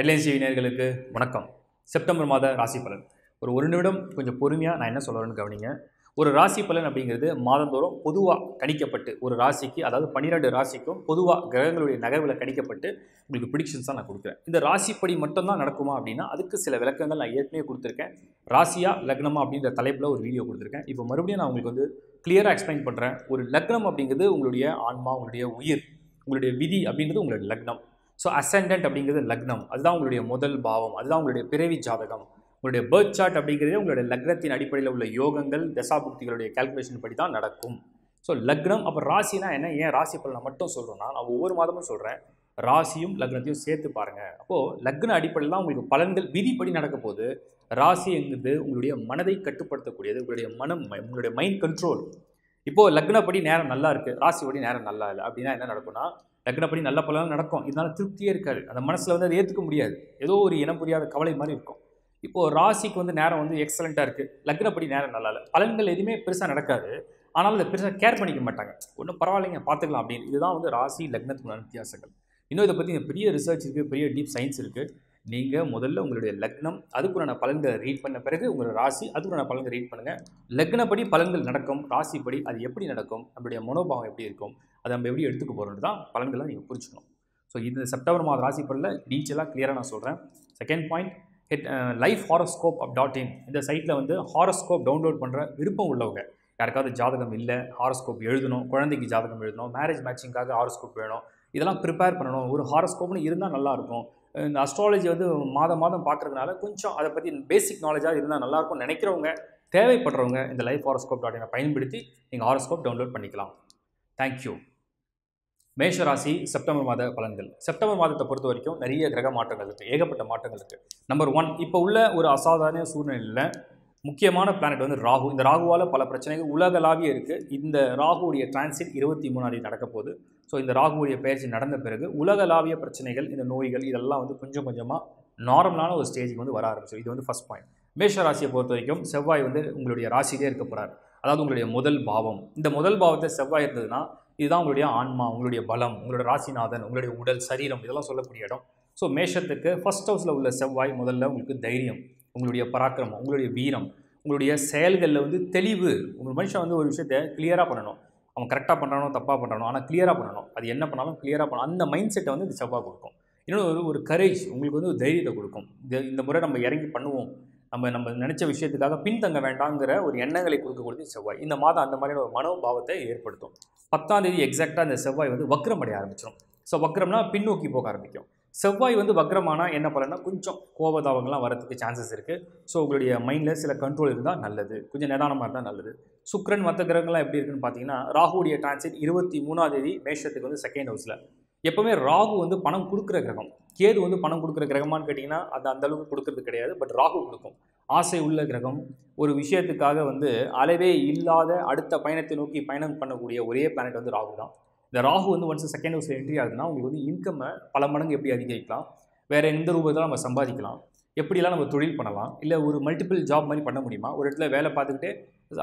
Headlines TV வணக்கம். September மாத ராசி பலன். ஒரு ஒரு நிமிடம் கொஞ்சம் பொறுமையாக நான் என்ன சொல்கிறேன்னு கவனிங்க. ஒரு ராசி பலன் அப்படிங்கிறது மாதந்தோறும் பொதுவாக கணிக்கப்பட்டு ஒரு ராசிக்கு அதாவது பன்னிரெண்டு ராசிக்கும் பொதுவாக கிரகங்களுடைய நகர்வில் கணிக்கப்பட்டு உங்களுக்கு ப்ரிடிக்ஷன்ஸாக நான் கொடுக்குறேன். இந்த ராசிப்படி மட்டும்தான் நடக்குமா அப்படின்னா அதுக்கு சில விளக்கங்கள் நான் ஏற்கனவே கொடுத்துருக்கேன். ராசியா லக்னமா அப்படின்ற தலைப்பில் ஒரு வீடியோ கொடுத்துருக்கேன். இப்போ மறுபடியும் நான் உங்களுக்கு வந்து கிளியராக எக்ஸ்பிளைன் பண்ணுறேன் ஒரு லக்னம் அப்படிங்கிறது உங்களுடைய ஆன்மா உங்களுடைய உயிர் உங்களுடைய விதி அப்படின்றது உங்களுடைய லக்னம். ஸோ அசண்டன்ட் அப்படிங்கிறது லக்னம். அதுதான் உங்களுடைய முதல் பாவம். அதுதான் உங்களுடைய பிறவி ஜாதகம். உங்களுடைய பேர்த் சார்ட் அப்படிங்கிறது உங்களுடைய லக்னத்தின் அடிப்படையில் உள்ள யோகங்கள் தசாபுக்திகளுடைய கால்குலேஷன் படி தான் நடக்கும். ஸோ லக்னம் அப்போ ராசினா என்ன? ஏன் ராசி பலனை மட்டும் சொல்கிறோன்னா நான் ஒவ்வொரு மாதமும் சொல்கிறேன் ராசியும் லக்னத்தையும் சேர்த்து பாருங்கள் அப்போது லக்ன அடிப்படையில் தான் உங்களுக்கு பலன்கள் விதிப்படி நடக்க போது ராசி என்கிறது உங்களுடைய மனதை கட்டுப்படுத்தக்கூடியது. உங்களுடைய மனம் உங்களுடைய மைண்ட் கண்ட்ரோல் இப்போது லக்னப்படி நேரம் நல்லா இருக்குது ராசிப்படி நேரம் நல்லா இல்லை. அப்படின்னா என்ன நடக்கும்னா லக்னப்படி நல்ல பலனாக நடக்கும். இதனால் திருப்தியே இருக்காது. அந்த மனசில் வந்து அதை ஏற்றுக்க முடியாது. ஏதோ ஒரு இனம் புரியாத கவலை மாதிரி இருக்கும். இப்போது ராசிக்கு வந்து நேரம் வந்து எக்ஸலண்ட்டாக இருக்குது லக்னப்படி நேரம் நல்லா இல்லை பலன்கள் எதுவுமே பெருசாக நடக்காது. ஆனாலும் அதை பெருசாக கேர் பண்ணிக்க மாட்டாங்க. ஒன்றும் பரவாயில்லைங்க பார்த்துக்கலாம் அப்படின்னு. இதுதான் வந்து ராசி லக்னத்துக்குள்ள வித்தியாசங்கள். இன்னும் இதை பற்றி பெரிய ரிசர்ச் இருக்குது பெரிய டீப் சயின்ஸ் இருக்குது நீங்கள் முதல்ல உங்களுடைய லக்னம் அதுக்குள்ளான பலன்களை ரீட் பண்ண பிறகு உங்களோட ராசி அதுக்குள்ளான பலன்களை ரீட் பண்ணுங்கள் லக்னப்படி பலன்கள் நடக்கும் ராசிப்படி அது எப்படி நடக்கும் நம்மளுடைய மனோபாவம் எப்படி இருக்கும் அதை நம்ம எப்படி எடுத்துக்க போகிறோன்னு தான் பலன்களை நீங்கள் புரிஞ்சுக்கணும். ஸோ இந்த செப்டம்பர் மாத ராசி பலனில் டீச்சலாக கிளியராக நான் சொல்கிறேன் second point headlines horoscope app dot in இந்த சைட்டில் வந்து ஹாரோஸ்கோப் டவுன்லோட் பண்ணுற விருப்பம் உள்ளவங்க. யாருக்காவது ஜாதகம் இல்லை ஹாரோஸ்கோப் எழுதணும் குழந்தைக்கு ஜாதகம் எழுதணும் மேரேஜ் மேட்சிங்காக ஹாரோஸ்கோப் வேணும். இதெல்லாம் ப்ரிப்பேர் பண்ணணும். ஒரு ஹாரோஸ்கோப்னு இருந்தால் நல்லாயிருக்கும் இந்த அஸ்ட்ராலஜி வந்து மாதம் மாதம் பார்க்குறதுனால கொஞ்சம் அதை பற்றி பேசிக் நாலேஜாக இருந்தால் நல்லாயிருக்கும்னு நினைக்கிறவங்க தேவைப்படுறவங்க இந்த லைஃப் ஹாரோஸ்கோப் டாட் இனை பயன்படுத்தி நீங்கள் ஹாரோஸ்கோப் டவுன்லோட் பண்ணிக்கலாம். தேங்க்யூ மேஷராசி செப்டம்பர் மாத பலன்கள். செப்டம்பர் மாதத்தை பொறுத்த வரைக்கும் நிறைய கிரக மாற்றங்கள் இருக்குது ஏகப்பட்ட மாற்றங்கள் இருக்குது நம்பர் ஒன் இப்போ உள்ள ஒரு அசாதாரண சூழ்நிலையில் முக்கியமான பிளானட் வந்து ராகு. இந்த ராகுவால் பல பிரச்சனைகள் உலகளாவிய இருக்குது இந்த ராகுவுடைய டிரான்சிட் இருபத்தி மூணாம் தேதி நடக்க போகுது. ஸோ இந்த ராகுவுடைய பயிற்சி நடந்த பிறகு உலகளாவிய பிரச்சனைகள் இந்த நோய்கள் இதெல்லாம் வந்து கொஞ்சம் கொஞ்சமாக நார்மலான ஒரு ஸ்டேஜுக்கு வந்து வர ஆரம்பிச்சு இது வந்து ஃபஸ்ட் பாயிண்ட் மேஷ ராசியை பொறுத்த வரைக்கும் செவ்வாய் வந்து உங்களுடைய ராசியிலே இருக்க போகிறார் அதாவது உங்களுடைய முதல் பாவம். இந்த முதல் பாவத்தை செவ்வாய் இருந்ததுன்னா இதுதான் உங்களுடைய ஆன்மா உங்களுடைய பலம் உங்களுடைய ராசிநாதன் உங்களுடைய உடல் சரீரம் இதெல்லாம் சொல்லக்கூடிய இடம். ஸோ மேஷத்துக்கு ஃபஸ்ட் ஹவுஸில் உள்ள செவ்வாய் முதல்ல உங்களுக்கு தைரியம் உங்களுடைய பராக்கிரமம் உங்களுடைய வீரம் உங்களுடைய செயல்களில் வந்து தெளிவு. உங்கள் மனுஷன் வந்து ஒரு விஷயத்தை கிளியராக பண்ணணும். அவன் கரெக்டாக பண்ணுறானோ தப்பாக பண்ணுறானோ ஆனால் கிளியராக பண்ணணும். அது என்ன பண்ணாலும் கிளியராக பண்ணணும். அந்த மைண்ட் செட்டை வந்து இந்த செவ்வாய் கொடுக்கும். இன்னொன்று ஒரு ஒரு கரேஜ் உங்களுக்கு வந்து ஒரு தைரியத்தை கொடுக்கும். இந்த இந்த முறை நம்ம இறங்கி பண்ணுவோம். நம்ம நம்ம நினச்ச விஷயத்துக்காக பின்தங்க வேண்டாங்கிற ஒரு எண்ணங்களை கொடுக்கக்கூடியது செவ்வாய். இந்த மாதம் அந்த மாதிரியான ஒரு மனோபாவத்தை ஏற்படுத்தும். பத்தாம் தேதி எக்ஸாக்டாக அந்த செவ்வாய் வந்து வக்ரம் அடைய ஆரம்பிச்சிடும் ஸோ வக்ரம்னா பின்னோக்கி போக ஆரம்பிக்கும். செவ்வாய் வந்து வக்ரமானா என்ன பலன்னா கொஞ்சம் கோபதாவங்கள்லாம் வரதுக்கு சான்சஸ் இருக்குது ஸோ உங்களுடைய மைண்டில் சில கண்ட்ரோல் இருந்தால் நல்லது. கொஞ்சம் நிதானமாக இருந்தால் நல்லது. சுக்ரன் மற்ற கிரகங்கள்லாம் எப்படி இருக்குன்னு பார்த்தீங்கன்னா ராகுடைய டிரான்சிட் இருபத்தி மூணாம் தேதி மேஷத்துக்கு வந்து செகண்ட் ஹவுஸில் எப்போவுமே ராகு வந்து பணம் கொடுக்குற கிரகம். கேது வந்து பணம் கொடுக்குற கிரகமான்னு கேட்டிங்கன்னா அது அந்த அளவுக்கு கொடுக்கறது கிடையாது. பட் ராகு கொடுக்கும். ஆசை உள்ள கிரகம். ஒரு விஷயத்துக்காக வந்து அளவே இல்லாத அடுத்த பயணத்தை நோக்கி பயணம் பண்ணக்கூடிய ஒரே பிளானட் வந்து ராகு தான். இந்த ராகு வந்து ஒன்ஸ் செகண்ட் ஹவுஸில் என்ட்ரி ஆகுதுன்னா உங்களுக்கு வந்து இன்கம்மை பல மடங்கு எப்படி அதிகரிக்கலாம்? வேறு எந்த ரூபத்தில் நம்ம சம்பாதிக்கலாம்? எப்படிலாம் நம்ம தொழில் பண்ணலாம்? இல்லை ஒரு மல்டிபிள் ஜாப் மாதிரி பண்ண முடியுமா? ஒரு இடத்துல வேலை பார்த்துக்கிட்டே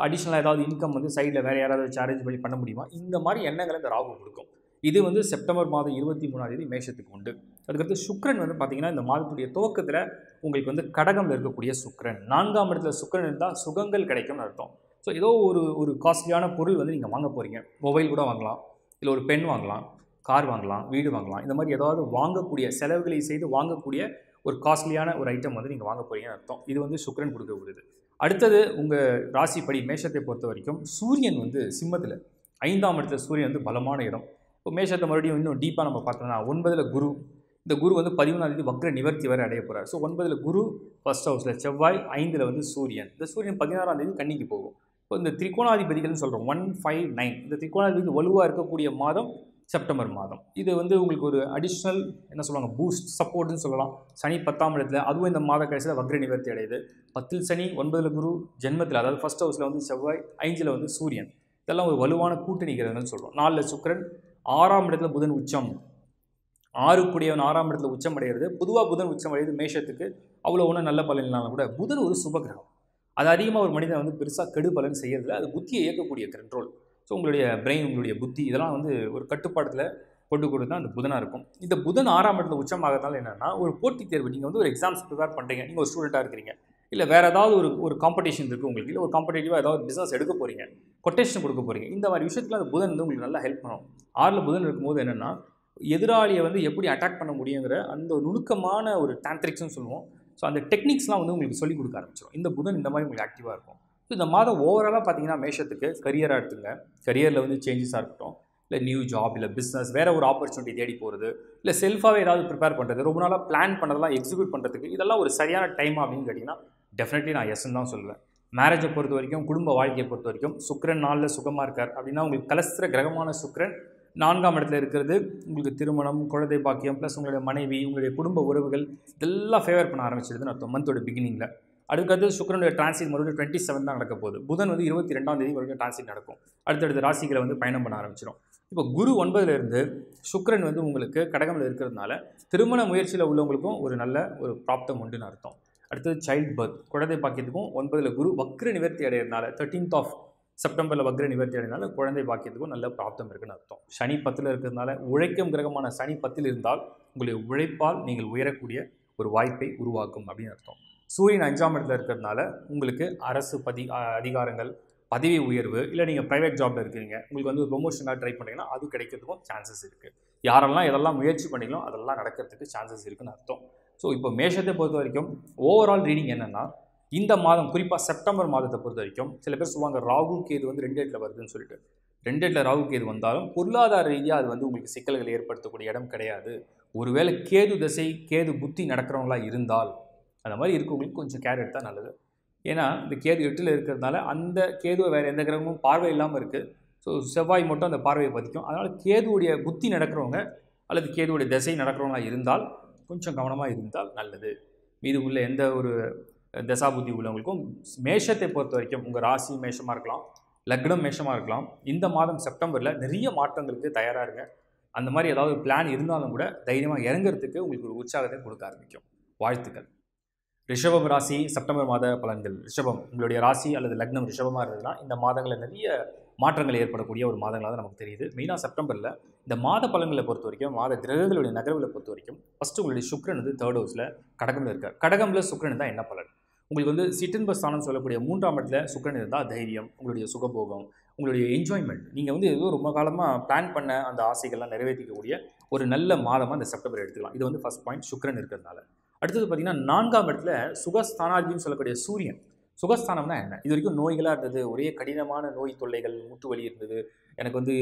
அடிஷ்னலாக ஏதாவது இன்கம் வந்து சைடில் வேறு யாராவது வச்சு பண்ணி பண்ண முடியுமா? இந்த மாதிரி எண்ணங்களை இந்த ராகு கொடுக்கும். இது வந்து செப்டம்பர் மாதம் இருபத்தி மூணாம் தேதி மேஷத்துக்கு உண்டு. அதுக்கடுத்து சுக்ரன் வந்து பார்த்திங்கன்னா இந்த மாதத்துடைய துவக்கத்தில் உங்களுக்கு வந்து கடகமில் இருக்கக்கூடிய சுக்ரன் நான்காம் இடத்துல சுக்ரன் இருந்தால் சுகங்கள் கிடைக்கும்னு அர்த்தம். ஸோ ஏதோ ஒரு ஒரு காஸ்ட்லியான பொருள் வந்து நீங்கள் வாங்க போகிறீங்க மொபைல் கூட வாங்கலாம். இல்லை ஒரு பென் வாங்கலாம். கார் வாங்கலாம். வீடு வாங்கலாம். இந்த மாதிரி ஏதாவது வாங்கக்கூடிய செலவுகளை செய்து வாங்கக்கூடிய ஒரு காஸ்ட்லியான ஒரு ஐட்டம் வந்து நீங்கள் வாங்க போகிறீங்கன்னு அர்த்தம். இது வந்து சுக்ரன் கொடுக்கக்கூடியது அடுத்தது உங்கள் ராசிப்படி மேஷத்தை பொறுத்த வரைக்கும் சூரியன் வந்து சிம்மத்தில். ஐந்தாம் இடத்துல சூரியன் வந்து பலமான இடம். இப்போ மேஷத்தை மறுபடியும் இன்னும் டீப்பாக நம்ம பார்த்தோம்னா ஒன்பதில் குரு. இந்த குரு வந்து பதிமூணாம் தேதி வக்ர நிவர்த்தி வரை அடைய போகிறார் ஸோ ஒன்பதில் குரு ஃபர்ஸ்ட் ஹவுஸில் செவ்வாய் ஐந்தில் வந்து சூரியன். இந்த சூரியன் பதினாறாம் தேதி கன்னிக்கு போகும். இப்போ இந்த திரிகோணாதிபதிகள்னு சொல்கிறோம் ஒன் ஃபைவ் நைன் இந்த திரிகோணாதிபதி வலுவாக இருக்கக்கூடிய மாதம் செப்டம்பர் மாதம். இது வந்து உங்களுக்கு ஒரு அடிஷ்னல் என்ன சொல்லுவாங்க பூஸ்ட் சப்போர்ட்னு சொல்லலாம். சனி பத்தாம் இடத்துல அதுவும் இந்த மாத கடைசியில் வக்ர நிவர்த்தி அடையுது. பத்தில் சனி ஒன்பதில் குரு ஜென்மத்தில் அதாவது ஃபஸ்ட் ஹவுஸில் வந்து செவ்வாய் ஐந்தில் வந்து சூரியன். இதெல்லாம் ஒரு வலுவான கூட்டணி கிரகங்கள்னு சொல்கிறோம் நாலில் சுக்கரன் ஆறாம் இடத்துல புதன் உச்சம். ஆறு கூடியவன் ஆறாம் இடத்துல உச்சம் அடைகிறது பொதுவாக புதன் உச்சம் அடையிறது மேஷத்துக்கு. அவ்வளோ ஒன்றும் நல்ல பலன் இல்லாமல் கூட புதன் ஒரு சுபகிரகம் அது அதிகமாக ஒரு மனிதன் வந்து பெருசாக கெடு பலன் செய்யறதில்ல. அது புத்தியை இயக்கக்கூடிய கண்ட்ரோல் ஸோ உங்களுடைய பிரெயின் உங்களுடைய புத்தி இதெல்லாம் வந்து ஒரு கட்டுப்பாட்டில் கொண்டு கொடுத்து அந்த புதனாக இருக்கும். இந்த புதன் ஆறாம் இடத்துல உச்சமாகறதால என்னென்னா ஒரு போட்டித் தேர்வு. நீங்கள் வந்து ஒரு எக்ஸாம்ஸ் ப்ரிப்பேர் பண்ணுறீங்க நீங்கள் ஒரு ஸ்டூடெண்ட்டாக இருக்கிறீங்க. இல்லை வேறு ஏதாவது ஒரு ஒரு காம்படிஷன் இருக்குது உங்களுக்கு இல்லை ஒரு காம்படேட்டிவாக ஏதாவது பிஸ்னஸ் எடுக்க போகிறீங்க கொட்டேஷன் கொடுக்க போகிறீங்க இந்த மாதிரி விஷயத்தில் அந்த புதன் வந்து உங்களுக்கு நல்லா ஹெல்ப் பண்ணும். ஆறில் புதன் இருக்கும்போது என்னென்னா எதிராளியை வந்து எப்படி அட்டாக் பண்ண முடியுங்கிற அந்த ஒரு நுணுக்கமான ஒரு டான்ட்ரிக்ஸ்னு சொல்லுவோம். ஸோ அந்த டெக்னிக்ஸ்லாம் வந்து உங்களுக்கு சொல்லிக் கொடுக்க ஆரம்பிச்சிடும் இந்த புதன் இந்த மாதிரி உங்களுக்கு ஆக்டிவாக இருக்கும். ஸோ இந்த மாதம் ஓவராலாக பார்த்தீங்கன்னா மேஷத்துக்கு கரியராக எடுத்துங்க. கரியரில் வந்து சேஞ்சஸாக இருக்கட்டும். இல்லை நியூ ஜாப் இல்லை பிஸ்னஸ் வேறு ஒரு ஆப்பர்ச்சுனிட்டி தேடி போகிறது இல்லை செல்ஃபாகவே ஏதாவது ப்ரிப்பேர் பண்ணுறது ரொம்ப நாளாக பிளான் பண்ணதெல்லாம் எக்ஸிக்யூட் பண்ணுறதுக்கு இதெல்லாம் ஒரு சரியான டைம் அப்படின்னு கேட்டிங்கன்னா டெஃபினெட்லி நான் எஸ்ன்னு தான் சொல்லுவேன். மேரேஜை பொறுத்த வரைக்கும் குடும்ப வாழ்க்கையை பொறுத்த வரைக்கும் சுக்கரன் நாளில் சுகமாக இருக்கார். அப்படின்னா உங்களுக்கு கலசுற கிரகமான சுக்கரன் நான்காம் இடத்துல இருக்கிறது. உங்களுக்கு திருமணம் குழந்தை பாக்கியம் ப்ளஸ் உங்களுடைய மனைவி உங்களுடைய குடும்ப உறவுகள் இதெல்லாம் ஃபேவர் பண்ண ஆரம்பிச்சிருதுன்னு அர்த்தம் மந்தோட பிகினிங்கில் அடுத்தது சுக்கரனுடைய டிரான்சிட் மறுபடியும் டுவெண்ட்டி செவன் தான் நடக்க போகுது. புதன் வந்து இருபத்தி ரெண்டாம் தேதி மறுபடியும் டிரான்சிட் நடக்கும். அடுத்தடுத்த ராசிகளை வந்து பயணம் பண்ண ஆரம்பிச்சிடும் இப்போ குரு ஒன்பதுலேருந்து சுக்கரன் வந்து உங்களுக்கு கடகமில் இருக்கிறதுனால திருமண முயற்சியில் உள்ளவங்களுக்கும் ஒரு நல்ல ஒரு பிராப்தம் உண்டுன்னு அர்த்தம். அடுத்தது சைல்ட் பர்த் குழந்தை பாக்கியத்துக்கும் ஒன்பதில் குரு வக்ர நிவர்த்தி அடையிறதுனால தேர்ட்டீன்த் ஆஃப் செப்டம்பரில் வக்ர நிவர்த்தி அடைனால குழந்தை பாக்கியத்துக்கும் நல்ல பிராப்தம் இருக்குன்னு அர்த்தம். சனி பத்தில் இருக்கிறதுனால உழைக்கும் கிரகமான சனி பத்தில் இருந்தால் உங்களுடைய உழைப்பால் நீங்கள் உயரக்கூடிய ஒரு வாய்ப்பை உருவாக்கும் அப்படின்னு அர்த்தம். சூரியன் அஞ்சாம் இடத்துல இருக்கிறதுனால உங்களுக்கு அரசு பதி அதிகாரங்கள் பதவி உயர்வு இல்லை நீங்கள் ப்ரைவேட் ஜாப்ல இருக்கிறீங்க உங்களுக்கு வந்து ஒரு ப்ரொமோஷனாக ட்ரை பண்ணீங்கன்னா அது கிடைக்கிறதுக்கும் சான்சஸ் இருக்குது யாரெல்லாம் எதெல்லாம் முயற்சி பண்ணீங்களோ அதெல்லாம் நடக்கிறதுக்கு சான்சஸ் இருக்குன்னு அர்த்தம். ஸோ இப்போ மேஷத்தை பொறுத்த வரைக்கும் ஓவரால் ரீடிங் என்னென்னா இந்த மாதம் குறிப்பாக செப்டம்பர் மாதத்தை பொறுத்த வரைக்கும் சில பேர் சொல்லுவாங்க ராகு கேது வந்து ரெண்டு இடத்துல வருதுன்னு சொல்லிட்டு. ரெண்டு இடத்துல ராகு கேது வந்தாலும் பொருளாதார ரீதியாக அது வந்து உங்களுக்கு சிக்கல்களை ஏற்படுத்தக்கூடிய இடம் கிடையாது. ஒருவேளை கேது திசை கேது புத்தி நடக்கிறவங்களா இருந்தால் அந்த மாதிரி இருக்கவங்களுக்கு கொஞ்சம் கேர் எடுத்தால் நல்லது. ஏன்னா இந்த கேது எட்டில் இருக்கிறதுனால அந்த கேதுவை வேறு எந்த கிரகமும் பார்வை இல்லாமல் இருக்குது ஸோ செவ்வாய் மட்டும் அந்த பார்வையை பதிக்கும். அதனால் கேதுவுடைய புத்தி நடக்கிறவங்க அல்லது கேதுவுடைய திசை நடக்கிறவங்களா இருந்தால் கொஞ்சம் கவனமாக இருந்தால் நல்லது. மீது உள்ள எந்த ஒரு தசா புத்தி உள்ளவங்களுக்கும் மேஷத்தை பொறுத்த வரைக்கும் உங்கள் ராசி மேஷமாக இருக்கலாம் லக்னம் மேஷமாக இருக்கலாம் இந்த மாதம் செப்டம்பரில் நிறைய மாற்றங்களுக்கு தயாராக இருங்க. அந்த மாதிரி ஏதாவது பிளான் இருந்தாலும் கூட தைரியமாக இறங்குறதுக்கு உங்களுக்கு ஒரு உற்சாகத்தை கொடுக்க ஆரம்பிக்கும். வாழ்த்துக்கள். ரிஷபம் ராசி செப்டம்பர் மாத பலன்கள். ரிஷபம் உங்களுடைய ராசி அல்லது லக்னம் ரிஷபமாக இருந்ததுன்னா இந்த மாதங்களில் நிறைய மாற்றங்கள் ஏற்படக்கூடிய ஒரு மாதங்களாக தான் நமக்கு தெரியுது. மெயினாக செப்டம்பரில் இந்த மாத பலன்களை பொறுத்த வரைக்கும் மாத கிரகங்களுடைய நகர்வுகளை பொறுத்த வரைக்கும் ஃபஸ்ட்டு உங்களுடைய சுக்ரன் வந்து தேர்ட் ஹவுஸில் கடகமில் இருக்கார். கடகமில் சுக்ரன் தான் என்ன பலன்? உங்களுக்கு வந்து சிட்டின்ப ஸ்தானம் சொல்லக்கூடிய மூன்றாம் இடத்துல சுக்கிரன் இருந்தால் தைரியம் உங்களுடைய சுகபோகம் உங்களுடைய என்ஜாய்மெண்ட் நீங்கள் வந்து ஏதோ ரொம்ப காலமாக பிளான் பண்ண அந்த ஆசைகள்லாம் நிறைவேற்றிக்கக்கூடிய ஒரு நல்ல மாதமாக இந்த செப்டம்பர் எடுத்துக்கலாம். இது வந்து ஃபஸ்ட் பாயிண்ட் சுக்ரன் இருக்கிறதுனால. அடுத்தது பார்த்தீங்கன்னா நான்காம் இடத்துல சுகஸ்தானாதிபதினு சொல்லக்கூடிய சூரியன். சுகஸ்தானம்னா என்ன? இது வரைக்கும் நோய்களாக இருந்தது. ஒரே கடினமான நோய் தொல்லைகள் மூட்டு வலி இருந்தது. எனக்கு வந்து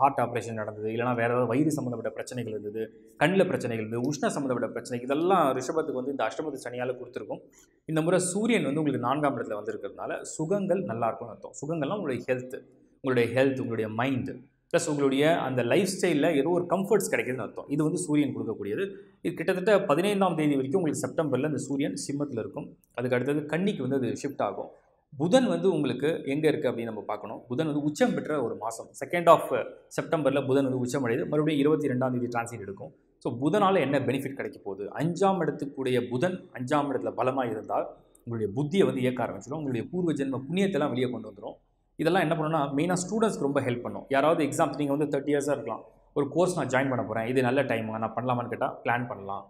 ஹார்ட் ஆப்ரேஷன் நடந்தது. இல்லைனா வேறு ஏதாவது வயிறு சம்மந்தப்பட்ட பிரச்சனைகள் இருந்தது. கண்ணில் பிரச்சனைகள் இருந்தது. உஷ்ண சம்மந்தப்பட்ட பிரச்சனை. இதெல்லாம் ரிஷபத்துக்கு வந்து இந்த அஷ்டமத்து சனியால் கொடுத்துருக்கும். இந்த முறை சூரியன் வந்து உங்களுக்கு நான்காம் இடத்துல வந்திருக்கிறதுனால சுகங்கள் நல்லாயிருக்கும்னு அர்த்தம். சுகங்கள்லாம் உங்களுடைய ஹெல்த் உங்களுடைய ஹெல்த் உங்களுடைய மைண்டு ப்ளஸ் உங்களுடைய அந்த லைஃப் ஸ்டைலில் ஏதோ ஒரு கம்ஃபர்ட்ஸ் கிடைக்குதுன்னு அர்த்தம். இது வந்து சூரியன் கொடுக்கக்கூடியது. இது கிட்டத்தட்ட பதினைந்தாம் தேதி வரைக்கும் உங்களுக்கு செப்டம்பரில் அந்த சூரியன் சிம்மத்தில் இருக்கும். அதுக்கு அடுத்தது கன்னிக்கு வந்து அது ஷிஃப்ட் ஆகும். புதன் வந்து உங்களுக்கு எங்கே இருக்குது அப்படின்னு நம்ம பார்க்கணும். புதன் வந்து உச்சம் பெற்ற ஒரு மாதம் செகண்ட் ஆஃப் செப்டம்பரில் புதன் வந்து உச்சம் அடையுது. மறுபடியும் இருபத்தி ரெண்டாம் தேதி டிரான்சிட் எடுக்கும். ஸோ புதனால் என்ன பெனிஃபிட் கிடைக்க போகுது? அஞ்சாம் இடத்துக்குடைய புதன் அஞ்சாம் இடத்துல பலமாக இருந்தால் உங்களுடைய புத்தியை வந்து இயக்க ஆரம்பிச்சிடும். உங்களுடைய பூர்வ ஜென்ம புண்ணியத்தெல்லாம் வெளியே கொண்டு வந்துடும் இதெல்லாம் என்ன பண்ணுன்னா மெயினாக ஸ்டூடெண்ட்ஸ்க்கு ரொம்ப ஹெல்ப் பண்ணும். யாராவது எக்ஸாம் நீங்கள் வந்து தேர்ட்டி இயர்ஸாக இருக்கலாம். ஒரு கோர்ஸ் நான் ஜாயின் பண்ண போகிறேன் இது நல்ல டைம் நான் பண்ணலாமான்னு கேட்டால் பிளான் பண்ணலாம்.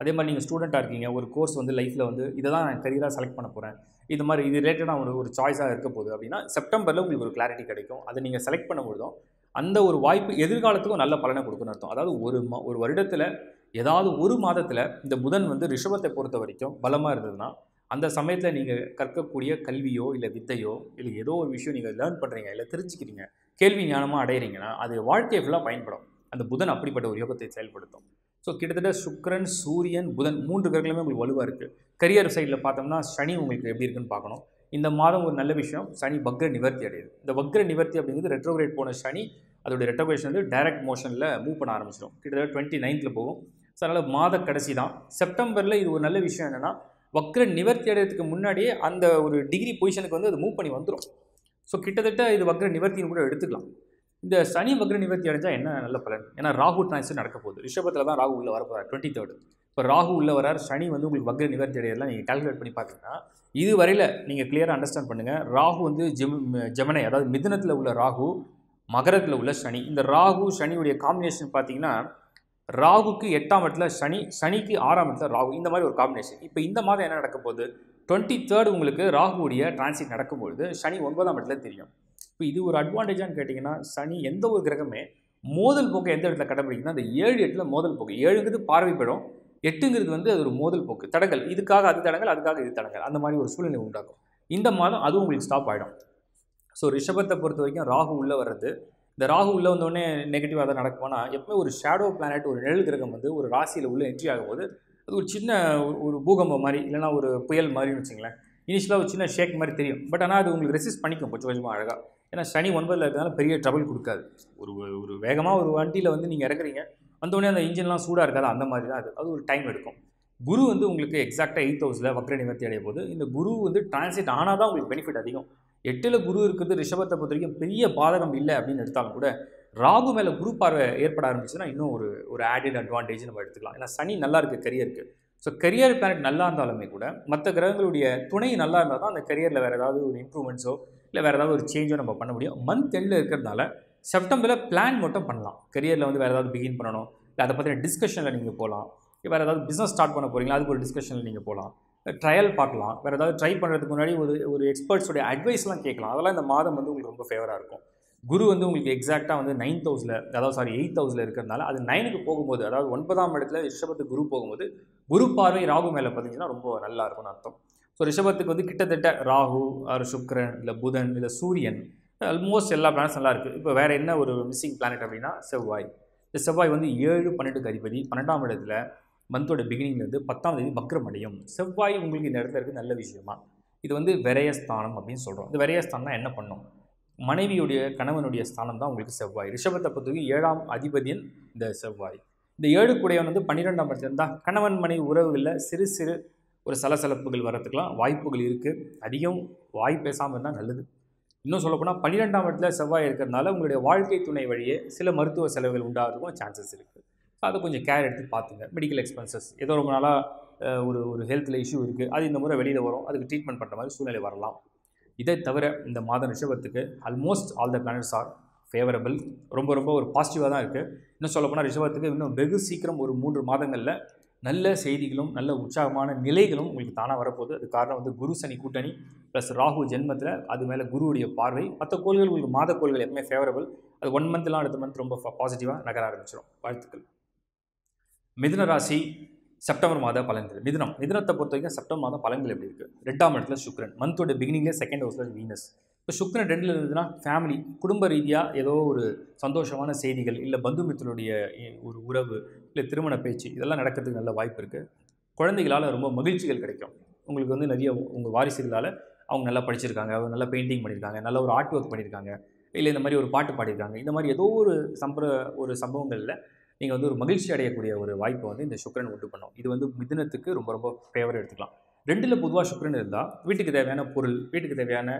அதே மாதிரி நீங்கள் ஸ்டூடெண்ட்டாக இருக்கீங்க ஒரு கோர்ஸ் வந்து லைஃப்பில் வந்து இதை தான் நான் கரியராக செலக்ட் பண்ண போகிறேன் இது மாதிரி இது ரிலேட்டடாக ஒரு ஒரு சாய்ஸாக இருக்க போகுது அப்படின்னா செப்டம்பரில் உங்களுக்கு ஒரு கிளாரிட்டி கிடைக்கும். அதை நீங்கள் செலக்ட் பண்ணும்பொழுதும் அந்த ஒரு வாய்ப்பு எதிர்காலத்துக்கும் நல்ல பலனை கொடுக்குன்னு அர்த்தம். அதாவது ஒரு மா ஒரு வருடத்தில் ஏதாவது ஒரு மாதத்தில் இந்த புதன் வந்து ரிஷபத்தை பொறுத்த வரைக்கும் பலமாக இருந்ததுன்னா அந்த சமயத்தில் நீங்கள் கற்கக்கூடிய கல்வியோ இல்லை வித்தையோ இல்லை ஏதோ ஒரு விஷயம் நீங்கள் லேர்ன் பண்ணுறீங்க இல்லை தெரிஞ்சுக்கிறீங்க கேள்வி ஞானமாக அடையிறீங்கன்னா அது வாழ்க்கை ஃபுல்லாக பயன்படும். அந்த புதன் அப்படிப்பட்ட ஒரு யோகத்தை செயல்படுத்தும். ஸோ கிட்டத்தட்ட சுக்கரன் சூரியன் புதன் மூன்று கிரகங்களுமே உங்களுக்கு வலுவாக இருக்குது கரியர் சைடில் பார்த்தோம்னா சனி உங்களுக்கு எப்படி இருக்குன்னு பார்க்கணும். இந்த மாதம் ஒரு நல்ல விஷயம் சனி வக்ர நிவர்த்தி அடையுது. இந்த வக்ர நிவர்த்தி அப்படிங்கிறது ரெட்ரோகிரேட் போன சனி அதோடைய ரெட்ரோகிரேஷன் வந்து டைரக்ட் மோஷனில் மூவ் பண்ண ஆரம்பிச்சிடும் கிட்டத்தட்ட டுவெண்ட்டி நைன்த்தில் போகும். ஸோ அதனால் மாத கடைசி தான். செப்டம்பரில் இது ஒரு நல்ல விஷயம் என்னென்னா வக்ர நிவர்த்தி அடையிறதுக்கு முன்னாடியே அந்த ஒரு டிகிரி பொசிஷனுக்கு வந்து அது மூவ் பண்ணி வந்துடும் ஸோ கிட்டத்தட்ட இது வக்ர நிவர்த்தின்னு கூட எடுத்துக்கலாம். இந்த சனி வக்ர நிவர்த்தி அடைஞ்சால் என்ன நல்ல பலன்? ஏன்னா ராகு டிரான்சிட் நடக்க போகுது. ரிஷபத்தில் தான் ராகு உள்ளே வரப்போகிறார் டுவெண்ட்டி தேர்ட் இப்போ ராகு உள்ளே வரார் சனி வந்து உங்களுக்கு வக்ர நிவர்த்தி அடையலாம் நீங்கள் கால்குலேட் பண்ணி பார்த்தீங்கன்னா இது வரையில் நீங்கள் கிளியராக அண்டர்ஸ்டாண்ட் பண்ணுங்கள் ராகு வந்து ஜெம் ஜெமனை அதாவது மிதுனத்தில் உள்ள ராகு மகரத்தில் உள்ள சனி. இந்த ராகு சனியுடைய காம்பினேஷன் பார்த்தீங்கன்னா ராகுக்கு எட்டாம் இடத்துல சனி சனிக்கு ஆறாம் இடத்துல ராகு இந்த மாதிரி ஒரு காம்பினேஷன் இப்போ இந்த மாதம் என்ன நடக்க போகுது? டுவெண்ட்டி தேர்ட் உங்களுக்கு ராகுவுடைய டிரான்சிட் நடக்கும்பொழுது சனி ஒன்பதாம் இடத்துல தெரியும். இப்போ இது ஒரு அட்வான்டேஜான்னு கேட்டிங்கன்னா சனி எந்த ஒரு கிரகமே மோதல் போக்கு எந்த இடத்துல கடைபிடிக்குன்னா அந்த ஏழு இடத்துல மோதல் போக்கு. ஏழுங்கிறது பார்வைப்படும் எட்டுங்கிறது வந்து அது ஒரு மோதல் போக்கு. தடங்கள் இதுக்காக அது தடங்கள் அதுக்காக இது தடங்கள். அந்த மாதிரி ஒரு சூழ்நிலை உண்டாகும் இந்த மாதம் அதுவும் உங்களுக்கு ஸ்டாப் ஆகிடும் ஸோ ரிஷபத்தை பொறுத்த வரைக்கும் ராகு உள்ளே வர்றது இந்த ராகு உள்ளே வந்தோடனே நெகட்டிவாக தான் நடக்குமானா எப்பவுமே ஒரு ஷேடோ பிளானட் ஒரு நிழல் கிரகம் வந்து ஒரு ராசியில் உள்ள என்ட்ரி ஆகும்போது அது ஒரு சின்ன ஒரு- பூகம்பம் மாதிரி இல்லைன்னா ஒரு புயல் மாதிரின்னு வச்சுங்களேன். இனிஷியலாக ஒரு சின்ன ஷேக் மாதிரி தெரியும். பட் ஆனால் அது உங்களுக்கு ரெசிஸ்ட் பண்ணிக்கும் கொஞ்சம் கொஞ்சமாக அழகாக ஏன்னா சனி ஒன்பதில் இருக்கிறதுனால பெரிய ட்ரபிள் கொடுக்காது. ஒரு ஒரு வேகமாக ஒரு வண்டியில் வந்து நீங்கள் இறக்குறீங்க வந்தோடனே அந்த இன்ஜின்லாம் சூடாக இருக்காது. அந்த மாதிரி தான் அது. அது ஒரு டைம் எடுக்கும். குரு வந்து உங்களுக்கு எக்ஸாக்டாக எயிட் ஹவுஸில் வக்ர நிவர்த்தி அடைய போது இந்த குரு வந்து டிரான்ஸ்லேட் ஆனால் தான் உங்களுக்கு பெனிஃபிட் அதிகம். எட்டில் குரு இருக்கிறது ரிஷபத்தை பொறுத்த வரைக்கும் பெரிய பாதகம் இல்லை அப்படின்னு எடுத்தாலும் கூட ராகு மேலே குரு பார்வை ஏற்பட ஆரம்பிச்சுன்னா இன்னும் ஒரு ஒரு ஆடட் அட்வான்டேஜ் நம்ம எடுத்துக்கலாம். ஏன்னா சனி நல்லா இருக்குது கரியருக்கு ஸோ கரியர் பிளானட் நல்லா இருந்தாலுமே கூட மற்ற கிரகங்களுடைய துணை நல்லா இருந்தால் தான் அந்த கரியரில் வேறு ஏதாவது ஒரு இம்ப்ரூவ்மெண்ட்ஸோ இல்லை வேறு ஏதாவது ஒரு சேஞ்சோ நம்ம பண்ண முடியும். மந்த் எண்டில் இருக்கிறதுனால செப்டம்பரில் பிளான் மட்டும் பண்ணலாம். கரியரில் வந்து வேறு ஏதாவது பிகின் பண்ணணும். இல்லை அதை பற்றின டிஸ்கஷனில் நீங்கள் போகலாம் வேறு ஏதாவது பிஸ்னஸ் ஸ்டார்ட் பண்ண போகிறீங்களா அதுக்கு ஒரு டிஸ்கஷனில் நீங்கள் போகலாம் ட்ரையல் பார்க்கலாம். வேறு ஏதாவது ட்ரை பண்ணுறதுக்கு முன்னாடி ஒரு ஒரு எக்ஸ்பர்ட்ஸோடைய அட்வைஸ்லாம் கேட்கலாம். அதெல்லாம் இந்த மாதம் வந்து உங்களுக்கு ரொம்ப ஃபேவராக இருக்கும். குரு வந்து உங்களுக்கு எக்ஸாக்டாக வந்து நைன்த் ஹவுஸில் அதாவது சாரி எயித் ஹவுஸில் இருக்கிறதுனால அது நைனுக்கு போகும்போது அதாவது ஒன்பதாம் இடத்துல ரிஷபத்து குரு போகும்போது குரு பார்வை ராகு மேலே பார்த்தீங்கன்னா ரொம்ப நல்லா இருக்கும்னு அர்த்தம். ஸோ ரிஷபத்துக்கு வந்து கிட்டத்தட்ட ராகு ஆர் சுக்கரன் இல்லை புதன் இல்லை சூரியன் ஆல்மோஸ்ட் எல்லா பிளானட்ஸ் நல்லா இருக்குது இப்போ வேறு என்ன ஒரு மிஸ்ஸிங் பிளானட் அப்படின்னா செவ்வாய். இந்த செவ்வாய் வந்து ஏழு பன்னெண்டுக்கு அதிபதி. பன்னெண்டாம் இடத்துல மந்தோட பிகினிங்லேருந்து பத்தாம் தேதி வக்ரம் அடையும். செவ்வாய் உங்களுக்கு இந்த இடத்துல இருக்குது நல்ல விஷயமா. இது வந்து விரயஸ்தானம் அப்படின்னு சொல்கிறோம் இந்த விரயஸ்தானம் என்ன பண்ணும்? மனைவியுடைய கணவனுடைய ஸ்தானம் தான் உங்களுக்கு செவ்வாய். ரிஷபத்தை பொறுத்தவரைக்கும் ஏழாம் அதிபதியின் இந்த செவ்வாய். இந்த ஏழு கூடையவன் வந்து பன்னிரெண்டாம் இடத்துல இருந்தால் கணவன் மனைவி உறவுகளில் சிறு சிறு ஒரு சலசலப்புகள் வரத்துக்கெலாம் வாய்ப்புகள் இருக்குது அதிகம் வாய் பேசாமல் இருந்தால் நல்லது. இன்னும் சொல்லப்போனால் பன்னிரெண்டாம் இடத்துல செவ்வாய் இருக்கிறதுனால உங்களுடைய வாழ்க்கை துணை வழியே சில மருத்துவ செலவுகள் உண்டாகிறதுக்கும் சான்சஸ் இருக்குது அதை கொஞ்சம் கேர் எடுத்து பார்த்துங்க. மெடிக்கல் எக்ஸ்பென்சஸ் ஏதோ ரொம்ப நாளாக ஒரு ஒரு ஹெல்த்தில் இஷ்யூ இருக்குது அது இந்த முறை வெளியில் வரும். அதுக்கு ட்ரீட்மெண்ட் பண்ணுற மாதிரி சூழ்நிலை வரலாம். இதை தவிர இந்த மாத ரிஷபத்துக்கு almost all the planets are favourable ரொம்ப ரொம்ப ஒரு பாசிட்டிவாக தான் இருக்குது இன்னும் சொல்லப்போனால் ரிஷபத்துக்கு இன்னும் வெகு சீக்கிரம் ஒரு மூன்று மாதங்களில் நல்ல செய்திகளும் நல்ல உற்சாகமான நிலைகளும் உங்களுக்கு தானாக வரப்போகுது. அது காரணம் வந்து குரு சனி கூட்டணி ப்ளஸ் ராகு ஜென்மத்தில் அது மேலே குருவுடைய பார்வை. மற்ற கோள்கள் உங்களுக்கு மாத கோள்கள் எப்பவுமே ஃபேவரபிள் அது ஒன் மந்த்லாம் அடுத்த மந்த் ரொம்ப பாசிட்டிவாக நகர ஆரம்பிச்சிடும் வாழ்த்துக்கள். மிதுன ராசி செப்டம்பர் மாத பலன்கள். மிதுனம். மிதுனத்தை பொறுத்த வரைக்கும் செப்டம்பர் மாதம் பலன்கள் எப்படி இருக்குது ரெண்டாம் இடத்துல சுக்ரன் மந்தோட பிகினிங்லேயே செகண்ட் ஹவுஸில் வீனஸ் இப்போ சுக்ரன் ரெண்டில் இருந்ததுன்னா ஃபேமிலி குடும்ப ரீதியாக ஏதோ ஒரு சந்தோஷமான செய்திகள் இல்லை பந்துமித்தருடைய ஒரு உறவு இல்லை திருமண பேச்சு இதெல்லாம் நடக்கிறதுக்கு நல்ல வாய்ப்பு இருக்குது குழந்தைகளால் ரொம்ப மகிழ்ச்சிகள் கிடைக்கும். உங்களுக்கு வந்து நிறைய உங்கள் வாரிசுகளால் அவங்க நல்லா படிச்சிருக்காங்க அவங்க நல்லா பெயிண்டிங் பண்ணியிருக்காங்க நல்ல ஒரு ஆர்ட் ஒர்க் பண்ணியிருக்காங்க இல்லை இந்த மாதிரி ஒரு பாட்டு பாடியிருக்காங்க. இந்த மாதிரி ஏதோ ஒரு சம்பர ஒரு சம்பவங்களில் நீங்கள் வந்து ஒரு மகிழ்ச்சி அடையக்கூடிய ஒரு வாய்ப்பை வந்து இந்த சுக்கரன் உண்டு பண்ணும். இது வந்து மிதினத்துக்கு ரொம்ப ரொம்ப ஃபேவர் எடுத்துக்கலாம். ரெண்டில் பொதுவாக சுக்கரன் இருந்தால் வீட்டுக்கு தேவையான பொருள் வீட்டுக்கு தேவையான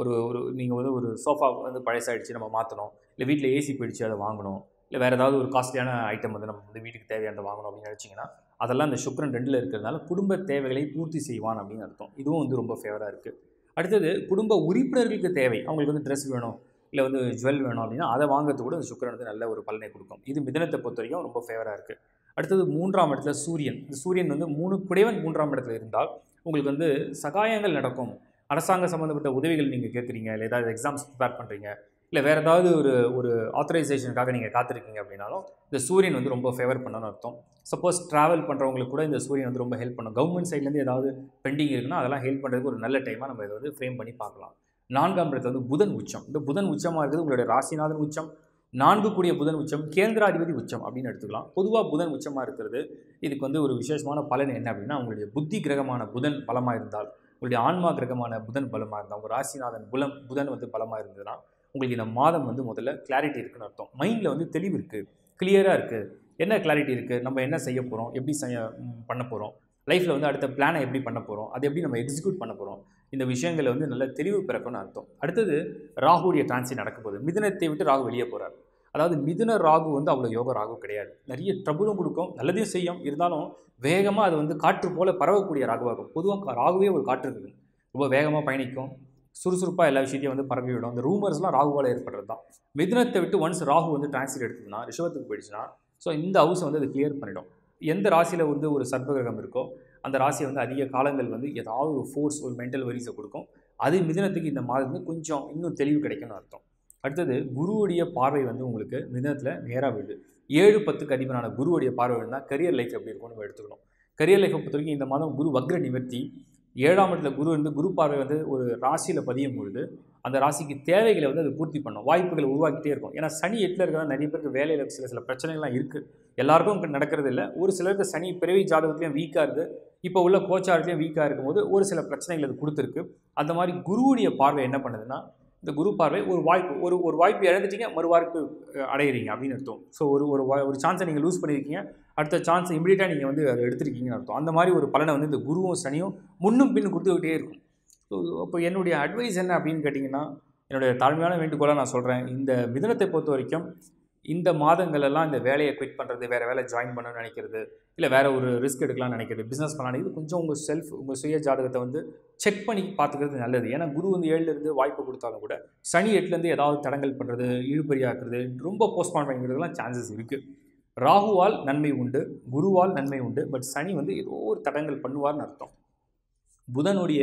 ஒரு ஒரு நீங்கள் வந்து ஒரு சோஃபா வந்து பழசாயிடுச்சு நம்ம மாற்றணும் இல்லை வீட்டில் ஏசி போயிடுச்சு அதை வாங்கணும். இல்லை வேறு ஏதாவது ஒரு காஸ்ட்லியான ஐட்டம் வந்து நம்ம வந்து வீட்டுக்கு தேவையானதை வாங்கணும் அப்படின்னு நினச்சிங்கன்னா அதெல்லாம் இந்த சுக்கரன் ரெண்டில் இருக்கிறதுனால குடும்ப தேவைகளை பூர்த்தி செய்வான் அப்படின்னு அர்த்தம். இதுவும் வந்து ரொம்ப ஃபேவராக இருக்குது அடுத்தது குடும்ப உறுப்பினர்களுக்கு தேவை. அவங்களுக்கு வந்து ட்ரெஸ் வேணும். இல்லை வந்து ஜுவல் வேணும் அப்படின்னா அதை வாங்குறது கூட இந்த சுக்கரன் வந்து நல்ல ஒரு பலனை கொடுக்கும். இது மிதனத்தை பொறுத்த வரைக்கும் ரொம்ப ஃபேவராக இருக்குது அடுத்தது மூன்றாம் இடத்துல சூரியன். இந்த சூரியன் வந்து மூணு குடைவன் மூன்றாம் இடத்துல இருந்தால் உங்களுக்கு வந்து சகாயங்கள் நடக்கும். அரசாங்க சம்மந்தப்பட்ட உதவிகள் நீங்கள் கேட்குறீங்க இல்லை ஏதாவது எக்ஸாம்ஸ் ப்ரிப்பேர் பண்ணுறீங்க இல்லை வேறு ஏதாவது ஒரு ஒரு ஆத்தரைசேஷனுக்காக நீங்கள் காத்திருக்கீங்க அப்படின்னாலும் இந்த சூரியன் வந்து ரொம்ப ஃபேவர் பண்ணணும்னு அர்த்தம். சப்போஸ் ட்ராவல் பண்ணுறவங்களுக்கு கூட இந்த சூரியன் வந்து ரொம்ப ஹெல்ப் பண்ணும். கவர்மெண்ட் சைட்லேருந்து ஏதாவது பெண்டிங் இருக்குன்னா அதெல்லாம் ஹெல்ப் பண்ணுறதுக்கு ஒரு நல்ல டைமாக நம்ம இதை வந்து ஃப்ரேம் பண்ணி பார்க்கலாம். நான்காம் இடத்துல வந்து புதன் உச்சம். இந்த புதன் உச்சமாக இருக்கிறது உங்களுடைய ராசிநாதன் உச்சம். நான்கு கூடிய புதன் உச்சம் கேந்திராதிபதி உச்சம் அப்படின்னு எடுத்துக்கலாம். பொதுவாக புதன் உச்சமாக இருக்கிறது. இதுக்கு வந்து ஒரு விசேஷமான பலன் என்ன அப்படின்னா உங்களுடைய புத்தி கிரகமான புதன் பலமாக இருந்தால் உங்களுடைய ஆன்மா கிரகமான புதன் பலமாக இருந்தால் உங்கள் ராசிநாதன் புலம் புதன் வந்து பலமாக இருந்ததுன்னா உங்களுக்கு இந்த மாதம் வந்து முதல்ல கிளாரிட்டி இருக்குன்னு அர்த்தம். மைண்டில் வந்து தெளிவு இருக்குது கிளியராக இருக்குது என்ன கிளாரிட்டி இருக்குது நம்ம என்ன செய்ய போகிறோம் எப்படி செய்ய பண்ண போகிறோம் லைஃப்பில் வந்து அடுத்த பிளானை எப்படி பண்ண போகிறோம் அதை எப்படி நம்ம எக்ஸிக்யூட் பண்ண போகிறோம் இந்த விஷயங்களை வந்து நல்ல தெளிவு பிறக்கும்னு அர்த்தம். அடுத்தது ராகுடைய டிரான்சி நடக்கும்போது போகுது மிதுனத்தை விட்டு ராகு வெளியே போகிறார் அதாவது மிதுன ராகு வந்து அவ்வளோ யோக ராகு கிடையாது. நிறைய ட்ரபுளும் கொடுக்கும் நல்லதையும் செய்யும். இருந்தாலும் வேகமாக அது வந்து காற்று போல் பரவக்கூடிய ராகுவாகும். பொதுவாக ராகுவே ஒரு காற்று இருக்குது. ரொம்ப வேகமாக பயணிக்கும். சுறுசுறுப்பாக எல்லா விஷயத்தையும் வந்து பரவிவிடும் அந்த ரூமர்ஸ்லாம் ராகுவால் ஏற்படுறது தான். மிதுனத்தை விட்டு ஒன்ஸ் ராகு வந்து டிரான்ஸ்லேட் எடுத்ததுன்னா ரிஷபத்துக்கு போயிடுச்சுன்னா ஸோ இந்த ஹவுஸை வந்து அது கிளியர் பண்ணிடும். எந்த ராசியில் வந்து ஒரு சர்ப்பகிரகம் இருக்கோ அந்த ராசியை வந்து அதிக காலங்கள் வந்து ஏதாவது ஒரு ஃபோர்ஸ் ஒரு மென்டல் வரிஸை கொடுக்கும். அது மிதனத்துக்கு இந்த மாதம் வந்து கொஞ்சம் இன்னும் தெளிவு கிடைக்கும்னு அர்த்தம். அடுத்தது குருவுடைய பார்வை வந்து உங்களுக்கு மிதனத்தில் நேராக விழுது. ஏழு பத்துக்கு அதிபரான குருவுடைய பார்வை இருந்தால் கரியர் லைஃப் எப்படி இருக்கும்னு நம்ம எடுத்துக்கணும். கரியர் லைஃப்பை பொறுத்த வரைக்கும் இந்த மாதம் குரு வக்ர நிவர்த்தி. ஏழாம் இடத்துல குரு வந்து குரு பார்வை வந்து ஒரு ராசியில் பதியும் பொழுது அந்த ராசிக்கு தேவைகளை வந்து அது பூர்த்தி பண்ணும். வாய்ப்புகளை உருவாக்கிட்டே இருக்கும். ஏன்னா சனி எட்டில் இருக்கிறதா நிறைய பேருக்கு வேலையில் சில சில பிரச்சனைகள்லாம் இருக்குது எல்லாருக்கும் நடக்கிறது இல்லை. ஒரு சிலருக்கு சனி பிறவி ஜாதகத்துலேயும் வீக்காக இருக்குது இப்போ உள்ள கோச்சாரத்துலேயும் வீக்காக இருக்கும்போது ஒரு சில பிரச்சனைகள் அது கொடுத்துருக்கு. அந்த மாதிரி குருவுடைய பார்வை என்ன பண்ணுதுன்னா இந்த குரு பார்வை ஒரு வாய்ப்பு ஒரு ஒரு வாய்ப்பு இழந்துட்டீங்க மறு வாய்ப்பு அடையிறீங்க அப்படின்னு அர்த்தம். ஸோ ஒரு ஒரு ஒரு சான்ஸை நீங்கள் லூஸ் பண்ணியிருக்கீங்க அடுத்த சான்ஸ் இமீடியட்டாக நீங்கள் வந்து அதை எடுத்திருக்கீங்கன்னு அர்த்தம். அந்த மாதிரி ஒரு பலனை வந்து இந்த குருவும் சனியும் முன்னும் பின்னும் கொடுத்துக்கிட்டே இருக்கும். ஸோ அப்போ என்னுடைய அட்வைஸ் என்ன அப்படின்னு கேட்டிங்கன்னா என்னுடைய தாழ்மையான வேண்டுகோளாக நான் சொல்கிறேன் இந்த மிதனத்தை பொறுத்த வரைக்கும் இந்த மாதங்களெல்லாம் இந்த வேலையை குவிட் பண்ணுறது வேறு வேலை ஜாயின் பண்ணணும்னு நினைக்கிறது இல்லை வேறு ஒரு ரிஸ்க் எடுக்கலாம்னு நினைக்கிறது பிஸ்னஸ் பண்ணலாம் இது கொஞ்சம் உங்கள் செல்ஃப் உங்கள் சுய ஜாதகத்தை வந்து செக் பண்ணி பார்த்துக்கிறது நல்லது. ஏன்னா குரு வந்து ஏழுலேருந்து வாய்ப்பு கொடுத்தாலும் கூட சனி எட்டுலேருந்து ஏதாவது தடங்கல் பண்ணுறது இழுபறியாக்குறது ரொம்ப போஸ்ட்பான் பண்ணிக்கிறதுலாம் சான்சஸ் இருக்குது ராகுவால் நன்மை உண்டு குருவால் நன்மை உண்டு பட் சனி வந்து ஏதோ ஒரு தடங்கல் பண்ணுவார்னு அர்த்தம். புதனுடைய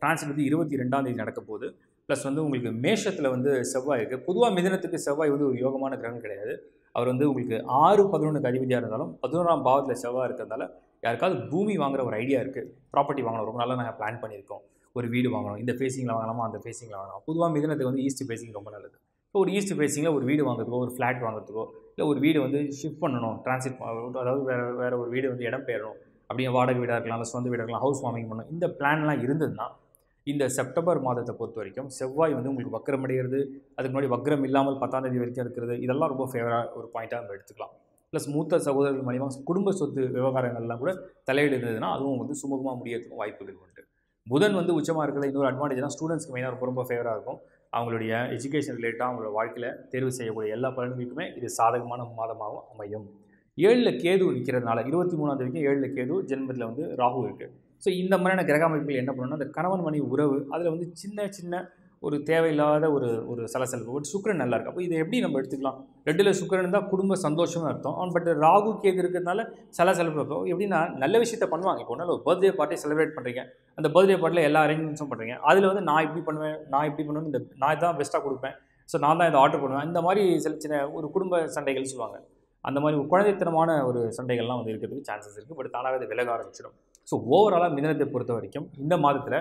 டிரான்சிட் வந்து இருபத்தி ரெண்டாம் தேதி நடக்க போகுது ப்ளஸ் வந்து உங்களுக்கு மேஷத்தில் வந்து செவ்வாய் இருக்குது பொதுவாக மிதனத்துக்கு செவ்வாய் வந்து ஒரு யோகமான கிரகம் கிடையாது. அவர் வந்து உங்களுக்கு ஆறு பதினொன்றுக்கு அதிபதியாக இருந்தாலும் பதினொன்றாம் பாவத்தில் செவ்வாய் இருக்கிறதால யாருக்காவது பூமி வாங்குற ஒரு ஐடியா இருக்குது ப்ராப்பர்ட்டி வாங்கணும். ரொம்ப நல்லா நாங்கள் பிளான் பண்ணியிருக்கோம். ஒரு வீடு வாங்கணும். இந்த ஃபேஸிங்கில் வாங்கலாமா? அந்த ஃபேஸிங்கில் வாங்கலாம்? பொதுவாக மிதனத்துக்கு வந்து ஈஸ்ட் ஃபேஸிங் ரொம்ப நல்லது. இப்போ ஒரு ஈஸ்ட் ஃபேஸிங்கில் ஒரு வீடு வாங்குறதுக்கோ ஒரு ஃப்ளாட் வாங்குறதுக்கோ இல்லை ஒரு வீடு வந்து ஷிஃப்ட் பண்ணணும். டிரான்சிட் அதாவது வேறு வேறு ஒரு வீடு வந்து இடம் பெயரணும். அப்படியே வாடகை வீடாக இருக்கலாம் இல்லை சொந்த வீடாக இருக்கலாம் ஹவுஸ் வார்மிங் பண்ணணும். இந்த பிளான்லாம் இருந்ததுன்னா இந்த செப்டம்பர் மாதத்தை பொறுத்த வரைக்கும் செவ்வாய் வந்து உங்களுக்கு வக்கரம் அடைகிறது. அதுக்கு முன்னாடி வக்கரம் இல்லாமல் பத்தாம் தேதி வரைக்கும் இருக்கிறது. இதெல்லாம் ரொம்ப ஃபேவராக ஒரு பாயிண்ட்டாக நம்ம எடுத்துக்கலாம். ப்ளஸ் மூத்த சகோதரர்கள் மூலியமாக குடும்ப சொத்து விவகாரங்கள்லாம் கூட தலையீடு இருந்ததுன்னா அதுவும் வந்து சுமூகமாக முடியறதுக்கும் வாய்ப்புகள் உண்டு. புதன் வந்து உச்சமாக இருக்கிறது. இன்னொரு அட்வான்டேஜ்னா ஸ்டூடெண்ட்ஸ்க்கு மெயினாக ரொம்ப ரொம்ப ஃபேவராக இருக்கும். அவங்களுடைய எஜுகேஷன் ரிலேட்டாக அவங்களோட வாழ்க்கையில் தேர்வு செய்யக்கூடிய எல்லா பலன்களுக்குமே இது சாதகமான மாதமாகவும் அமையும். ஏழில் கேது நிற்கிறதுனால இருபத்தி மூணாம் தேதிக்கும் ஏழில் கேது ஜென்மத்தில் வந்து ராகு இருக்குது ஸோ இந்த மாதிரியான கிரக அமைப்புகள் என்ன பண்ணணும்னா அந்த கணவன் மனைவி உறவு அதில் வந்து சின்ன சின்ன ஒரு தேவையில்லாத ஒரு ஒரு சலசலப்பு. ஒரு சுக்கிரன் நல்லா இருக்கு? அப்போ இதை எப்படி நம்ம எடுத்துக்கலாம்? ரெட்டில் சுக்கரன் தான் குடும்ப சந்தோஷம்னு அர்த்தம். அவன் பட் ராகு கேது இருக்கிறதுனால சலசலப்பு இருக்கும் எப்படின்னா நல்ல விஷயத்த பண்ணுவாங்க. இப்போ ஒன்றும் ஒரு பர்த்டே பார்ட்டி செலிப்ரேட் பண்ணுறீங்க அந்த பர்த்டே பார்ட்டியில் எல்லா அரேஞ்ச்மெண்ட்ஸும் பண்ணுறீங்க அதில் வந்து நான் இப்படி பண்ணுவேன் நான் இப்படி பண்ணுவேன் இந்த நான் தான் பெஸ்ட்டாக கொடுப்பேன். ஸோ நான் தான் இதை ஆர்டர் பண்ணுவேன். இந்த மாதிரி சில சின்ன ஒரு குடும்ப சண்டைகள் சொல்லுவாங்க. அந்த மாதிரி குழந்தைத்தனமான ஒரு சண்டைகள்லாம் வந்து இருக்கிறதுக்கு சான்சஸ் இருக்குது பட் தானாகவே அதை விலக ஆரம்பிச்சிடும். ஸோ ஓவராலாக மிதனத்தை பொறுத்த வரைக்கும் இந்த மாதத்தில்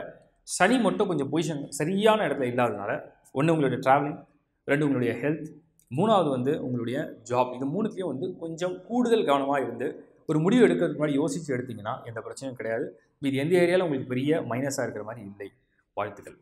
சனி மட்டும் கொஞ்சம் பொசிஷன் சரியான இடத்துல இல்லாததுனால ஒன்று உங்களுடைய ட்ராவலிங் ரெண்டு உங்களுடைய ஹெல்த் மூணாவது வந்து உங்களுடைய ஜாப் இது மூணுத்தையும் வந்து கொஞ்சம் கூடுதல் கவனமாக இருந்து ஒரு முடிவு எடுக்கிறதுக்கு முன்னாடி யோசித்து எடுத்தீங்கன்னா எந்த பிரச்சனையும் கிடையாது. இது எந்த ஏரியாவில் உங்களுக்கு பெரிய மைனஸாக இருக்கிற மாதிரி இல்லை. வாழ்த்துக்கள்.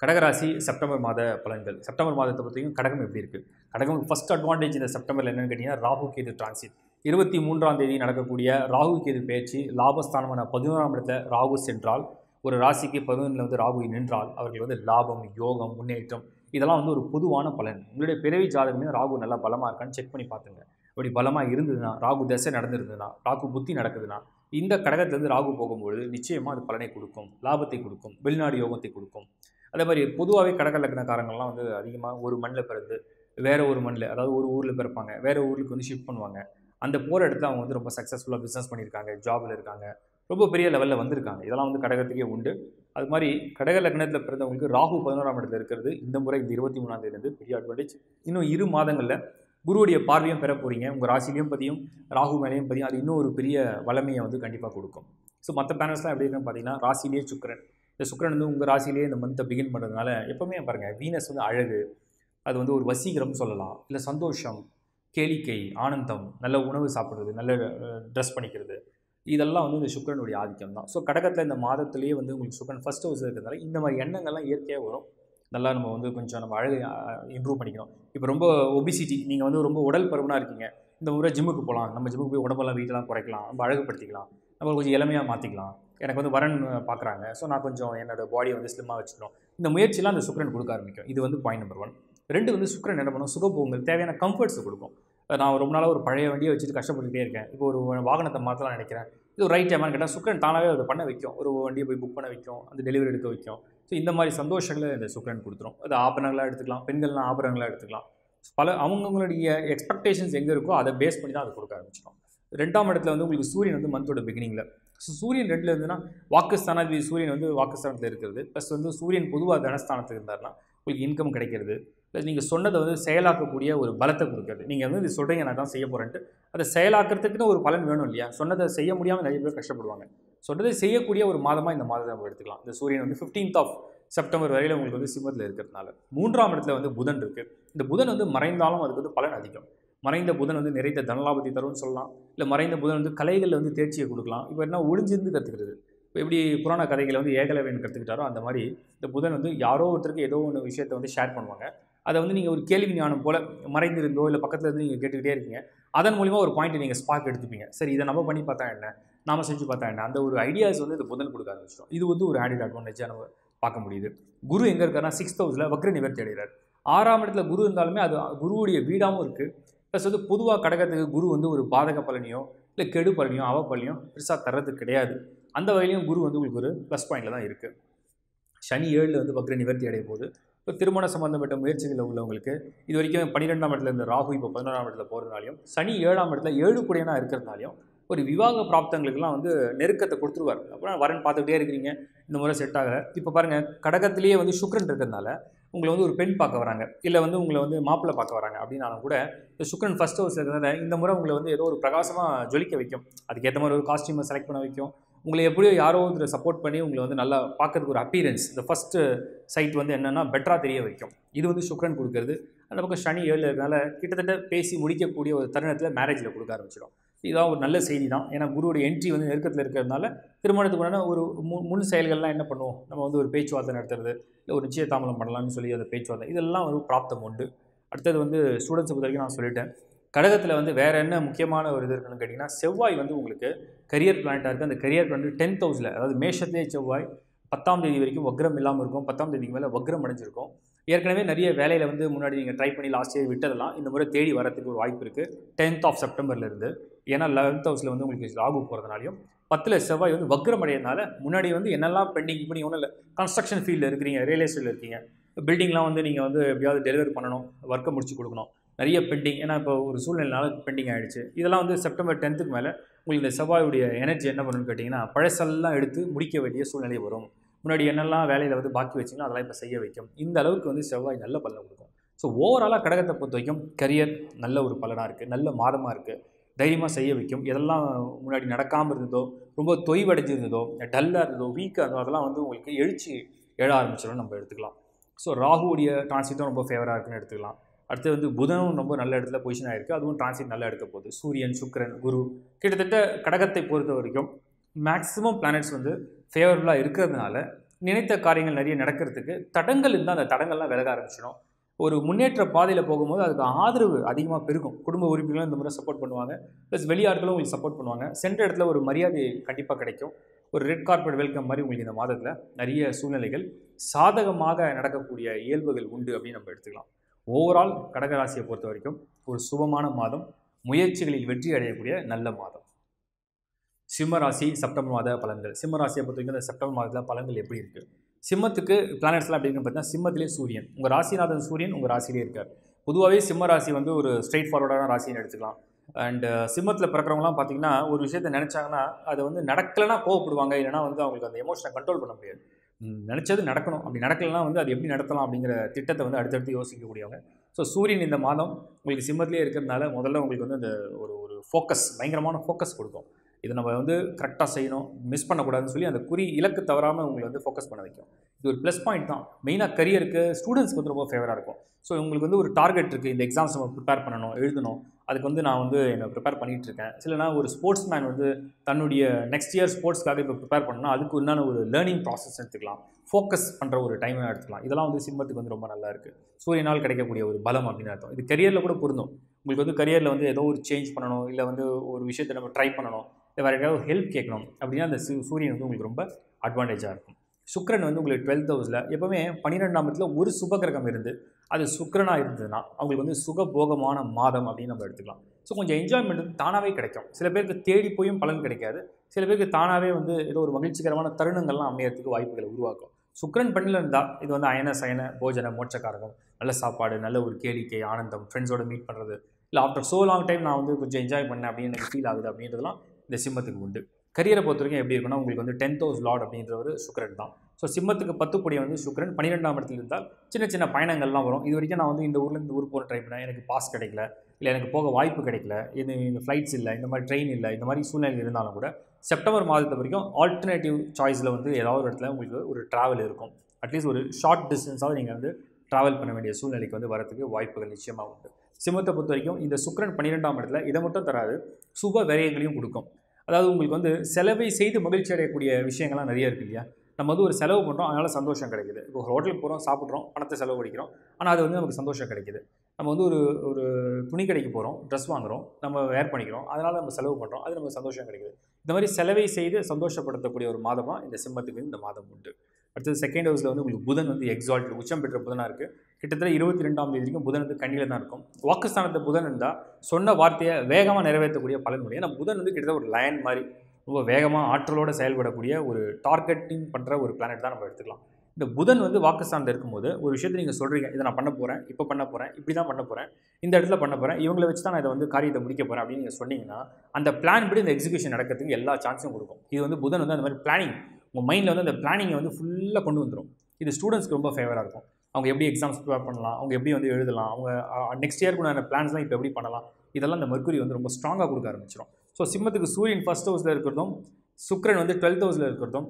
கடகராசி செப்டம்பர் மாத பலன்கள். செப்டம்பர் மாதத்தை பொறுத்தவரைக்கும் கடகம் எப்படி இருக்குது கடகம் ஃபஸ்ட் அட்வான்டேஜ் இந்த செப்டம்பரில் என்னென்னு கேட்டிங்கன்னா ராகு கேது டிரான்சிட் இருபத்தி மூன்றாம் தேதி நடக்கக்கூடிய ராகு கேது பேச்சு லாபஸ்தானமான பதினோராம் இடத்துல ராகு சென்றால் ஒரு ராசிக்கு பதினொன்றில் வந்து ராகு நின்றால் அவர்கள் வந்து லாபம் யோகம் முன்னேற்றம் இதெல்லாம் வந்து ஒரு பொதுவான பலன். உங்களுடைய பிறவி ஜாதகமே ராகு நல்லா பலமாக இருக்கான்னு செக் பண்ணி பார்த்துங்க. அப்படி பலமாக இருந்ததுன்னா ராகு தசை நடந்திருந்ததுன்னா ராகு புத்தி நடக்குதுன்னா இந்த கடகத்திலேருந்து ராகு போகும்பொழுது நிச்சயமாக அது பலனை கொடுக்கும் லாபத்தை கொடுக்கும் வெளிநாடு யோகத்தை கொடுக்கும். அதே மாதிரி பொதுவாகவே கடக லக்னக்காரங்கள்லாம் வந்து அதிகமாக ஒரு மண்ணில் பிறந்து வேறு ஒரு மண்ணில் அதாவது ஒரு ஊரில் பிறப்பாங்க வேறு ஊருக்கு வந்து ஷிஃப்ட் பண்ணுவாங்க. அந்த போகிற இடத்துல அவங்க வந்து ரொம்ப சக்ஸஸ்ஃபுல்லாக பிஸ்னஸ் பண்ணியிருக்காங்க ஜாபில் இருக்காங்க. ரொம்ப பெரிய லெவலில் வந்திருக்காங்க. இதெல்லாம் வந்து கடகத்துக்கே உண்டு. அது மாதிரி கடக லக்னத்தில் பிறந்தவங்களுக்கு ராகு பதினோராம் இடத்துல இருக்கிறது இந்த முறை இந்த இருபத்தி மூணாம் தேதியிலேருந்து பெரிய அட்வான்டேஜ் இன்னும் இரு மாதங்களில் குருவுடைய பார்வையும் பெற போகிறீங்க உங்கள் ராசிலையும் பதியும் ராகு மேலேயும் பதியும். அது இன்னும் ஒரு பெரிய வளமையை வந்து கண்டிப்பாக கொடுக்கும். ஸோ மற்ற பேனல்ஸ்லாம் எப்படி இருக்குன்னு பார்த்தீங்கன்னா ராசிலேயே சுக்கரன். இந்த சுக்கரன் வந்து உங்கள் ராசிலேயே இந்த மந்த்தை பிகின் பண்ணுறதுனால எப்போவுமே பாருங்கள் வீனஸ் வந்து அழகு அது வந்து ஒரு வசீகரம்னு சொல்லலாம். இல்லை சந்தோஷம் கேளிக்கை ஆனந்தம் நல்ல உணவு சாப்பிட்றது நல்ல ட்ரெஸ் பண்ணிக்கிறது. இதெல்லாம் வந்து இந்த சுக்கரனுடைய ஆதிக்கம் தான். ஸோ கடகத்தில் இந்த மாதத்திலேயே வந்து உங்களுக்கு சுக்கரன் ஃபஸ்ட் ஹவுஸ் இருக்கிறதுனால இந்த மாதிரி எண்ணங்கள்லாம் இயற்கையாக வரும். நல்லா நம்ம வந்து கொஞ்சம் நம்ம அழகை இம்ப்ரூவ் பண்ணிக்கணும் இப்போ ரொம்ப ஒபிசிட்டி நீங்கள் வந்து ரொம்ப உடல் பருவனாக இருக்கீங்க. இந்த முறை ஜிம்முக்கு போகலாம். நம்ம ஜிம்முக்கு போய் உடம்பெல்லாம் வீட்டெல்லாம் குறைக்கலாம். நம்ம அழகுபடுத்திக்கலாம். நம்ம கொஞ்சம் இளமையாக மாற்றிக்கலாம் எனக்கு வந்து வரன் பார்க்குறாங்க ஸோ நான் கொஞ்சம் என்னோடய பாடியை வந்து ஸ்லிம்மாக வச்சுக்கணும். இந்த முயற்சியெலாம் அந்த சுக்கரன் கொடுக்க ஆரம்பிக்கும். இது வந்து பாயிண்ட் நம்பர் ஒன் ரெண்டு வந்து சுக்கரன் என்ன பண்ணும்? சுகபோகங்கள் தேவையான கம்ஃபர்ட்ஸை கொடுக்கும். நான் ரொம்ப நாளாக ஒரு பழைய வண்டியை வச்சுட்டு கஷ்டப்பட்டுகிட்டே இருக்கேன். இப்போ ஒரு வாகனத்தை மாற்றலாம் நினைக்கிறேன். இது ஒரு ரைட் டைமானு கேட்டால் சுக்கரன் தானாகவே அதை பண்ண வைக்கும். ஒரு வண்டியை போய் புக் பண்ண வைக்கும். அந்த டெலிவரி எடுக்க வைக்கும். ஸோ இந்த மாதிரி சந்தோஷங்களை இந்த சுக்கரன் கொடுத்துரும். அது ஆபரணங்களாக எடுத்துக்கலாம். பெண்கள்லாம் ஆபரணங்களாக எடுத்துக்கலாம். பல அவங்கவுங்களுடைய எக்ஸ்பெக்டேஷன்ஸ் எங்கே இருக்கோ அதை பேஸ் பண்ணி தான் அதை கொடுக்க ஆரம்பிச்சிடும் ரெண்டாம் இடத்துல வந்து உங்களுக்கு சூரியன் வந்து மந்தோட பிகினிங்கில் ஸோ சூரியன் ரெண்டில் இருந்துன்னா வாக்குஸ்தானாதிபதி சூரியன் வந்து வாக்குஸ்தானத்தில் இருக்கிறது. ப்ளஸ் வந்து சூரியன் பொதுவாக தனஸ்தானத்தில் இருந்தார்னா உங்களுக்கு இன்கம் கிடைக்கிறது. இல்லை நீங்கள் சொன்னதை வந்து செயலாக்கக்கூடிய ஒரு பலத்தை கொடுக்குறது. நீங்கள் வந்து இது சொல்கிறீங்க நான் தான் செய்ய போகிறேன்ட்டு அதை செயலாக்கிறதுக்குன்னு ஒரு பலன் வேணும் இல்லையா? சொன்னதை செய்ய முடியாமல் நிறைய பேர் கஷ்டப்படுவாங்க. சொன்னதை செய்யக்கூடிய ஒரு மாதமாக இந்த மாதத்தை நம்ம எடுத்துக்கலாம். இந்த சூரியன் வந்து ஃபிஃப்டீன்த் ஆஃப் செப்டம்பர் வரையில் உங்களுக்கு வந்து சிம்மத்தில் இருக்கிறதுனால. மூன்றாம் இடத்துல வந்து புதன் இருக்குது இந்த புதன் வந்து மறைந்தாலும் அதுக்கு வந்து பலன் அதிகம். மறைந்த புதன் வந்து நிறைந்த தனலாபதி தரும்னு சொல்லலாம். இல்லை மறைந்த புதன் வந்து கலைகளில் வந்து தேர்ச்சியை கொடுக்கலாம். இப்போ என்ன ஒளிஞ்சிருந்து கற்றுக்கிறது இப்போ எப்படி புராண கதைகளை வந்து ஏகலவன் கற்றுக்கிட்டாரோ அந்த மாதிரி இந்த புதன் வந்து யாரோ ஒருத்தருக்கு ஏதோ ஒன்று விஷயத்தை வந்து ஷேர் பண்ணுவாங்க. அதை வந்து நீங்கள் ஒரு கேள்வி ஞானம் போல் மறைந்திருந்தோ இல்லை பக்கத்தில் இருந்து நீங்கள் கேட்டுக்கிட்டே இருக்கீங்க. அதன் மூலிமா ஒரு பாயிண்ட்டை நீங்கள் ஸ்பார்க் எடுத்துப்பீங்க. சரி இதை நம்ம பண்ணி பார்த்தா என்ன? நாம செஞ்சு பார்த்தா என்ன? அந்த ஒரு ஐடியாஸ் வந்து இது புதன் கொடுக்க ஆரம்பிச்சிடும். இது வந்து ஒரு ஆடிட் அட்வான்டேஜாக நம்ம பார்க்க முடியுது. குரு எங்கே இருக்காருன்னா சிக்ஸ்த் ஹவுஸில் வக்ர நிவர்த்தி அடைகிறார் ஆறாம் இடத்துல குரு இருந்தாலுமே அது குருவுடைய வீடாகவும் இருக்குது ப்ளஸ் வந்து பொதுவாக கடகத்துக்கு குரு வந்து ஒரு பாதக பலனையோ இல்லை கெடு பலனையோ அவ பலனையோ பெருசாக தர்றது கிடையாது. அந்த வகையிலையும் குரு வந்து உங்களுக்கு ஒரு ப்ளஸ் பாயிண்டில் தான் இருக்குது சனி ஏழில் வந்து வக்ர நிவர்த்தி அடைய போது இப்போ திருமண சம்பந்தப்பட்ட முயற்சிகளில் உள்ளவங்களுக்கு இது வரைக்கும் பன்னிரெண்டாம் இடத்துல இருந்த ராகு இப்போ பதினோராம் இடத்துல போகிறதுனாலையும் சனி ஏழாம் இடத்துல ஏழு குடையனாக இருக்கிறதுனாலையும் ஒரு விவாக பிராப்தங்களுக்கெல்லாம் வந்து நெருக்கத்தை கொடுத்துருவார். அப்புறம் வரன் பார்த்துக்கிட்டே இருக்கிறீங்க இந்த முறை செட் ஆகலை. இப்போ பாருங்கள் கடகத்திலேயே வந்து சுக்ரன் இருக்கிறதுனால உங்களை வந்து ஒரு பெண் பார்க்க வராங்க. இல்லை வந்து உங்களை வந்து மாப்பிள்ளை பார்க்க வராங்க அப்படின்னாலும் கூட இந்த சுக்ரன் ஃபஸ்ட் ஹவுஸ் இருக்கிறதால இந்த முறை உங்களை வந்து ஏதோ ஒரு பிரகாசமாக ஜொலிக்க வைக்கும். அதுக்கேற்ற மாதிரி ஒரு காஸ்டியூமை செலக்ட் பண்ண வைக்கும். உங்களை எப்படியோ யாரோ ஒருத்தர் சப்போர்ட் பண்ணி உங்களை வந்து நல்லா பார்க்கறதுக்கு ஒரு அப்பீரன்ஸ் இந்த ஃபஸ்ட்டு சைட் வந்து என்னென்னா பெட்டராக தெரிய வைக்கும். இது வந்து சுக்ரன் கொடுக்கறது. அந்த பக்கம் சனி ஏழில் இருக்கிறனால கிட்டத்தட்ட பேசி முடிக்கக்கூடிய ஒரு தருணத்தில் மேரேஜில் கொடுக்க ஆரம்பிச்சிடும். இதுதான் ஒரு நல்ல செய்தி தான் ஏன்னா குருவுடைய என்ட்ரி வந்து நெருக்கத்தில் இருக்கிறதுனால திருமணத்துக்கு முன்னாடி ஒரு மு- முன் செயல்கள்லாம் என்ன பண்ணுவோம்? நம்ம வந்து ஒரு பேச்சுவார்த்தை நடத்துறது இல்லை ஒரு நிச்சயதாமலம் பண்ணலாம்னு சொல்லி அந்த பேச்சுவார்த்தை இதெல்லாம் ஒரு பிராப்தம் உண்டு. அடுத்தது வந்து ஸ்டூடெண்ட்ஸை பொறுத்த வரைக்கும் நான் சொல்லிட்டேன். கடகத்தில் வந்து வேறு என்ன முக்கியமான ஒரு இது இருக்குன்னு கேட்டிங்கன்னா செவ்வாய் வந்து உங்களுக்கு கரியர் பிளானட்டாக இருக்குது அந்த கரியர் பிளான் டென்த் ஹவுஸில் அதாவது மேஷத்திலே செவ்வாய் பத்தாம் தேதி வரைக்கும் வக்ரம் இல்லாமல் இருக்கும். பத்தாம் தேதிக்கு மேலே வக்ரம் அடைஞ்சிருக்கும். ஏற்கனவே நிறைய வேலையில் வந்து முன்னாடி நீங்கள் ட்ரை பண்ணி லாஸ்ட் இயர் விட்டதெல்லாம் இந்த முறை தேடி வரதுக்கு ஒரு வாய்ப்பு இருக்குது டென்த் ஆஃப் செப்டம்பர்லேருந்து ஏன்னா லெவன்த் ஹவுஸில் வந்து உங்களுக்கு ராகு போகிறதுனாலையும் பத்தில் செவ்வாய் வந்து வக்ரம் அடையிறதுனால முன்னாடி வந்து என்னெல்லாம் பெண்டிங் பண்ணி ஒன்றும் இல்லை கன்ஸ்ட்ரக்ஷன் ஃபீல்டில் இருக்கிறீங்க ரியல் எஸ்டேட்டில் இருக்கீங்க பில்டிங்லாம் வந்து நீங்கள் வந்து எப்படியாவது டெலிவரி பண்ணணும் ஒர்க்கை முடிச்சு கொடுக்கணும். நிறைய பெண்டிங் ஏன்னா இப்போ ஒரு சூழ்நிலைனால பெண்டிங் ஆகிடுச்சு இதெல்லாம் வந்து செப்டம்பர் டென்த்துக்கு மேலே உங்களுக்கு இந்த செவ்வாயுடைய எனர்ஜி என்ன பண்ணணும்னு கேட்டிங்கன்னா பழசெல்லாம் எடுத்து முடிக்க வேண்டிய சூழ்நிலை வரும். முன்னாடி என்னெல்லாம் வேலையில் வந்து பாக்கி வச்சிங்களோ அதெல்லாம் இப்போ செய்ய வைக்கும். இந்த அளவுக்கு வந்து செவ்வாய் நல்ல பலனை கொடுக்கும். ஸோ ஓவராலாக கடகத்தை பொறுத்த வரைக்கும் கரியர் நல்ல ஒரு பலனாக இருக்குது நல்ல மாதமாக இருக்குது தைரியமாக செய்ய வைக்கும். எதெல்லாம் முன்னாடி நடக்காமல் இருந்ததோ ரொம்ப தொய்வடைஞ்சிருந்ததோ டல்லாக இருந்ததோ வீக்காக இருந்ததோ அதெல்லாம் வந்து உங்களுக்கு எழுச்சி எழ ஆரம்பிச்சிடும் நம்ம எடுத்துக்கலாம். ஸோ ராகுவுடைய டிரான்சிட்டும் ரொம்ப ஃபேவராக இருக்குன்னு எடுத்துக்கலாம். அடுத்து வந்து புதனும் ரொம்ப நல்ல இடத்துல பொசிஷன் ஆகிருக்கு அதுவும் டிரான்சிட் நல்லா எடுக்க போகுது. சூரியன் சுக்கரன் குரு கிட்டத்தட்ட கடகத்தை பொறுத்த வரைக்கும் மேக்ஸிமம் பிளானட்ஸ் வந்து ஃபேவரபுளாக இருக்கிறதுனால நினைத்த காரியங்கள் நிறைய நடக்கிறதுக்கு தடங்கள் இருந்தால் அந்த தடங்கள்லாம் விலக ஆரம்பிச்சிடும். ஒரு முன்னேற்ற பாதையில் போகும்போது அதுக்கு ஆதரவு அதிகமாக பெருகும். குடும்ப உறுப்பினர்களும் இந்த முறை சப்போர்ட் பண்ணுவாங்க. ப்ளஸ் வெளியாட்களும் உங்களுக்கு சப்போர்ட் பண்ணுவாங்க. சென்ற இடத்துல ஒரு மரியாதை கண்டிப்பாக கிடைக்கும். ஒரு ரெட் கார்பெட் வெல்கம் மாதிரி உங்களுக்கு இந்த மாதத்தில் நிறைய சூழ்நிலைகள் சாதகமாக நடக்கக்கூடிய இயல்புகள் உண்டு அப்படின்னு நம்ம எடுத்துக்கலாம். ஓவரால் கடகராசியை பொறுத்த வரைக்கும் ஒரு சுபமான மாதம். முயற்சிகளில் வெற்றி அடையக்கூடிய நல்ல மாதம். சிம்மராசி செப்டம்பர் மாத பலன்கள். சிம்மராசியை பொறுத்த வரைக்கும் இந்த செப்டம்பர் மாதத்தில் பலன்கள் எப்படி இருக்குது சிம்மத்துக்கு பிளானட்ஸ்லாம் அப்படின்னு பார்த்தீங்கன்னா சிம்மத்திலே சூரியன். உங்கள் ராசிநாதன் சூரியன் உங்கள் ராசியிலே இருக்கார். பொதுவாகவே சிம்ம ராசி வந்து ஒரு ஸ்ட்ரெயிட் ஃபார்வர்டான ராசின்னு எடுத்துக்கலாம். அண்டு uh, சிம்மத்தில் பிறக்கிறவங்களாம் பார்த்தீங்கன்னா ஒரு விஷயத்தை நினச்சாங்கன்னா அதை வந்து நடக்கலைன்னா கோவப்படுவாங்க. இல்லைனா வந்து அவங்களுக்கு அந்த எமோஷனை கண்ட்ரோல் பண்ண முடியாது. நினச்சது நடக்கணும். அப்படி நடக்கலைன்னா வந்து அது எப்படி நடத்தலாம் அப்படிங்கிற திட்டத்தை வந்து அடுத்தடுத்து யோசிக்கக்கூடியவங்க. ஸோ சூரியன் இந்த மாதம் உங்களுக்கு சிம்மத்திலே இருக்கிறதுனால முதல்ல உங்களுக்கு வந்து அந்த ஒரு ஒரு ஃபோக்கஸ் பயங்கரமான ஃபோக்கஸ் கொடுக்கும். இதை நம்ம வந்து கரெக்டாக செய்யணும் மிஸ் பண்ணக்கூடாதுன்னு சொல்லி அந்த குறி இலக்கு தவறாமல் உங்களை வந்து ஃபோக்கஸ் பண்ண வைக்கும். இது ஒரு ப்ளஸ் பாயிண்ட் தான். மெயினாக கரியருக்கு ஸ்டூடெண்ட்ஸ்க்கு வந்து ரொம்ப ஃபேவராக இருக்கும். ஸோ உங்களுக்கு வந்து ஒரு டார்கெட் இருக்குது இந்த எக்ஸாம்ஸ் நம்ம ப்ரிப்பேர் பண்ணணும் எழுதணும். அதுக்கு வந்து நான் வந்து என்னை ப்ரிப்பேர் பண்ணிகிட்டு இருக்கேன். சிலனா ஒரு ஸ்போர்ட்ஸ் மேன் வந்து தன்னுடைய நெக்ஸ்ட் இயர் ஸ்போர்ட்ஸ்க்காக இப்போ ப்ரிப்பேர் பண்ணணும் அதுக்கு உண்டான ஒரு லேர்னிங் ப்ராசஸ் எடுத்துக்கலாம். ஃபோக்கஸ் பண்ணுற ஒரு டைமை எடுத்துக்கலாம். இதெல்லாம் வந்து சிம்மத்துக்கு வந்து ரொம்ப நல்லா இருக்குது சூரியனால் கிடைக்கக்கூடிய ஒரு பலம் அப்படின்னு அர்த்தம். இது கரியரில் கூட பொருந்தும். உங்களுக்கு வந்து கரியரில் வந்து ஏதோ ஒரு சேஞ்ச் பண்ணணும் இல்லை வந்து ஒரு விஷயத்தை நம்ம ட்ரை பண்ணணும் இல்லை வேறு ஏதாவது ஹெல்ப் கேட்கணும் அப்படின்னா அந்த சூரியன் வந்து உங்களுக்கு ரொம்ப அட்வான்டேஜாக இருக்கும். சுக்கரன் வந்து உங்களுக்கு டுவெல்த் ஹவுஸில் எப்போவுமே பன்னிரெண்டாம் இடத்துல ஒரு சுபகிரகம் இருந்து அது சுக்கரனாக இருந்ததுன்னா அவங்களுக்கு வந்து சுகபோகமான மாதம் அப்படின்னு நம்ம எடுத்துக்கலாம். ஸோ கொஞ்சம் என்ஜாய்மெண்ட் வந்து தானாகவே கிடைக்கும். சில பேருக்கு தேடி போயும் பலன் கிடைக்காது. சில பேருக்கு தானாகவே வந்து ஏதோ ஒரு மகிழ்ச்சிகரமான தருணங்கள்லாம் அமையறதுக்கு வாய்ப்புகளை உருவாக்கும். சுக்கரன் பண்ணில் இருந்தால் இது வந்து அயன சயன போஜன மோட்சக்காரகம் நல்ல சாப்பாடு நல்ல ஒரு கேளிக்கை ஆனந்தம் ஃப்ரெண்ட்ஸோட மீட் பண்ணுறது இல்லை ஆஃப்டர் ஸோ லாங் டைம் நான் வந்து கொஞ்சம் என்ஜாய் பண்ணேன் அப்படின்னு எனக்கு ஃபீல் ஆகுது அப்படின்றதுலாம் இந்த சிம்மத்துக்கு உண்டு. கரியரை பொறுத்த வரைக்கும் எப்படி இருக்குன்னா உங்களுக்கு வந்து டென்த் ஹவுஸ் லார்ட் அப்படின்ற ஒரு சுக்கிரன் தான். ஸோ சிம்மத்துக்கு பத்து கூடிய வந்து சுக்கரன் பன்னிரெண்டாம் இடத்துல இருந்தால் சின்ன சின்ன பயணங்கள்லாம் வரும். இது வரைக்கும் நான் வந்து இந்த ஊரில் இந்த ஊர் போகிற ட்ரை பண்ணேன் எனக்கு பாஸ் கிடைக்கல. இல்லை எனக்கு போக வாய்ப்பு கிடைக்கல. இது இந்த ஃப்ளைட்ஸ் இல்லை இந்த மாதிரி ட்ரெயின் இல்லை இந்த மாதிரி சூழ்நிலை இருந்தாலும் கூட செப்டம்பர் மாதத்து வரைக்கும் ஆல்டர்னேட்டிவ் சாய்ஸில் வந்து ஏதாவது ஒரு இடத்துல உங்களுக்கு ஒரு ட்ராவல் இருக்கும். அட்லீஸ்ட் ஒரு ஷார்ட் டிஸ்டன்ஸாவது நீங்கள் வந்து ட்ராவல் பண்ண வேண்டிய சூழ்நிலைக்கு வந்து வரத்துக்கு வாய்ப்புகள் நிச்சயமாக உண்டு. சிம்மத்தை பொறுத்த வரைக்கும் இந்த சுக்கரன் பன்னிரெண்டாம் இடத்துல இதை மட்டும் தராது சுப விரயங்களையும் கொடுக்கும். அதாவது உங்களுக்கு வந்து செலவை செய்து மகிழ்ச்சி அடையக்கூடிய விஷயங்கள்லாம் நிறைய இருக்கு இல்லையா? நம்ம வந்து ஒரு செலவு பண்ணுறோம் அதனால் சந்தோஷம் கிடைக்குது. இப்போ ஒரு ஹோட்டலுக்கு போகிறோம் சாப்பிட்றோம் பணத்தை செலவு பண்ணிக்கிறோம் ஆனால் அது வந்து நமக்கு சந்தோஷம் கிடைக்குது. நம்ம வந்து ஒரு ஒரு துணி கடைக்கு போகிறோம் ட்ரெஸ் வாங்குறோம் நம்ம வேர் பண்ணிக்கிறோம் அதனால் நம்ம செலவு பண்ணுறோம் அது நமக்கு சந்தோஷம் கிடைக்குது. இந்த மாதிரி செலவை செய்து சந்தோஷப்படுத்தக்கூடிய ஒரு மாதமாக இந்த சிம்மத்துக்கு இந்த மாதம் உண்டு. அடுத்தது செகண்ட் ஹவுஸில் வந்து உங்களுக்கு புதன் வந்து எக்ஸால்ட் உச்சம் பெற்ற புதனாக இருக்குது கிட்டத்தட்ட இருபத்தி ரெண்டாம் தேதி வரைக்கும் புதன் வந்து கண்ணியில் தான் இருக்கும். வாக்குஸ்தானத்தை புதன் இருந்தால் சொன்ன வார்த்தையை வேகமாக நிறைவேற்றக்கூடிய பலன் முடியும் ஏன்னா புதன் வந்து கிட்டத்தட்ட ஒரு லயன் மாதிரி. ரொம்ப வேகமாக ஆற்றலோடு செயல்படக்கூடிய ஒரு டார்கெட்டிங் பண்ணுற ஒரு பிளானட் தான் நம்ம எடுத்துக்கலாம். இந்த புதன் வந்து வாக்குஸ்தானத்தில் இருக்கும்போது ஒரு விஷயத்தை நீங்கள் சொல்கிறீங்க இதை நான் பண்ண போகிறேன் இப்போ பண்ண போகிறேன் இப்படி தான் பண்ண போகிறேன் இந்த இடத்துல பண்ண போகிறேன் இவங்களை வச்சு தான் நான் இதை வந்து காரியத்தை முடிக்க போகிறேன் அப்படின்னு நீங்கள் சொன்னீங்கன்னா அந்த பிளான் படி இந்த எக்ஸிகூஷன் நடக்கிறதுக்கு எல்லா சான்ஸும் கொடுக்கும். இது வந்து புதன் வந்து அந்த மாதிரி பிளானிங் உங்கள் மைண்டில் வந்து அந்த பிளானிங்கை வந்து ஃபுல்லாக கொண்டு வந்துடும் இது ஸ்டூடெண்ட்ஸ்க்கு ரொம்ப ஃபேவராக இருக்கும். அவங்க எப்படி எக்ஸாம்ஸ் ப்ரிப்பேர் பண்ணலாம் அவங்க எப்படி வந்து எழுதலாம் அவங்க நெக்ஸ்ட் இயர்க்குள்ள பிளான்ஸ்லாம் இப்போ எப்படி பண்ணலாம் இதெல்லாம் இந்த மர்க்குரி வந்து ரொம்ப ஸ்ட்ராங்காக கொடுக்க ஆரம்பிச்சிடும் ஸோ சிம்மத்துக்கு சூரியன் ஃபஸ்ட் ஹவுஸில் இருக்கிறதும் சுக்கிரன் வந்து டுவெல்த் ஹவுஸில் இருக்கிறதும்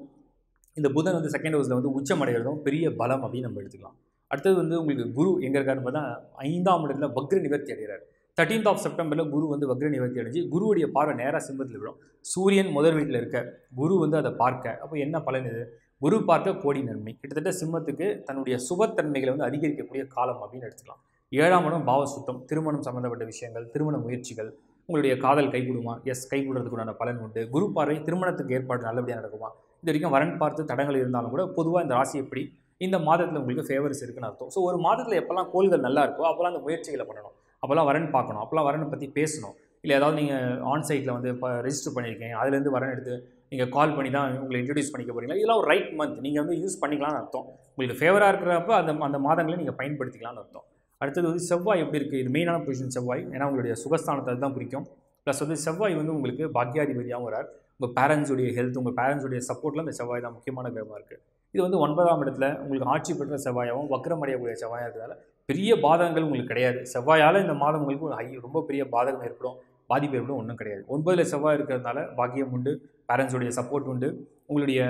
இந்த புதன் வந்து செகண்ட் ஹவுஸில் வந்து உச்சம் அடைகிறதும் பெரிய பலம் அப்படின்னு நம்ம எடுத்துக்கலாம். அடுத்தது வந்து உங்களுக்கு குரு எங்கே இருக்காருன்னு பார்த்தா ஐந்தாம் இடத்துல வக்ர நிவர்த்தி அடைகிறார். தேர்ட்டீன்த் ஆஃப் செப்டம்பரில் குரு வந்து வக்ர நிவர்த்தி அடைஞ்சு குருவுடைய பார்வை நேராக சிம்மத்தில் விடும் சூரியன் முதல் வீட்டில் இருக்க குரு வந்து அதை பார்க்க. அப்போ என்ன பலன் இது? குரு பார்க்க கோடி நன்மை. கிட்டத்தட்ட சிம்மத்துக்கு தன்னுடைய சுபத்தன்மைகளை வந்து அதிகரிக்கக்கூடிய காலம் அப்படின்னு எடுத்துக்கலாம். ஏழாம் இடம் பாவசுத்தம் திருமணம் சம்மந்தப்பட்ட விஷயங்கள் திருமண முயற்சிகள் உங்களுடைய காதல் கைகூடுமா எஸ் கைகூடுறதுக்குண்டான பலன் உண்டு. குரு பார்வை திருமணத்துக்கு ஏற்பாடு நல்லபடியாக நடக்குமா? இது வரைக்கும் வரன் பார்த்து தடங்கள் இருந்தாலும் கூட பொதுவாக இந்த ராசி எப்படி? இந்த மாதத்தில் உங்களுக்கு ஃபேவர்ஸ் இருக்குன்னு அர்த்தம். ஸோ ஒரு மாதத்தில் எப்போல்லாம் கோள்கள் நல்லா இருக்கோ அப்போல்லாம் அந்த முயற்சிகளை பண்ணணும். அப்போல்லாம் வரன் பார்க்கணும். அப்போல்லாம் வரனை பற்றி பேசணும். இல்லை ஏதாவது நீங்கள் ஆன் சைட்டில் வந்து இப்போ ரெஜிஸ்டர் பண்ணியிருக்கீங்க அதுலேருந்து வரன் எடுத்து நீங்கள் கால் பண்ணி தான் உங்களை இன்ட்ரடியூஸ் பண்ணிக்க போகிறீங்களா இதெல்லாம் ஒரு ரைட் மந்த் நீங்கள் வந்து யூஸ் பண்ணிக்கலாம்னு அர்த்தம். உங்களுக்கு ஃபேவராக இருக்கிறப்ப அந்த அந்த மாதங்களை நீங்கள் பயன்படுத்திக்கலாம்னு அர்த்தம். அடுத்தது வந்து செவ்வாய் எப்படி இருக்குது இது மெயினான பொசிஷன் செவ்வாய். ஏன்னா உங்களுடைய சுகஸ்தானத்தை தான் குறிக்கும். ப்ளஸ் வந்து செவ்வாய் வந்து உங்களுக்கு பாக்யாதிபதியாகவும் வரார். உங்கள் பேரண்ட்ஸுடைய ஹெல்த் உங்கள் பேரண்ட்ஸுடைய சப்போர்ட்டில் அந்த செவ்வாய் தான் முக்கியமான கிரகமாக இருக்குது இது வந்து ஒன்பதாம் இடத்துல உங்களுக்கு ஆட்சி பெற்ற செவ்வாயாகவும் வக்ரம் அடையக்கூடிய செவ்வாயாக இருக்கிறதால பெரிய பாதகங்கள் உங்களுக்கு கிடையாது. செவ்வாயால் இந்த மாதம் உங்களுக்கு ஒரு ஹை ரொம்ப பெரிய பாதகம் ஏற்படும் பாதிப்பு ஏற்படும் ஒன்றும் கிடையாது. ஒன்பதில் செவ்வாய் இருக்கிறதுனால பாக்கியம் உண்டு பேரண்ட்ஸுடைய சப்போர்ட் உண்டு. உங்களுடைய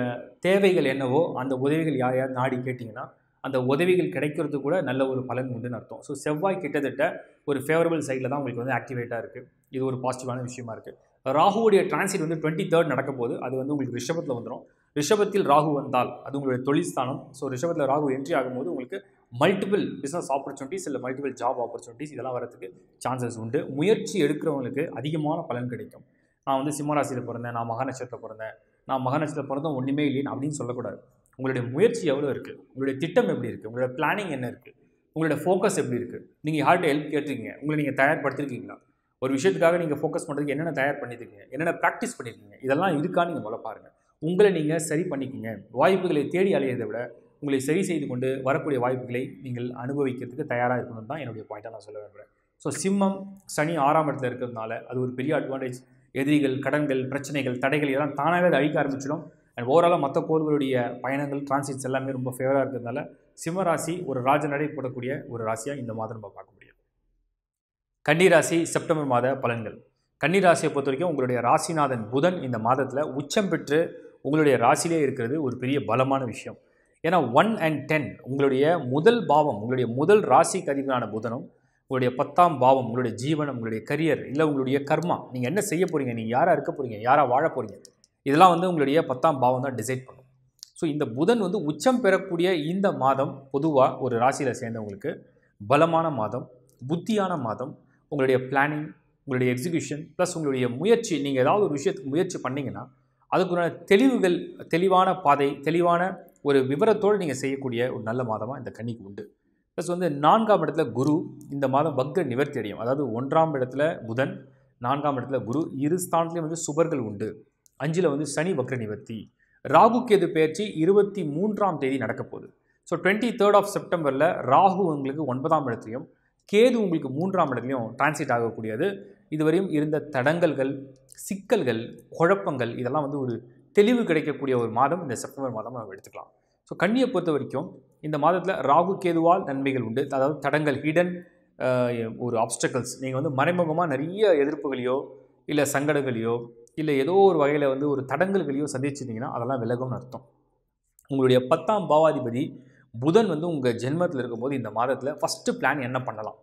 தேவைகள் என்னவோ அந்த உதவிகள் யார் யார் நாடி கேட்டிங்கன்னா அந்த உதவிகள் கிடைக்கிறது கூட நல்ல ஒரு பலன் உண்டுன்னு அர்த்தம். ஸோ செவ்வாய் கிட்டத்தட்ட ஒரு ஃபேவரபிள் சைடில் தான் உங்களுக்கு வந்து ஆக்டிவேட்டாக இருக்குது இது ஒரு பாசிட்டிவான விஷயமா இருக்குது ராகுவுடைய டிரான்சிட் வந்து டுவெண்ட்டி தேர்ட் நடக்க போது அது வந்து உங்களுக்கு ரிஷபத்தில் வந்துடும் ரிஷபத்தில் ராகு வந்தால் அது உங்களுடைய தொழில்ஸ்தானம் ஸோ ரிஷபத்தில் ராகு என்ட்ரி ஆகும்போது உங்களுக்கு மல்டிபிள் பிஸ்னஸ் ஆப்பர்ச்சுனிட்டிஸ் இல்லை மல்டிபிள் ஜாப் ஆப்பர்ச்சுனிட்டிஸ் இதெல்லாம் வரதுக்கு சான்சஸ் உண்டு. முயற்சி எடுக்கிறவங்களுக்கு அதிகமான பலன் கிடைக்கும். நான் வந்து சிம்மராசியில் பிறந்தேன். நான் மகாநட்சத்திரத்தில் பிறந்தேன். நான் மகாநட்சத்திரத்தில் பிறந்தோம் ஒன்றுமே இல்லைன்னு அப்படின்னு சொல்லக்கூடாது. உங்களுடைய முயற்சி எவ்வளோ இருக்குது உங்களுடைய திட்டம் எப்படி இருக்குது உங்களுடைய பிளானிங் என்ன இருக்குது உங்களோட ஃபோக்கஸ் எப்படி இருக்குது நீங்கள் யார்கிட்ட ஹெல்ப் கேட்டிருக்கீங்க? உங்களை நீங்கள் தயார்படுத்திருக்கீங்களா? ஒரு விஷயத்துக்காக நீங்கள் ஃபோக்கஸ் பண்ணுறதுக்கு என்னென்ன தயார் பண்ணியிருக்கீங்க? என்னென்ன ப்ராக்டிஸ் பண்ணியிருக்கீங்க? இதெல்லாம் இருக்கான்னு நீங்கள் முதல்ல பாருங்கள் உங்களை நீங்கள் சரி பண்ணிக்கிங்க. வாய்ப்புகளை தேடி அலையிறதை விட உங்களை சரி செய்து கொண்டு வரக்கூடிய வாய்ப்புகளை நீங்கள் அனுபவிக்கிறதுக்கு தயாராக இருக்கணும் தான் என்னுடைய பாயிண்ட்டாக நான் சொல்ல விரும்புகிறேன் ஸோ சிம்மம் சனி ஆறாம் இடத்துல இருக்கிறதுனால அது ஒரு பெரிய அட்வான்டேஜ் எதிரிகள் கடன்கள் பிரச்சனைகள் தடைகள் இதெல்லாம் தானாகவே அதை அழிக்க ஆரம்பிச்சிடும். அண்ட் ஓவராலாக மற்ற கோள்களுடைய பயணங்கள் டிரான்சிட்ஸ் எல்லாமே ரொம்ப ஃபேவராக இருக்கிறதுனால சிம்ம ராசி ஒரு ராஜநடை போடக்கூடிய ஒரு ராசியாக இந்த மாதம் நம்ம பார்க்க முடியும். கன்னிராசி செப்டம்பர் மாத பலன்கள். கன்னிராசியை பொறுத்த வரைக்கும் உங்களுடைய ராசிநாதன் புதன் இந்த மாதத்தில் உச்சம் பெற்று உங்களுடைய ராசியிலே இருக்கிறது ஒரு பெரிய பலமான விஷயம். ஏன்னா ஒன் அண்ட் டென் உங்களுடைய முதல் பாவம் உங்களுடைய முதல் ராசிக்கு அதிபரான புதனும் உங்களுடைய பத்தாம் பாவம் உங்களுடைய ஜீவனம் உங்களுடைய கரியர் இல்லை உங்களுடைய கர்மா நீங்கள் என்ன செய்ய போகிறீங்க நீங்கள் யாராக இருக்க போகிறீங்க யாராக வாழ போகிறீங்க இதெல்லாம் வந்து உங்களுடைய பத்தாம் பாவம் தான் டிசைட் பண்ணும். ஸோ இந்த புதன் வந்து உச்சம் பெறக்கூடிய இந்த மாதம் பொதுவாக ஒரு ராசியில் சேர்ந்தவங்களுக்கு பலமான மாதம் புத்தியான மாதம் உங்களுடைய பிளானிங் உங்களுடைய எக்ஸிகியூஷன் ப்ளஸ் உங்களுடைய முயற்சி நீங்கள் ஏதாவது ஒரு விஷயத்துக்கு முயற்சி பண்ணிங்கன்னா அதுக்குண்டான தெளிவுகள் தெளிவான பாதை தெளிவான ஒரு விவரத்தோடு நீங்கள் செய்யக்கூடிய ஒரு நல்ல மாதமாக இந்த கன்னிக்கு உண்டு. ப்ளஸ் வந்து நான்காம் இடத்துல குரு இந்த மாதம் வக்ர நிவர்த்தி அடையும். அதாவது ஒன்றாம் இடத்துல புதன் நான்காம் இடத்துல குரு இரு ஸ்தானத்துலேயும் வந்து சுபர்கள் உண்டு. அஞ்சில் வந்து சனி வக்ர நிவர்த்தி. ராகு கேது பயிற்சி இருபத்தி மூன்றாம் தேதி நடக்க போகுது. ஸோ டுவெண்ட்டி தேர்ட் ஆஃப் செப்டம்பரில் ராகு உங்களுக்கு ஒன்பதாம் இடத்துலையும் கேது உங்களுக்கு மூன்றாம் இடத்துலையும் டிரான்சிட் ஆகக்கூடியது. இதுவரையும் இருந்த தடங்கல்கள் சிக்கல்கள் குழப்பங்கள் இதெல்லாம் வந்து ஒரு தெளிவு கிடைக்கக்கூடிய ஒரு மாதம். இந்த செப்டம்பர் மாதம் நம்ம எடுத்துக்கலாம். ஸோ கன்னியை பொறுத்த வரைக்கும் இந்த மாதத்தில் ராகு கேதுவால் நன்மைகள் உண்டு. அதாவது தடங்கள் ஹிடன் ஒரு ஆப்ஸ்டக்கல்ஸ் நீங்கள் வந்து மறைமுகமாக நிறைய எதிர்ப்புகளையோ இல்லை சங்கடங்களையோ இல்லை ஏதோ ஒரு வகையில் வந்து ஒரு தடங்கல்களையோ சந்திச்சிட்டிங்கன்னா அதெல்லாம் விலகும்னு அர்த்தம். உங்களுடைய பத்தாம் பாவாதிபதி புதன் வந்து உங்கள் ஜென்மத்தில் இருக்கும்போது இந்த மாதத்தில் ஃபஸ்ட்டு பிளான் என்ன பண்ணலாம்?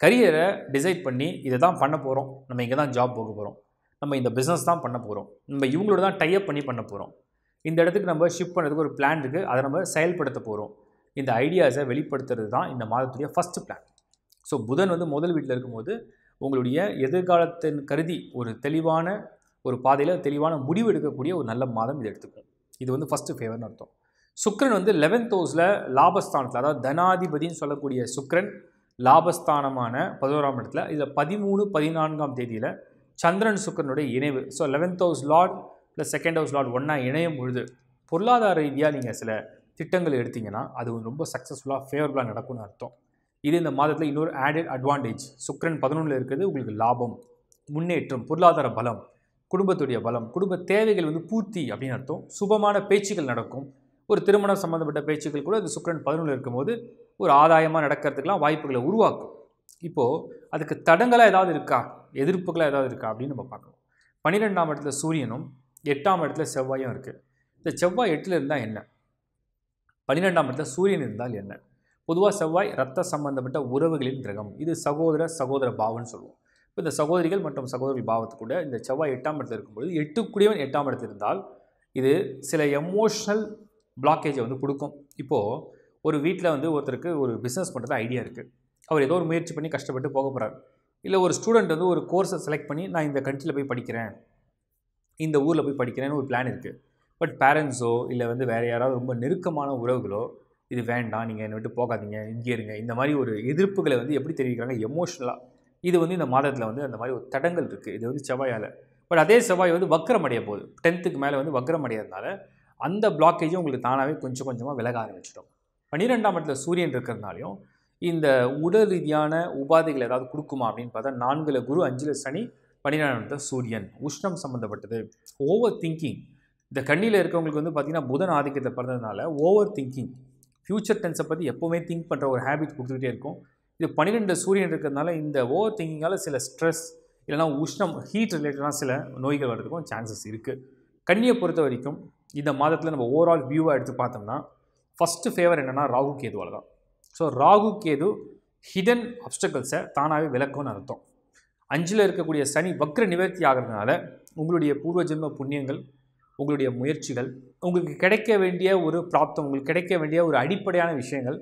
கரியரை டிசைட் பண்ணி இதை தான் பண்ண போகிறோம் நம்ம இங்கே தான் ஜாப் போக போகிறோம் நம்ம இந்த பிஸ்னஸ் தான் பண்ண போகிறோம் நம்ம இவங்களோட தான் டைப் பண்ணி பண்ண போகிறோம் இந்த இடத்துக்கு நம்ம ஷிஃப்ட் பண்ணுறதுக்கு ஒரு பிளான் இருக்குது அதை நம்ம செயல்படுத்த போகிறோம் இந்த ஐடியாஸை வெளிப்படுத்துறது தான் இந்த மாதத்துடைய ஃபஸ்ட்டு பிளான் ஸோ புதன் வந்து முதல் வீட்டில் இருக்கும்போது உங்களுடைய எதிர்காலத்தின் கருதி ஒரு தெளிவான ஒரு பாதையில் தெளிவான முடிவு எடுக்கக்கூடிய ஒரு நல்ல மாதம் இது எடுத்துக்கும் இது வந்து ஃபஸ்ட்டு ஃபேவர்னு அர்த்தம். சுக்ரன் வந்து லெவன்த் ஹவுஸில் லாபஸ்தானத்தில் அதாவது தனாதிபதினு சொல்லக்கூடிய சுக்ரன் லாபஸ்தானமான பதினோராம் இடத்துல இதில் பதிமூணு பதினான்காம் தேதியில் சந்திரன் சுக்கரனுடைய இணைவு. So eleventh house lord plus second house lord ஒன்றா இணையும் பொழுது பொருளாதார ரீதியாக நீங்கள் சில திட்டங்கள் எடுத்திங்கன்னா அது ரொம்ப சக்ஸஸ்ஃபுல்லாக ஃபேவரபுளாக நடக்கும்னு அர்த்தம். இது இந்த மாதத்தில் இன்னொரு ஆடட் அட்வான்டேஜ் சுக்ரன் பதினொன்றில் இருக்கிறது உங்களுக்கு லாபம் முன்னேற்றம் பொருளாதார பலம். குடும்பத்துடைய பலம் குடும்ப தேவைகள் வந்து பூர்த்தி அப்படின்னு அர்த்தம். சுபமான பேச்சுகள் நடக்கும். ஒரு திருமணம் சம்மந்தப்பட்ட பேச்சுக்கள் கூட இந்த சுக்கரன் பதினொன்று இருக்கும்போது ஒரு ஆதாயமாக நடக்கிறதுக்கெலாம் வாய்ப்புகளை உருவாக்கும். இப்போது அதுக்கு தடங்களாக ஏதாவது இருக்கா? எதிர்ப்புகளாக ஏதாவது இருக்கா? அப்படின்னு நம்ம பார்க்கணும். பன்னிரெண்டாம் இடத்துல சூரியனும் எட்டாம் இடத்துல செவ்வாயும் இருக்குது இந்த செவ்வாய் எட்டில் இருந்தால் என்ன? பன்னிரெண்டாம் இடத்துல சூரியன் இருந்தால் என்ன? பொதுவாக செவ்வாய் ரத்த சம்பந்தப்பட்ட உறவுகளின் கிரகம். இது சகோதர சகோதர பாவம்னு சொல்லுவோம். இப்போ இந்த சகோதரிகள் மற்றும் சகோதரி பாவத்து கூட இந்த செவ்வாய் எட்டாம் இடத்துல இருக்கும்பொழுது எட்டுக்குடியவன் எட்டாம் இடத்துல இருந்தால் இது சில எமோஷ்னல் பிளாக்கேஜை வந்து கொடுக்கும். இப்போது ஒரு வீட்டில் வந்து ஒருத்தருக்கு ஒரு பிஸ்னஸ் பண்ணுறது ஐடியா இருக்குது அவர் ஏதோ ஒரு முயற்சி பண்ணி கஷ்டப்பட்டு போக போகிறார் இல்லை ஒரு ஸ்டூடெண்ட் வந்து ஒரு கோர்ஸை செலக்ட் பண்ணி நான் இந்த கண்ட்ரியில் போய் படிக்கிறேன். இந்த ஊரில் போய் படிக்கிறேன்னு ஒரு பிளான் இருக்குது பட் பேரண்ட்ஸோ இல்லை வந்து வேறு யாராவது ரொம்ப நெருக்கமான உறவுகளோ இது வேண்டாம். நீங்கள் என்னை விட்டு போகாதீங்க. இங்கே இருங்க. இந்த மாதிரி ஒரு எதிர்ப்புகளை வந்து எப்படி தெரிவிக்கிறாங்க? எமோஷ்னலாக இது வந்து இந்த மாதத்தில் வந்து அந்த மாதிரி ஒரு தடங்கள் இருக்குது இது வந்து செவ்வாயால். பட் அதே செவ்வாய் வந்து வக்கரம் அடைய போகுது. டென்த்துக்கு மேலே வந்து வக்கரம் அடையிறதுனால அந்த பிளாக்கேஜும் உங்களுக்கு தானாகவே கொஞ்சம் கொஞ்சமாக விலக ஆரம்பிச்சிடும். பன்னிரெண்டாம் இடத்துல சூரியன் இருக்கிறதுனாலையும் இந்த உடல் ரீதியான உபாதைகள் ஏதாவது கொடுக்குமா அப்படின்னு பார்த்தா நான்கில் குரு அஞ்சில் சனி பன்னிரெண்டாம் இடத்துல சூரியன். உஷ்ணம் சம்மந்தப்பட்டது ஓவர் திங்கிங் இந்த கண்ணியில் இருக்கவங்களுக்கு வந்து பார்த்திங்கன்னா புதன் ஆதிக்கத்தை பிறந்ததுனால ஓவர் திங்கிங் ஃப்யூச்சர் டென்ஸை பற்றி எப்போவுமே திங்க் பண்ணுற ஒரு ஹேபிட் கொடுத்துக்கிட்டே இருக்கும். இது பன்னிரெண்டு சூரியன் இருக்கிறதுனால இந்த ஓவர் திங்கிங்கால் சில ஸ்ட்ரெஸ் இல்லைனா உஷ்ணம் ஹீட் ரிலேட்டடான சில நோய்கள் வர்றதுக்கும் சான்சஸ் இருக்குது கண்ணியை பொறுத்த வரைக்கும் இந்த மாதத்தில் நம்ம ஓவரால் வியூவாக எடுத்து பார்த்தோம்னா ஃபஸ்ட்டு ஃபேவர் என்னென்னா ராகு கேதுவால் தான் ஸோ ராகு கேது ஹிடன் அப்டக்கல்ஸை தானாகவே விளக்கும்னு அர்த்தம். அஞ்சில் இருக்கக்கூடிய சனி வக்ர நிவர்த்தி ஆகிறதுனால உங்களுடைய பூர்வ ஜென்ம புண்ணியங்கள் உங்களுடைய முயற்சிகள் உங்களுக்கு கிடைக்க வேண்டிய ஒரு பிராப்தம் உங்களுக்கு கிடைக்க வேண்டிய ஒரு அடிப்படையான விஷயங்கள்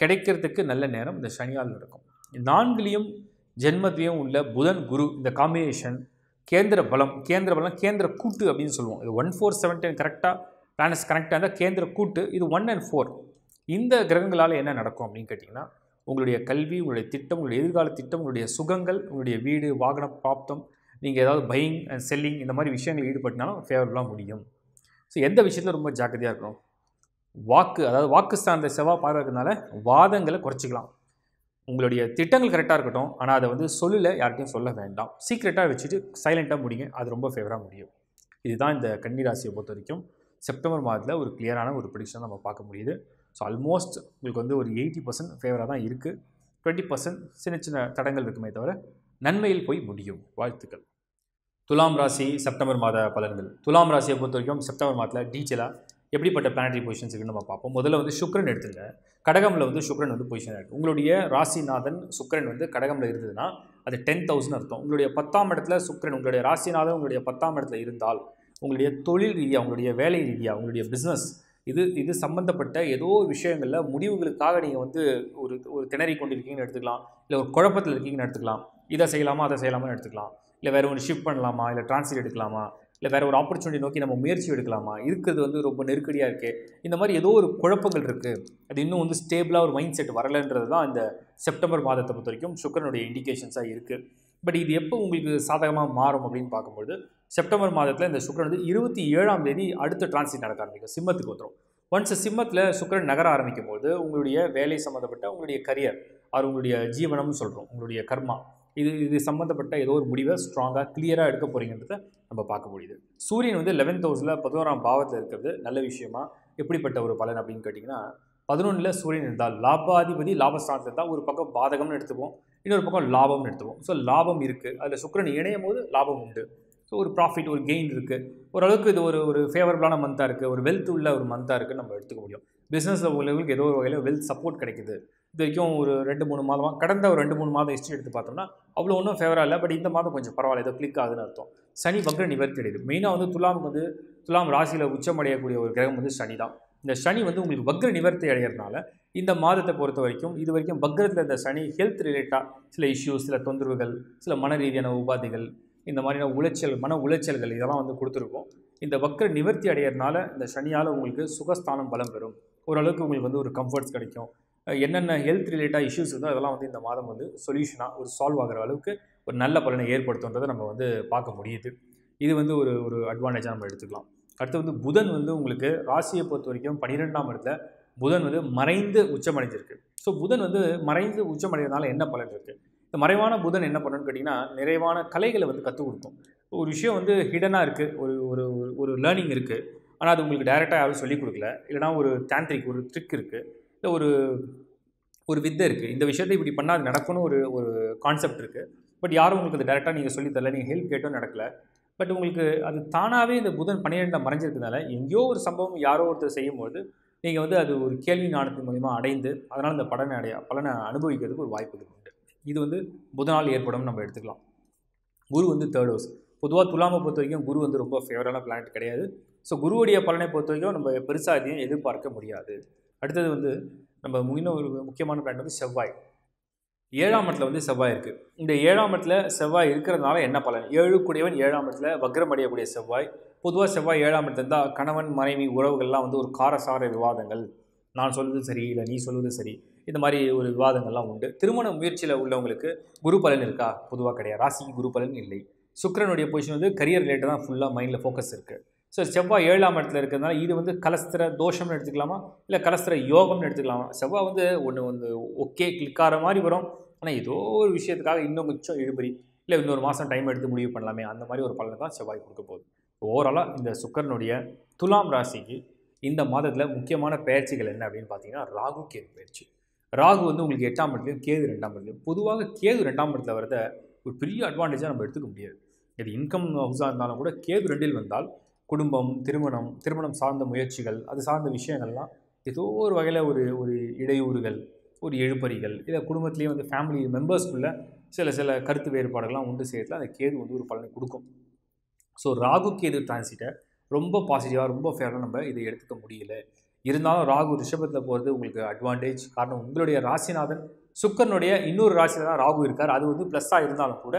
கிடைக்கிறதுக்கு நல்ல நேரம் இந்த சனியால் நடக்கும். நான்குலேயும் ஜென்மத்திலையும் உள்ள புதன் குரு இந்த காம்பினேஷன் கேந்திர பலம் கேந்திர பலம் கேந்திர கூட்டு அப்படின்னு சொல்லுவோம். இது ஒன் ஃபோர் செவன் டென் கரெக்டாக பிளானஸ் கனெக்டாக இருந்தால் கேந்திர கூட்டு இது ஒன் அண்ட் ஃபோர் இந்த கிரகங்களால் என்ன நடக்கும் அப்படின்னு கேட்டிங்கன்னா உங்களுடைய கல்வி உங்களுடைய திட்டம் உங்களுடைய எதிர்கால திட்டம் உங்களுடைய சுகங்கள் உங்களுடைய வீடு வாகன பிராப்தம் நீங்கள் ஏதாவது பையிங் அண்ட் செல்லிங் இந்த மாதிரி விஷயங்கள் ஈடுபட்டினாலும் ஃபேவரபுளாக முடியும். ஸோ எந்த விஷயத்தில் ரொம்ப ஜாக்கிரதையாக இருக்கணும்? வாக்கு அதாவது வாக்கு சார்ந்த செவ்வாய் பார்வைக்கிறதுனால வாதங்களை குறைச்சிக்கலாம். உங்களுடைய திட்டங்கள் கரெக்டாக இருக்கட்டும் ஆனால் அதை வந்து சொல்லில் யார்கிட்டையும் சொல்ல வேண்டாம். சீக்ரெட்டாக வச்சுட்டு சைலண்ட்டாக முடிங்க அது ரொம்ப ஃபேவராக முடியும். இதுதான் இந்த கன்னிராசியை பொறுத்த வரைக்கும் செப்டம்பர் மாதத்தில் ஒரு கிளியரான ஒரு ப்ரிடிக்ஷன் நம்ம பார்க்க முடியுது. ஸோ ஆல்மோஸ்ட் உங்களுக்கு வந்து ஒரு எயிட்டி பர்சன்ட் ஃபேவராக தான் இருக்குது டுவெண்ட்டி பர்சன்ட் சின்ன சின்ன தடங்கள் இருக்குமே தவிர நன்மையில் போய் முடியும். வாழ்த்துக்கள். துலாம் ராசி செப்டம்பர் மாத பலன்கள். துலாம் ராசியை பொறுத்த வரைக்கும் செப்டம்பர் மாதத்தில் டீச்சலாக எப்படிப்பட்ட பிளானட்ரி பொசிஷன்ஸ் இருக்குன்னு நம்ம பார்ப்போம். முதல்ல வந்து சுக்ரன் எடுத்துங்க. கடகமில் வந்து சுக்ரன் வந்து பொசிஷன் இருக்குது உங்களுடைய ராசிநாதன் சுக்ரன் வந்து கடகமில் இருந்ததுன்னா அது டென் தௌசண்ட் அர்த்தம். உங்களுடைய பத்தாம் இடத்துல சுக்ரன் உங்களுடைய ராசிநாதன் உங்களுடைய பத்தாம் இடத்துல இருந்தால் உங்களுடைய தொழில் ரீதியாக உங்களுடைய வேலை ரீதியாக உங்களுடைய பிஸ்னஸ் இது இது சம்மந்தப்பட்ட ஏதோ விஷயங்களில் முடிவுகளுக்காக நீங்கள் வந்து ஒரு ஒரு திணறி கொண்டிருக்கீங்கன்னு எடுத்துக்கலாம். இல்லை ஒரு குழப்பத்தில் இருக்கீங்கன்னு எடுத்துக்கலாம். இதை செய்யலாமா அதை செய்யலாமான்னு எடுத்துக்கலாம். இல்லை வேறு ஒன்று ஷிஃப்ட் பண்ணலாமா இல்லை டிரான்ஸ்லேட் எடுக்கலாமா? இல்லை வேறு ஒரு ஆப்பர்ச்சுனிட்டி நோக்கி நம்ம முயற்சி எடுக்கலாமா? இருக்கிறது வந்து ரொம்ப நெருக்கடியாக இருக்குது இந்த மாதிரி ஏதோ ஒரு குழப்பங்கள் இருக்குது அது இன்னும் வந்து ஸ்டேபிளாக ஒரு மைண்ட் செட் வரலைன்றது தான் இந்த செப்டம்பர் மாதத்தை பொறுத்த வரைக்கும் சுக்கரனுடைய இண்டிகேஷன்ஸாக இருக்குது பட் இது எப்போ உங்களுக்கு சாதகமாக மாறும் அப்படின்னு பார்க்கும்போது செப்டம்பர் மாதத்தில் இந்த சுக்கரன் வந்து இருபத்தி ஏழாம் தேதி அடுத்த டிரான்சிட் நடக்க ஆரம்பிக்கும். சிம்மத்துக்கு வந்துடும் ஒன்ஸ் சிம்மத்தில் சுக்கரன் நகர ஆரம்பிக்கும் போது உங்களுடைய வேலை சம்மந்தப்பட்ட உங்களுடைய கரியர் அது உங்களுடைய ஜீவனம்னு சொல்கிறோம் உங்களுடைய கர்மா. இது இது சம்மந்தப்பட்ட ஏதோ ஒரு முடிவை ஸ்ட்ராங்காக கிளியராக எடுக்க போகிறீங்கன்றத நம்ம பார்க்க முடியுது. சூரியன் வந்து லெவன்த் ஹவுஸில் பதினோராம் பாவத்தில் இருக்கிறது. நல்ல விஷயமா? எப்படிப்பட்ட ஒரு பலன் அப்படின்னு கேட்டிங்கன்னா பதினொன்றில் சூரியன் இருந்தால் லாபாதிபதி லாபஸ்தானத்தில் இருந்தால் ஒரு பக்கம் பாதகம்னு எடுத்துப்போம். இன்னொரு பக்கம் லாபம்னு எடுத்துப்போம். ஸோ லாபம் இருக்குது அதில் சுக்கிரன் இணையும் போது லாபம் உண்டு. ஸோ ஒரு ப்ராஃபிட் ஒரு கெயின் இருக்குது ஓரளவுக்கு இது ஒரு ஒரு ஃபேவரபுளான மந்த்தாக இருக்குது ஒரு வெல்த் உள்ள ஒரு மந்த்தாக இருக்குது நம்ம எடுத்துக்க முடியும். பிஸ்னஸில் உள்ளவங்களுக்கு ஏதோ ஒரு வகையில் வெல்த் சப்போர்ட் கிடைக்குது. இது வரைக்கும் ஒரு ரெண்டு மூணு மாதமாக கடந்த ஒரு ரெண்டு மூணு மாதம் ஹிஸ்ட்ரி எடுத்து பார்த்தோம்னா அவ்வளோ ஒன்றும் ஃபேவராக இல்லை. பட் இந்த மாதம் கொஞ்சம் பரவாயில்ல. ஏதோ கிளிக் ஆகுதுன்னு அர்த்தம். சனி வக்ர நிவர்த்தி அடையுது. மெயினாக வந்து துலாமுக்கு வந்து துலாம் ராசியில் உச்சமடையக்கூடிய ஒரு கிரகம் வந்து சனி தான். இந்த சனி வந்து உங்களுக்கு வக்ர நிவர்த்தி அடைகிறதுனால இந்த மாதத்தை பொறுத்த வரைக்கும் இது வரைக்கும் வக்ரத்தில் இருந்த சனி ஹெல்த் ரிலேட்டாக சில இஷ்யூஸ் சில தொந்தரவுகள் சில மன ரீதியான உபாதைகள் இந்த மாதிரியான உளைச்சல் மன உளைச்சல்கள் இதெல்லாம் வந்து கொடுத்துருக்கோம். இந்த வக்கர நிவர்த்தி அடையிறதுனால இந்த சனியால் உங்களுக்கு சுகஸ்தானம் பலம் பெறும். ஓரளவுக்கு உங்களுக்கு வந்து ஒரு கம்ஃபர்ட்ஸ் கிடைக்கும். என்னென்ன ஹெல்த் ரிலேட்டாக இஷ்யூஸ் இருந்தோ அதெல்லாம் வந்து இந்த மாதம் வந்து சொல்யூஷனாக ஒரு சால்வ் ஆகிற அளவுக்கு ஒரு நல்ல பலனை ஏற்படுத்துன்றதை நம்ம வந்து பார்க்க முடியுது. இது வந்து ஒரு ஒரு அட்வான்டேஜாக நம்ம எடுத்துக்கலாம். அடுத்து வந்து புதன் வந்து உங்களுக்கு ராசியை பொறுத்த வரைக்கும் பன்னிரெண்டாம் இடத்துல புதன் வந்து மறைந்து உச்சமடைஞ்சிருக்கு. ஸோ புதன் வந்து மறைந்து உச்சமடைகிறதுனால என்ன பலன் இருக்குது இந்த மறைவான புதன் என்ன பண்ணணும்னு கேட்டிங்கன்னா நிறைவான கலைகளை வந்து கற்றுக் கொடுக்கும். ஒரு விஷயம் வந்து ஹிடனாக இருக்குது ஒரு ஒரு ஒரு- ஒரு லேர்னிங் இருக்குது ஆனால் அது உங்களுக்கு டைரெக்டாக யாரும் சொல்லிக் கொடுக்கல. இல்லைனா ஒரு தாந்திரிக் ஒரு ட்ரிக் இருக்குது இல்லை ஒரு ஒரு வித்தை இருக்குது இந்த விஷயத்தை இப்படி பண்ணால் அது நடக்கும்னு ஒரு ஒரு கான்செப்ட் இருக்குது பட் யாரும் உங்களுக்கு அது டேரெக்டாக நீங்கள் சொல்லித் தரல. நீங்கள் ஹெல்ப் கேட்டும் நடக்கலை. பட் உங்களுக்கு அது தானாகவே இந்த புதன் பன்னிரெண்டில் மறைஞ்சிருக்கிறதுனால எங்கேயோ ஒரு சம்பவம் யாரோ ஒருத்தர் செய்யும்போது நீங்கள் வந்து அது ஒரு கேள்வி ஞானத்தின் மூலிமா அடைந்து அதனால் அந்த படனை அடைய பலனை அனுபவிக்கிறதுக்கு ஒரு வாய்ப்பு இருக்குது இது வந்து புதனால் ஏற்படும் நம்ம எடுத்துக்கலாம். குரு வந்து தேர்ட் ஹவுஸ் பொதுவாக துலாமை பொறுத்த வரைக்கும் குரு வந்து ரொம்ப ஃபேவரான பிளானட் கிடையாது. ஸோ குருவுடைய பலனை பொறுத்த வரைக்கும் நம்ம பெருசாக எதையும் எதிர்பார்க்க முடியாது. அடுத்தது வந்து நம்ம இன்னும் ஒரு முக்கியமான பிளானட் வந்து செவ்வாய். ஏழாம் இடத்துல வந்து செவ்வாய் இருக்குது இந்த ஏழாம் இடத்துல செவ்வாய் இருக்கிறதுனால என்ன பலன்? ஏழு கூடியவன் ஏழாம் இடத்துல வக்ரம் அடையக்கூடிய செவ்வாய். பொதுவாக செவ்வாய் ஏழாம் இடத்துல இருந்தால் கணவன் மனைவி உறவுகள்லாம் வந்து ஒரு காரசார விவாதங்கள். நான் சொல்வது சரி இல்லை நீ சொல்வது சரி. இந்த மாதிரி ஒரு விவாதங்கள்லாம் உண்டு. திருமண முயற்சியில் உள்ளவங்களுக்கு குரு பலன் இருக்கா? பொதுவாக கிடையாது. ராசிக்கு குரு பலன் இல்லை. சுக்கிரனுடைய பொசிஷன் வந்து கரியர் ரிலேட்டட் தான் ஃபுல்லாக மைண்டில் ஃபோக்கஸ் இருக்குது ஸோ செவ்வாய் ஏழாம் இடத்துல இருக்கிறதுனால இது வந்து கலஸ்திர தோஷம்னு எடுத்துக்கலாமா? இல்லை கலஸ்திர யோகம்னு எடுத்துக்கலாமா? செவ்வாய் வந்து ஒன்று வந்து ஓகே கிளிக்கார மாதிரி வரும். ஆனால் ஏதோ ஒரு விஷயத்துக்காக இன்னும் கொஞ்சம் இழுபறி. இல்லை இன்னொரு மாதம் டைம் எடுத்து முடிவு பண்ணலாமே. அந்த மாதிரி ஒரு பலனை தான் செவ்வாய் கொடுக்க போகுது. ஓவராலாக இந்த சுக்கரனுடைய துலாம் ராசிக்கு இந்த மாதத்தில் முக்கியமான பயிற்சிகள் என்ன அப்படின்னு பார்த்தீங்கன்னா ராகு கேது பயிற்சி. ராகு வந்து உங்களுக்கு எட்டாம் இடத்துலையும் கேது ரெண்டாம் இடத்துலையும். பொதுவாக கேது ரெண்டாம் இடத்துல வரத ஒரு பெரிய அட்வான்டேஜாக நம்ம எடுத்துக்க முடியாது. இது இன்கம் ஹவுஸாக இருந்தாலும் கூட கேது ரெண்டில் வந்தால் குடும்பம் திருமணம் திருமணம் சார்ந்த முயற்சிகள் அது சார்ந்த விஷயங்கள்லாம் ஏதோ ஒரு வகையில் ஒரு ஒரு இடையூறுகள் ஒரு எழுப்பறிகள் இல்லை குடும்பத்திலேயே வந்து ஃபேமிலி மெம்பர்ஸ்க்குள்ளே சில சில கருத்து வேறுபாடுகள்லாம் உண்டு செய்யறதுல அந்த கேது வந்து ஒரு பலனை கொடுக்கும். ஸோ ராகு கேது டிரான்சிட்டை ரொம்ப பாசிட்டிவாக ரொம்ப ஃபேராக நம்ம இதை எடுத்துக்க முடியல. இருந்தாலும் ராகு ரிஷபத்தில் போகிறது உங்களுக்கு அட்வான்டேஜ் காரணம் உங்களுடைய ராசிநாதன் சுக்கரனுடைய இன்னொரு ராசியில் தான் ராகு இருக்கார். அது வந்து ப்ளஸ்ஸாக இருந்தாலும் கூட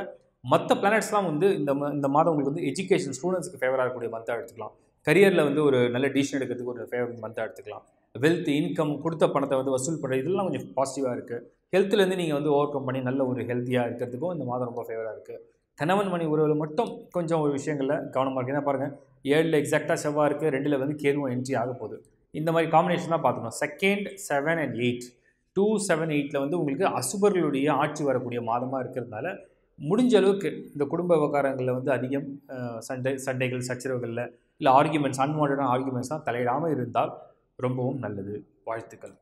மற்ற பிளானட்ஸ்லாம் வந்து இந்த இந்த மாதம் உங்களுக்கு வந்து எஜுகேஷன் ஸ்டூடெண்ட்ஸ்க்கு ஃபேவராக இருக்கக்கூடிய மந்த்தாக எடுத்துக்கலாம். கரியரில் வந்து ஒரு நல்ல டிசிஷன் எடுக்கிறதுக்கு ஒரு ஃபேவர் மந்தாக எடுத்துக்கலாம். வெல்த் இன்கம் கொடுத்த பணத்தை வந்து வசூல் பண்ணுறது இதெல்லாம் கொஞ்சம் பாசிட்டிவாக இருக்குது ஹெல்த்துலேருந்து நீங்கள் வந்து ஓவர் கம் பண்ணி நல்ல ஒரு ஹெல்த்தியாக இருக்கிறதுக்கும் இந்த மாதம் ரொம்ப ஃபேவராக இருக்குது கணவன் மணி உறவில் மட்டும் கொஞ்சம் ஒரு விஷயங்களில் கவனமாக இருக்குது ஏன்னா பாருங்கள் ஏழில் எக்ஸாக்டாக செவ்வாய் இருக்குது ரெண்டில் வந்து கேதுவும் என்ட்ரி ஆக போகுது. இந்த மாதிரி காம்பினேஷன் தான் பார்த்துக்கணும். Second seven and eight two seven எயிட்டில் வந்து உங்களுக்கு அசுபர்களுடைய ஆட்சி வரக்கூடிய மாதமாக இருக்கிறதுனால முடிஞ்ச அளவுக்கு இந்த குடும்ப விவகாரங்களில் வந்து அதிகம் சண்டை சண்டைகள் சச்சரவுகளில் இல்லை ஆர்குமெண்ட்ஸ் அன்வான்டான ஆர்கியூமெண்ட்ஸ்லாம் தலையிடாமல் இருந்தால் ரொம்பவும் நல்லது. வாழ்த்துக்கள்.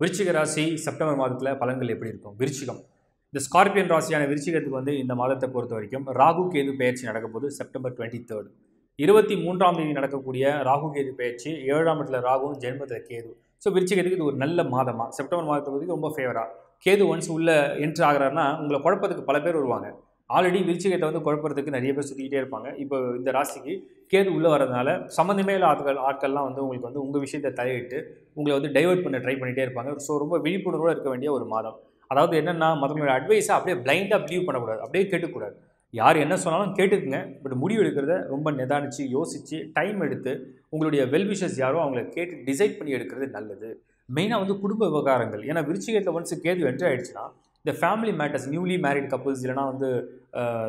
விருச்சிக ராசி செப்டம்பர் மாதத்தில் பலன்கள் எப்படி இருக்கும்? விருச்சிகம். இந்த ஸ்கார்பியன் ராசியான விருச்சிகத்துக்கு வந்து இந்த மாதத்தை பொறுத்த வரைக்கும் ராகு கேது பயிற்சி நடக்க போது செப்டம்பர் டுவெண்ட்டி தேர்ட் இருபத்தி மூன்றாம் தேதி நடக்கக்கூடிய ராகு கேது பயிற்சி ஏழாம் இடத்துல ராகுவும் ஜென்மத்தில் கேது. ஸோ விருச்சிகத்துக்கு இது ஒரு நல்ல மாதமாக செப்டம்பர் மாதத்தை பற்றி ரொம்ப ஃபேவராக கேது ஒன்ஸ் உள்ளே என்ட்ரு ஆகிறாருன்னா உங்களை குழப்பத்துக்கு பல பேர் வருவாங்க. ஆல்ரெடி விருச்சிகத்தை வந்து குழப்பறதுக்கு நிறைய பேர் சுற்றிக்கிட்டே இருப்பாங்க. இப்போ இந்த ராசிக்கு கேது உள்ளே வரதுனால சம்மந்தமே இல்லாத ஆட்கள் ஆட்கள்லாம் வந்து உங்களுக்கு வந்து உங்கள் விஷயத்தை தலையிட்டு உங்களை வந்து டைவெர்ட் பண்ண ட்ரை பண்ணிகிட்டே இருப்பாங்க. ஸோ ரொம்ப விழிப்புணர்வோடு இருக்க வேண்டிய ஒரு மாதம். அதாவது என்னென்னா மற்றவங்களோட அட்வைஸை அப்படியே பிளைண்டாக பிலீவ் பண்ணக்கூடாது. அப்படியே கேட்டுக்கூடாது. யார் என்ன சொன்னாலும் கேட்டுக்குங்க. பட் முடிவு எடுக்கிறத ரொம்ப நிதானித்து யோசித்து டைம் எடுத்து உங்களுடைய வெல்விஷஸ் யாரோ அவங்கள கேட்டு டிசைட் பண்ணி எடுக்கிறது நல்லது. மெயினாக வந்து குடும்ப விவகாரங்கள். ஏன்னா விருச்சிகத்தில் ஒன்ஸ் கேது என்ட்ரி ஆகிடுச்சுன்னா இந்த family matters newly married couples இல்லைனா வந்து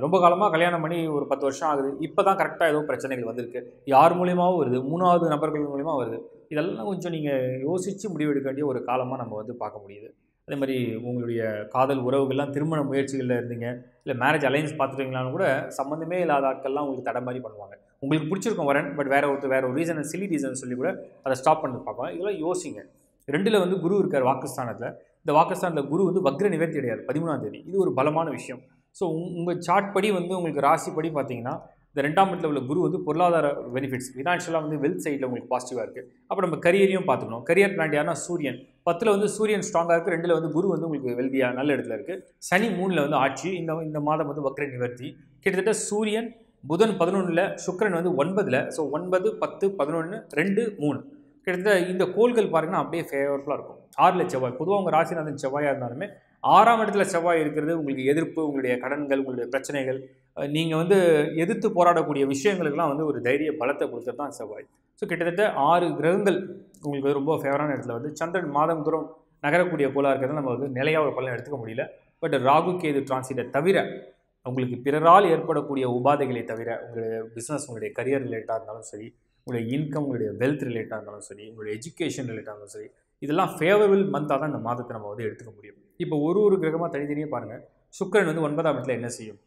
ரொம்ப காலமாக கல்யாணம் பண்ணி ஒரு பத்து வருஷம் ஆகுது. இப்போ தான் கரெக்டாக ஏதோ பிரச்சனைகள் வந்திருக்கு. யார் மூலியமாகவும் வருது? மூணாவது நபர்கள் மூலியமாக வருது. இதெல்லாம் கொஞ்சம் நீங்கள் யோசித்து முடிவெடுக்க வேண்டிய ஒரு காலமாக நம்ம வந்து பார்க்க முடியுது. அதே மாதிரி உங்களுடைய காதல் உறவுகள்லாம் திருமண முயற்சிகளில் இருந்தீங்க இல்லை மேரேஜ் அலைன்ஸ் பார்த்துட்டீங்களான்னு கூட சம்மந்தமே இல்லாத ஆட்கள்லாம் உங்களுக்கு தடை மாதிரி பண்ணுவாங்க. உங்களுக்கு பிடிச்சிருக்கும் வரேன் பட் வேறு ஒருத்தர் வேறு ஒரு ரீசன் சிலி ரீசன் சொல்லி கூட அதை ஸ்டாப் பண்ணி பார்ப்பாங்க. இதெல்லாம் யோசிங்க. ரெண்டில் வந்து குரு இருக்கார் வாக்குஸ்தானத்தில். இந்த வாக்குஸ்தானத்தில் குரு வந்து வக்ர நிவர்த்தி அடையார் பதிமூணாம் தேதி. இது ஒரு பலமான விஷயம். ஸோ உங்கள் சார்ட் படி வந்து உங்களுக்கு ராசி படி பார்த்தீங்கன்னா இந்த ரெண்டாம் இடத்துல உள்ள குரு வந்து பொருளாதார பெனிஃபிட்ஸ் ஃபினான்ஷியலாக வந்து வெல்த் சைடில் உங்களுக்கு பாசிட்டிவாக இருக்குது அப்போ நம்ம கரியரையும் பார்த்துக்கணும். கரியர் பிளான் யாருன்னா சூரியன். பத்தில் வந்து சூரியன் ஸ்ட்ராங்காக இருக்குது ரெண்டில் வந்து குரு வந்து உங்களுக்கு வெல்தியாக நல்ல இடத்துல இருக்குது சனி மூணில் வந்து ஆட்சி. இந்த இந்த மாதம் வந்து வக்ர நிவர்த்தி. கிட்டத்தட்ட சூரியன் புதன் பதினொன்றில் சுக்கரன் வந்து ஒன்பதில். ஸோ ஒன்பது பத்து பதினொன்று ரெண்டு மூணு. கிட்டத்தட்ட இந்த கோள்கள் பாருங்கன்னா அப்படியே ஃபேவரபுளாக இருக்கும். ஆறில் செவ்வாய். பொதுவாக உங்கள் ராசிநாதன் செவ்வாயாக இருந்தாலுமே ஆறாம் இடத்துல செவ்வாய் இருக்கிறது உங்களுக்கு எதிர்ப்பு உங்களுடைய கடன்கள் உங்களுடைய பிரச்சனைகள் நீங்கள் வந்து எதிர்த்து போராடக்கூடிய விஷயங்களுக்கெல்லாம் வந்து ஒரு தைரிய பலத்தை கொடுத்தது தான் செவ்வாய். ஸோ கிட்டத்தட்ட ஆறு கிரகங்கள் உங்களுக்கு ரொம்ப ஃபேவரான இடத்துல வந்து சந்திரன் மாதம் தூரம் நகரக்கூடிய போலாக இருக்கிறத. நம்ம வந்து நிலையாக ஒரு பலன் எடுத்துக்க முடியல. பட் ராகு கேது டிரான்சிட்டை தவிர உங்களுக்கு பிறரால் ஏற்படக்கூடிய உபாதைகளை தவிர உங்களுடைய பிஸ்னஸ் உங்களுடைய கரியர் ரிலேட்டாக இருந்தாலும் சரி உங்களுடைய இன்கம் உங்களுடைய வெல்த் ரிலேட்டாக இருந்தாலும் சரி உங்களுடைய எஜுகேஷன் ரிலேட்டாக இருந்தாலும் சரி இதெல்லாம் ஃபேவரபிள் மந்தாக தான் இந்த மாதத்தை நம்ம வந்து எடுத்துக்க முடியும். இப்போ ஒரு ஒரு கிரகமாக தனித்தனியாக பாருங்கள் சுக்கரன் வந்து ஒன்பதாம் இடத்துல என்ன செய்யும்?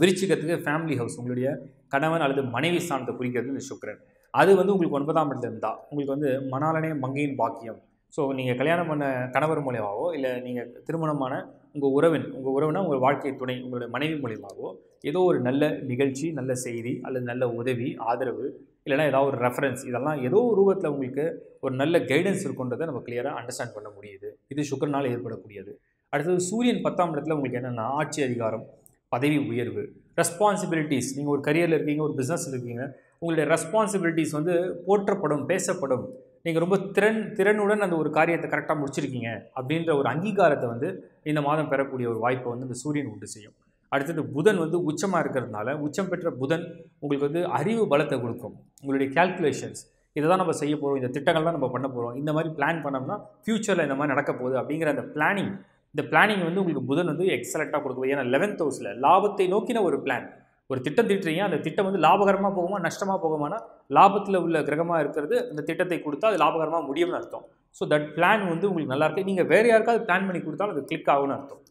விருச்சிகத்துக்கு ஃபேமிலி ஹவுஸ் உங்களுடைய கணவன் அல்லது மனைவி ஸ்தானத்தை குறிக்கிறது இந்த சுக்கரன். அது வந்து உங்களுக்கு ஒன்பதாம் இடத்துல இருந்தால் உங்களுக்கு வந்து மணாலனே மங்கையின் பாக்கியம். ஸோ நீங்கள் கல்யாணம் பண்ண கணவர் மூலியமாகவோ இல்லை நீங்கள் திருமணமான உங்கள் உறவின் உங்கள் உறவினா உங்கள் வாழ்க்கை துணை உங்களுடைய மனைவி மூலியமாகவோ ஏதோ ஒரு நல்ல நிகழ்ச்சி நல்ல செய்தி அல்லது நல்ல உதவி ஆதரவு இல்லைனா ஏதாவது ஒரு ரெஃபரன்ஸ் இதெல்லாம் ஏதோ ஒரு ரூபத்தில் உங்களுக்கு ஒரு நல்ல கைடன்ஸ் இருக்குன்றதை நம்ம கிளியராக அண்டர்ஸ்டாண்ட் பண்ண முடியுது. இது சுக்கரனால் ஏற்படக்கூடியது. அடுத்தது சூரியன் பத்தாம் இடத்துல உங்களுக்கு என்னென்னா ஆட்சி அதிகாரம் பதவி உயர்வு ரெஸ்பான்சிபிலிட்டிஸ் நீங்கள் ஒரு கரியரில் இருக்கீங்க ஒரு பிஸ்னஸில் இருக்கீங்க உங்களுடைய ரெஸ்பான்சிபிலிட்டிஸ் வந்து போற்றப்படும் பேசப்படும். நீங்கள் ரொம்ப திறன் திறனுடன் அந்த ஒரு காரியத்தை கரெக்டாக முடிச்சிருக்கீங்க அப்படின்ற ஒரு அங்கீகாரத்தை வந்து இந்த மாதம் பெறக்கூடிய ஒரு வாய்ப்பை வந்து இந்த சூரியன் உண்டு செய்யும். அடுத்தது புதன் வந்து உச்சமாக இருக்கிறதுனால உச்சம் பெற்ற புதன் உங்களுக்கு வந்து அறிவு பலத்தை கொடுக்கும். உங்களுடைய கேல்குலேஷன்ஸ் இதை தான் நம்ம செய்ய போகிறோம் இந்த திட்டங்கள் தான் நம்ம பண்ண போகிறோம் இந்த மாதிரி பிளான் பண்ணோம்னா ஃப்யூச்சரில் இந்த மாதிரி நடக்க போகுது அப்படிங்கிற அந்த பிளானிங் இந்த பிளானிங் வந்து உங்களுக்கு புதன் வந்து எக்ஸலண்ட்டாக கொடுக்கும். ஏன்னா லெவன்த் ஹவுஸில் லாபத்தை நோக்கின ஒரு பிளான் ஒரு திட்டம் தீட்டுறீங்க அந்த திட்டம் வந்து லாபகரமாக போகுமா நஷ்டமாக போகுமானா லாபத்தில் உள்ள கிரகமாக இருக்கிறது அந்த திட்டத்தை கொடுத்தா அது லாபகரமாக முடியும்னு அர்த்தம். ஸோ தட் பிளான் வந்து உங்களுக்கு நல்லா இருக்கு. நீங்கள் வேறு யாருக்காவது பிளான் பண்ணி கொடுத்தாலும் அது கிளிக் ஆகும்னு அர்த்தம்.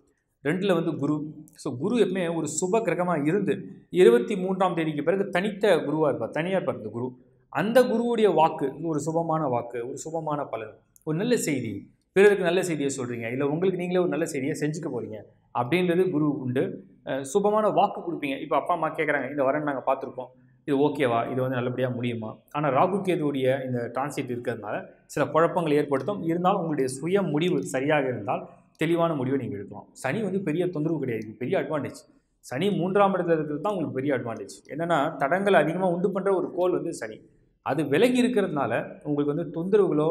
ரெண்டில் வந்து குரு. ஸோ குரு எப்பவுமே ஒரு சுப கிரகமாக இருந்து இருபத்தி மூன்றாம் தேதிக்கு பிறகு தனித்த குருவாக இருப்பார். தனியாக இருப்பார் இந்த குரு. அந்த குருவுடைய வாக்கு ஒரு சுபமான வாக்கு ஒரு சுபமான பலன். ஒரு நல்ல செய்தி. பிறருக்கு நல்ல செய்தியை சொல்கிறீங்க இல்லை உங்களுக்கு நீங்களே ஒரு நல்ல செய்தியை செஞ்சுக்க போகிறீங்க அப்படின்றது குரு உண்டு. சுபமான வாக்கு கொடுப்பீங்க. இப்போ அப்பா அம்மா கேட்குறாங்க இந்த வரன் நாங்கள் பார்த்துருக்கோம். இது ஓகேவா இது வந்து நல்லபடியாக முடியுமா? ஆனால் ராகு கேதுவுடைய இந்த டிரான்சிட் இருக்கிறதுனால சில குழப்பங்கள் ஏற்படுத்தும். இருந்தாலும் உங்களுடைய சுய முடிவு சரியாக இருந்தால் தெளிவான முடிவை நீங்கள் எடுக்கலாம். சனி வந்து பெரிய தொந்தரவு கிடையாது. பெரிய அட்வான்டேஜ் சனி மூன்றாம் இடத்துல இருக்கிறது தான் உங்களுக்கு பெரிய அட்வான்டேஜ் என்னென்னா தடங்கள் அதிகமாக உண்டு பண்ணுற ஒரு கோல் வந்து சனி. அது விலகி இருக்கிறதுனால உங்களுக்கு வந்து தொந்தரவுகளோ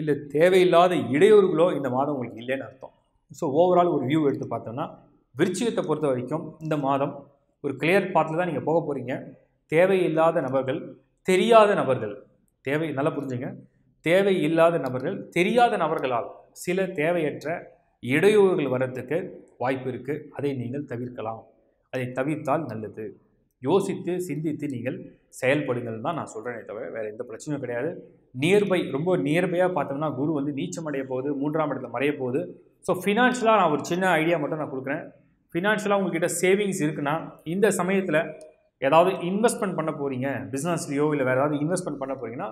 இல்லை தேவையில்லாத இடையூறுகளோ இந்த மாதம் உங்களுக்கு இல்லைன்னு அர்த்தம். ஸோ ஓவரால் ஒரு வியூ எடுத்து பார்த்தோம்னா விருச்சிகத்தை பொறுத்த வரைக்கும் இந்த மாதம் ஒரு கிளியர் பாத்தில் தான் நீங்கள் போக போகிறீங்க தேவையில்லாத நபர்கள் தெரியாத நபர்கள் தேவை நல்லா புரிஞ்சுங்க. தேவையில்லாத நபர்கள் தெரியாத நபர்களால் சில தேவையற்ற இடையூறுகள் வர்றதுக்கு வாய்ப்பு இருக்குது அதை நீங்கள் தவிர்க்கலாம். அதை தவிர்த்தால் நல்லது. யோசித்து சிந்தித்து நீங்கள் செயல்படுங்கள் தான் நான் சொல்கிறேனே தவிர வேறு எந்த பிரச்சனையும் கிடையாது. நியர்பை ரொம்ப நியர்பையாக பார்த்தோம்னா குரு வந்து நீச்சம் அடைய போகுது மூன்றாம் இடத்துல மறைய போகுது. ஸோ ஃபினான்ஷியலாக நான் ஒரு சின்ன ஐடியா மட்டும் நான் கொடுக்குறேன். ஃபினான்ஷியலாக உங்ககிட்ட சேவிங்ஸ் இருக்குன்னா இந்த சமயத்தில் ஏதாவது இன்வெஸ்ட்மெண்ட் பண்ண போகிறீங்க பிஸ்னஸ்லேயோ இல்லை வேறு ஏதாவது இன்வெஸ்ட்மெண்ட் பண்ண போகிறீங்கன்னா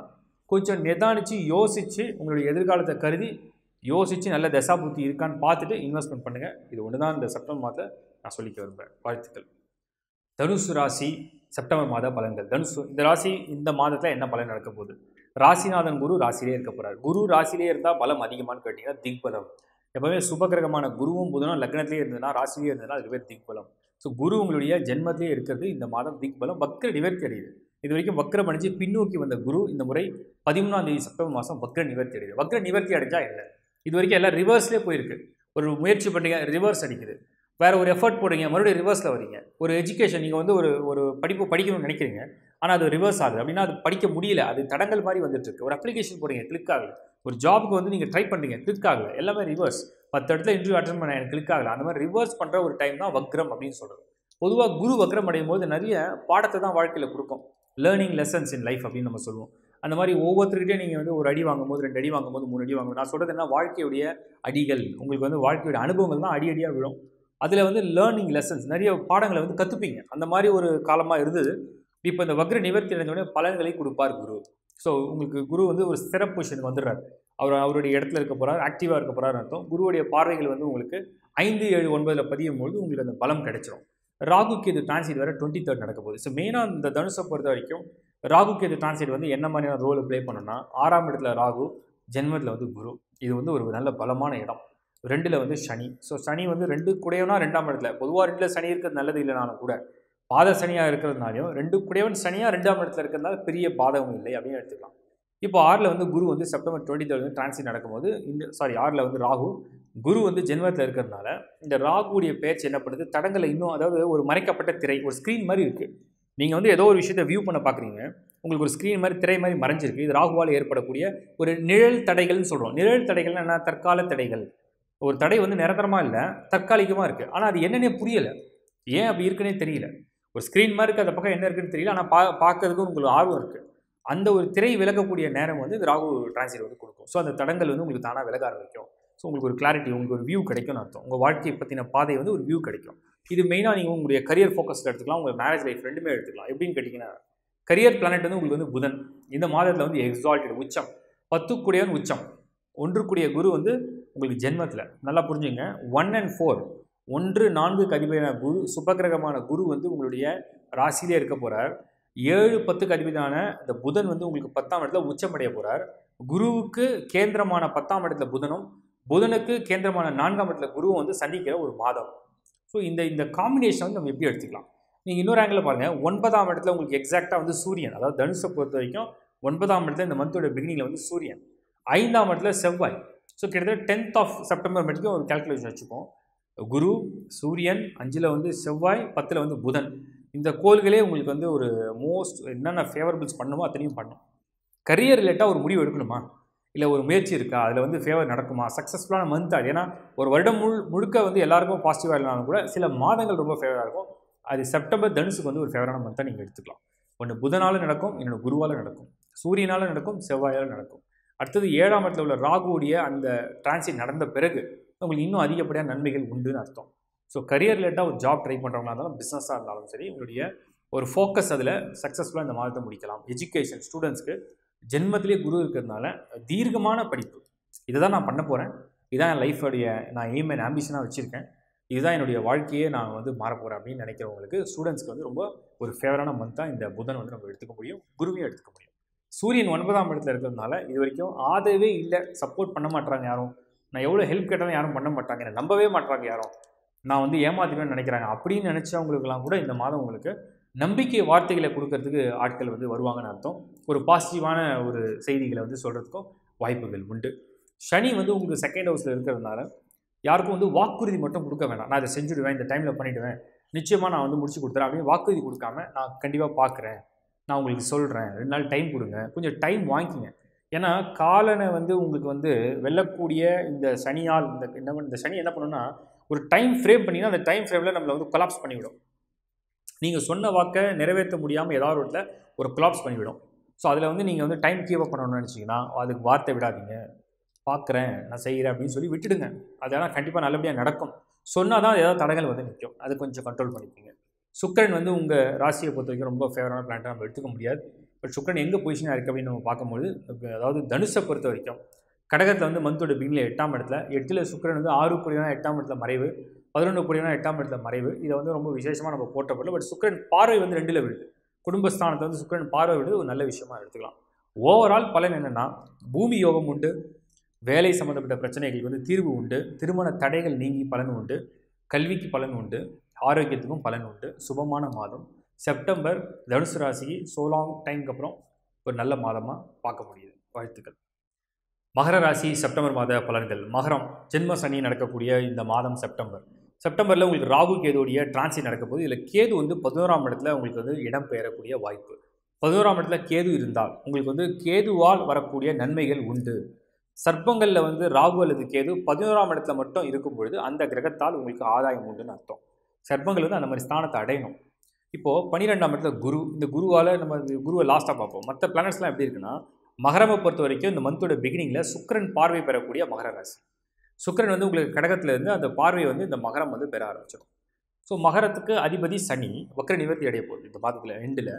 கொஞ்சம் நிதானித்து யோசித்து உங்களுடைய எதிர்காலத்தை கருதி யோசித்து நல்ல தசா புத்தி இருக்கான்னு பார்த்துட்டு இன்வெஸ்ட்மெண்ட் பண்ணுங்கள் இது ஒன்று தான் இந்த செப்டம்பர் மாதத்தில் நான் சொல்லிக்க விரும்புகிறேன் வாழ்த்துக்கள். தனுசு ராசி செப்டம்பர் மாத பலன்கள். தனுசு இந்த ராசி இந்த மாதத்தில் என்ன பலன் நடக்க போகுது? ராசிநாதன் குரு ராசிலே இருக்க போகிறார் குரு ராசிலே இருந்தால் பலம் அதிகமானு கேட்டிங்கன்னா திக்பலம். எப்போவுமே சுபகிரகமான குருவும் புதனும் லக்னத்திலே இருந்ததுன்னா ராசிலே இருந்ததுன்னா அது பேர் திக்பலம். ஸோ குரு உங்களுடைய ஜென்மத்திலே இருக்கிறது இந்த மாதம் திக்பலம். வக்ர நிவர்த்தி அடையுது. இது வரைக்கும் வக்ரம் அடைஞ்சு பின்னோக்கி வந்த குரு இந்த முறை பதிமூணாம் தேதி செப்டம்பர் மாதம் வக்ர நிவர்த்தி அடையுது. வக்ர நிவர்த்தி அடைஞ்சா இல்லை இது வரைக்கும் எல்லாம் ரிவர்ஸ்லேயே போயிருக்கு. ஒரு முயற்சி பண்ணுறீங்க ரிவர்ஸ் அடிக்குது. வேறு ஒரு எஃபர்ட் போடுறீங்க மறுபடியும் ரிவர்ஸில் வரீங்க ஒரு எஜுகேஷன் நீங்கள் வந்து ஒரு ஒரு படிப்பு படிக்கணும்னு நினைக்கிறீங்க ஆனால் அது ரிவர்ஸ் ஆகுது. அப்படின்னா அது படிக்க முடியல அது தடங்கள் மாதிரி வந்துட்டுருக்கு ஒரு அப்ளிகேஷன் போடுறீங்க கிளிக் ஆகல. ஒரு ஜாபுக்கு வந்து நீங்கள் ட்ரை பண்ணுறீங்க கிளிக் ஆகல. எல்லாமே ரிவர்ஸ் பத்து இடத்துல இன்டர்வியூ அட்டன் பண்ண எனக்கு கிளிக் ஆகல. அந்த மாதிரி ரிவர்ஸ் பண்ணுற ஒரு டைம் தான் வக்ரம் அப்படின்னு சொல்கிறது பொதுவாக குரு வக்ரம் அடையும் போது நிறைய பாடத்தை தான் வாழ்க்கையில் கொடுக்கும். லேர்னிங் லெசன்ஸ் இன் லைஃப் அப்படின்னு நம்ம சொல்லுவோம். அந்த மாதிரி ஒவ்வொருத்தருக்கிட்டே நீங்கள் வந்து ஒரு அடி வாங்கும்போது ரெண்டு அடி வாங்கும்போது மூணு அடி வாங்கும்போது நான் சொல்கிறது என்ன? வாழ்க்கையுடைய அடிகள். உங்களுக்கு வந்து வாழ்க்கையோட அனுபவங்கள் தான் அடி அடியாக விழும். அதில் வந்து லேர்னிங் லெசன்ஸ் நிறைய பாடங்களை வந்து கற்றுப்பீங்க அந்த மாதிரி ஒரு காலமாக இருந்தது. இப்போ இந்த வக்ர நிவர்த்தி அடைஞ்சோடனே பலன்களை கொடுப்பார் குரு. ஸோ உங்களுக்கு குரு வந்து ஒரு சிறப்பு பொசிஷனுக்கு வந்துடுறார். அவர் அவருடைய இடத்துல இருக்க போகிறார் ஆக்டிவாக இருக்க போகிறார் அர்த்தம். குருவுடைய பார்வைகள் வந்து உங்களுக்கு ஐந்து ஏழு ஒன்பதில் பதியும் பொழுது உங்களுக்கு அந்த பலம் கிடைச்சிரும். ராகுக்கு இது டிரான்சிட் வேறு டுவெண்ட்டி தேர்ட் நடக்க போகுது. ஸோ மெயினாக இந்த தனுஷை பொறுத்த வரைக்கும் ராகுக்கு இது டிரான்சிட் வந்து என்ன மாதிரியான ரோல் ப்ளே பண்ணணும்னா ஆறாம் இடத்துல ராகு ஜென்மத்தில் வந்து குரு. இது வந்து ஒரு நல்ல பலமான இடம். ரெண்டில் வந்து சனி. ஸோ சனி வந்து ரெண்டு கூடையவனா ரெண்டாம் இடத்துல. பொதுவாக ரெண்டில் சனி இருக்கிறது நல்லது இல்லைனாலும் கூட பாத சனியாக இருக்கிறதுனாலையும் ரெண்டு கூடையவன் சனியாக ரெண்டாம் இடத்துல இருக்கிறதுனால பெரிய பாதகம் இல்லை அப்படின்னு எடுத்துக்கலாம். இப்போ ஆறில் வந்து குரு வந்து செப்டம்பர் டுவெண்ட்டி தேர்ட் வந்து டிரான்சிட் நடக்கும்போது இந்த சாரி ஆறில் வந்து ராகு. குரு வந்து ஜென்மத்தில் இருக்கிறதுனால இந்த ராகுடைய பேச்சு என்ன பண்ணுது? தடங்களை இன்னும் அதாவது ஒரு மறைக்கப்பட்ட திரை ஒரு ஸ்க்ரீன் மாதிரி இருக்குது நீங்கள் வந்து ஏதோ ஒரு விஷயத்தை வியூ பண்ண பார்க்குறீங்க உங்களுக்கு ஒரு ஸ்க்ரீன் மாதிரி திரை மாதிரி மறைஞ்சிருக்கு. இது ராகுவால் ஏற்படக்கூடிய ஒரு நிழல் தடைகள்னு சொல்கிறோம் நிழல் தடைகள்னா என்ன? தற்கால தடைகள். ஒரு தடை வந்து நிரந்தரமாக இல்லை தற்காலிகமாக இருக்குது ஆனால் அது என்னென்னே புரியலை. ஏன் அப்படி இருக்குன்னே தெரியல. ஒரு ஸ்க்ரீன் மாதிரி இருக்குது அந்த பக்கம் என்ன இருக்குன்னு தெரியல. ஆனால் பா பார்க்கறதுக்கு உங்களுக்கு ஆர்வம் இருக்குது அந்த ஒரு திரை விலகக்கூடிய நேரம் வந்து இது ராகு டிரான்சிட் வந்து கொடுக்கும். ஸோ அந்த தடங்கள் வந்து உங்களுக்கு தானாக விலக ஆரம்பிக்கும். ஸோ உங்களுக்கு ஒரு கிளாரிட்டி உங்களுக்கு ஒரு வியூ கிடைக்கும்னு அர்த்தம். உங்கள் வாழ்க்கையை பற்றின பாதை வந்து ஒரு வியூ கிடைக்கும். இது மெயினாக நீங்கள் உங்களுடைய கரியர் ஃபோக்கஸில் எடுத்துக்கலாம். உங்கள் மேரேஜ் லைஃப் ரெண்டுமே எடுத்துக்கலாம். எப்படின்னு கேட்டிங்கன்னா கரியர் பிளானட் வந்து உங்களுக்கு வந்து புதன். இந்த மாதத்தில் வந்து எக்ஸால்டட் உச்சம். பத்து கூடியவன் உச்சம். ஒன்று கூடிய குரு வந்து உங்களுக்கு ஜென்மத்தில். நல்லா புரிஞ்சுங்க. ஒன் அண்ட் ஃபோர் ஒன்று நான்கு கதிபதியான குரு சுபகிரகமான குரு வந்து உங்களுடைய ராசியிலே இருக்க போகிறார் ஏழு பத்து கதிபதியான இந்த புதன் வந்து உங்களுக்கு பத்தாம் இடத்துல உச்சமடைய போகிறார் குருவுக்கு கேந்திரமான பத்தாம் இடத்துல புதனும் புதனுக்கு கேந்திரமான நான்காம் இடத்துல குருவும் வந்து சந்திக்கிற ஒரு மாதம். ஸோ இந்த இந்த காம்பினேஷன் வந்து நம்ம எப்படி எடுத்துக்கலாம்? நீங்கள் இன்னொரு ஆங்கிளில் பாருங்கள் ஒன்பதாம் இடத்துல உங்களுக்கு எக்ஸாக்டாக வந்து சூரியன் அதாவது தனுஷை பொறுத்த வரைக்கும் ஒன்பதாம் இடத்துல இந்த மந்தோட பிகினிங்கில் வந்து சூரியன். ஐந்தாம் இடத்துல செவ்வாய். ஸோ கிட்டத்தட்ட டென்த் ஆஃப் செப்டம்பர் மட்டும் ஒரு கேல்குலேஷன் வச்சுப்போம். குரு சூரியன் அஞ்சில் வந்து செவ்வாய் பத்தில் வந்து புதன். இந்த கோள்களே உங்களுக்கு வந்து ஒரு மோஸ்ட் என்னென்ன ஃபேவரபிள்ஸ் பண்ணுமோ அத்தனையும் பண்ணும். கரியர் ரிலேட்டாக ஒரு முடிவு எடுக்கணுமா? இல்லை ஒரு முயற்சி இருக்கா? அதில் வந்து ஃபேவர் நடக்குமா? சக்ஸஸ்ஃபுல்லான மந்த் அது ஏன்னா ஒரு வருடம் முழு முழுக்க வந்து எல்லாருக்கும் பாசிட்டிவாக இல்லைனாலும் கூட சில மாதங்கள் ரொம்ப ஃபேவராக இருக்கும். அது செப்டம்பர் தனுசுக்கு வந்து ஒரு ஃபேவரான மந்த்தாக நீங்கள் எடுத்துக்கலாம். ஒன்று புதனால் நடக்கும் இன்னொன்று குருவால் நடக்கும். சூரியனால் நடக்கும் செவ்வாயால் நடக்கும். அடுத்தது ஏழாம் இடத்துல உள்ள ராகுவுடைய அந்த டிரான்சிட் நடந்த பிறகு உங்களுக்கு இன்னும் அதிகப்படியான நன்மைகள் உண்டுன்னு அர்த்தம். ஸோ கரியர் ரிலேட்டாக ஒரு ஜாப் ட்ரை பண்ணுறவங்களா இருந்தாலும் பிஸ்னஸாக இருந்தாலும் சரி உங்களுடைய ஒரு ஃபோக்கஸ் அதில் சக்ஸஸ்ஃபுல்லாக இந்த மாதத்தை முடிக்கலாம். எஜுகேஷன் ஸ்டூடெண்ட்ஸ்க்கு ஜென்மத்திலே குரு இருக்கிறதுனால தீர்க்கமான படிப்பு. இதை தான் நான் பண்ண போகிறேன் இதுதான் என் லைஃபுடைய நான் எய்ம் அண்ட் ஆம்பிஷனாக வச்சுருக்கேன். இதுதான் என்னுடைய வாழ்க்கையே நான் வந்து மாறப் போகிறேன் அப்படின்னு நினைக்கிறவங்களுக்கு ஸ்டூடெண்ட்ஸ்க்கு வந்து ரொம்ப ஒரு ஃபேவரான மந்த்தாக இந்த புதன் வந்து நம்ம எடுத்துக்க முடியும். குருவையும் எடுத்துக்க முடியும். சூரியன் ஒன்பதாம் இடத்துல இருக்கிறதுனால இது வரைக்கும் ஆதரவே இல்லை சப்போர்ட் பண்ண மாட்டாங்க யாரும். நான் எவ்வளோ ஹெல்ப் கேட்டாலும் யாரும் பண்ண மாட்டாங்க என்னை நம்பவே மாட்டாங்க யாரும். நான் வந்து ஏமாத்திடுவேன்னு நினைக்கிறாங்க. அப்படின்னு நினச்சவங்களுக்கெல்லாம் கூட இந்த மாதம் உங்களுக்கு நம்பிக்கை வார்த்தைகளை கொடுக்கறதுக்கு ஆட்கள் வந்து வருவாங்கன்னு அர்த்தம். ஒரு பாசிட்டிவான ஒரு செய்திகளை வந்து சொல்கிறதுக்கும் வாய்ப்புகள் உண்டு. சனி வந்து உங்களுக்கு செகண்ட் ஹவுஸில் இருக்கிறதுனால யாருக்கும் வந்து வாக்குறுதி மட்டும் கொடுக்க வேண்டாம் நான் இதை செஞ்சுடுவேன் இந்த டைமில் பண்ணிவிடுவேன் நிச்சயமாக நான் வந்து முடிச்சு கொடுத்துறேன் அப்படின்னு வாக்குறுதி கொடுக்காம நான் கண்டிப்பாக பார்க்குறேன். நான் உங்களுக்கு சொல்கிறேன் ரெண்டு நாள் டைம் கொடுங்க. கொஞ்சம் டைம் வாங்கிக்கோங்க ஏன்னா காலனை வந்து உங்களுக்கு வந்து வெல்லக்கூடிய இந்த சனியால் இந்த என்ன இந்த சனி என்ன பண்ணுன்னா ஒரு டைம் ஃப்ரேம் பண்ணிங்கன்னா அந்த டைம் ஃப்ரேமில் நம்மளை வந்து கொலாப்ஸ் பண்ணிவிடும். நீங்கள் சொன்ன வாக்கை நிறைவேற்ற முடியாமல் ஏதாவது ஒரு இடத்துல ஒரு கொலாப்ஸ் பண்ணிவிடும். ஸோ அதில் வந்து நீங்கள் வந்து டைம் கீப் அப் பண்ணணும்னு நினச்சிங்கன்னா அதுக்கு வார்த்தை விடாதீங்க. பார்க்குறேன் நான் செய்கிறேன் அப்படின்னு சொல்லி விட்டுடுங்க. அதெல்லாம் கண்டிப்பாக நல்லபடியாக நடக்கும். சொன்னால் தான் ஏதாவது தடங்கள் வந்து நிற்கும் அது கொஞ்சம் கண்ட்ரோல் பண்ணிக்கோங்க சுக்கிரன் வந்து உங்கள் ராசியை பொறுத்த வரைக்கும் ரொம்ப ஃபேவரான பிளான்ட்டாக நம்ம எடுத்துக்க முடியாது. பட் சுக்கரன் எங்கே பொசிஷனாக இருக்குது அப்படின்னு நம்ம பார்க்கும்போது அதாவது தனுஷை பொறுத்த வரைக்கும் கடகத்தில் வந்து மந்தோட பிகினில் எட்டாம் இடத்துல எட்டில் சுக்கரன் வந்து ஆறு புரியான எட்டாம் இடத்துல மறைவு பதினொன்று புரியான எட்டாம் இடத்துல மறைவு. இதை வந்து ரொம்ப விசேஷமாக நம்ம போட்டப்படல. பட் சுக்கரன் பார்வை வந்து ரெண்டில் விழுது. குடும்பஸ்தானத்தை வந்து சுக்கிரன் பார்வை விழுது. ஒரு நல்ல விஷயமா எடுத்துக்கலாம். ஓவரால் பலன் என்னென்னா பூமி யோகம் உண்டு. வேலை சம்மந்தப்பட்ட பிரச்சனைகளுக்கு வந்து தீர்வு உண்டு. திருமண தடைகள் நீங்கி பலன் உண்டு. கல்விக்கு பலன் உண்டு. ஆரோக்கியத்துக்கும் பலன் உண்டு. சுபமான மாதம். செப்டம்பர் தனுசு ராசிக்கு சோலாங் டைம்க்கு அப்புறம் ஒரு நல்ல மாதமாக பார்க்க முடியுது. வாழ்த்துக்கள். மகர ராசி செப்டம்பர் மாத பலன்கள். மகரம் ஜென்ம சனி நடக்கக்கூடிய இந்த மாதம் செப்டம்பர். செப்டம்பரில் உங்களுக்கு ராகு கேதுடைய டிரான்சிட் நடக்க போது இதில் கேது வந்து பதினோராம் இடத்துல உங்களுக்கு வந்து இடம் பெயரக்கூடிய வாய்ப்பு. பதினோராம் இடத்துல கேது இருந்தால் உங்களுக்கு வந்து கேதுவால் வரக்கூடிய நன்மைகள் உண்டு. சர்ப்பங்களில் வந்து ராகு அல்லது கேது பதினோராம் இடத்துல மட்டும் இருக்கும் பொழுது அந்த கிரகத்தால் உங்களுக்கு ஆதாயம் உண்டுன்னு அர்த்தம். சர்ப்பங்கள் வந்து அந்த மாதிரி ஸ்தானத்தை அடையணும். இப்போது பன்னிரெண்டாம் இடத்துல குரு இந்த குருவால் நம்ம இந்த குருவை லாஸ்ட்டாக பார்ப்போம். மற்ற பிளானட்ஸ்லாம் எப்படி இருக்குன்னா மகரமை பொறுத்த வரைக்கும் இந்த மந்தோட பிகினிங்கில் சுக்கரன் பார்வை பெறக்கூடிய மகர ராசி. சுக்கிரன் வந்து உங்களுக்கு கடகத்துல இருந்து அந்த பார்வையை வந்து இந்த மகரம் வந்து பெற ஆரம்பிச்சிடும். ஸோ மகரத்துக்கு அதிபதி சனி வக்கர நிவர்த்தி அடைய போகுது. இந்த பாதத்தில் எண்டில்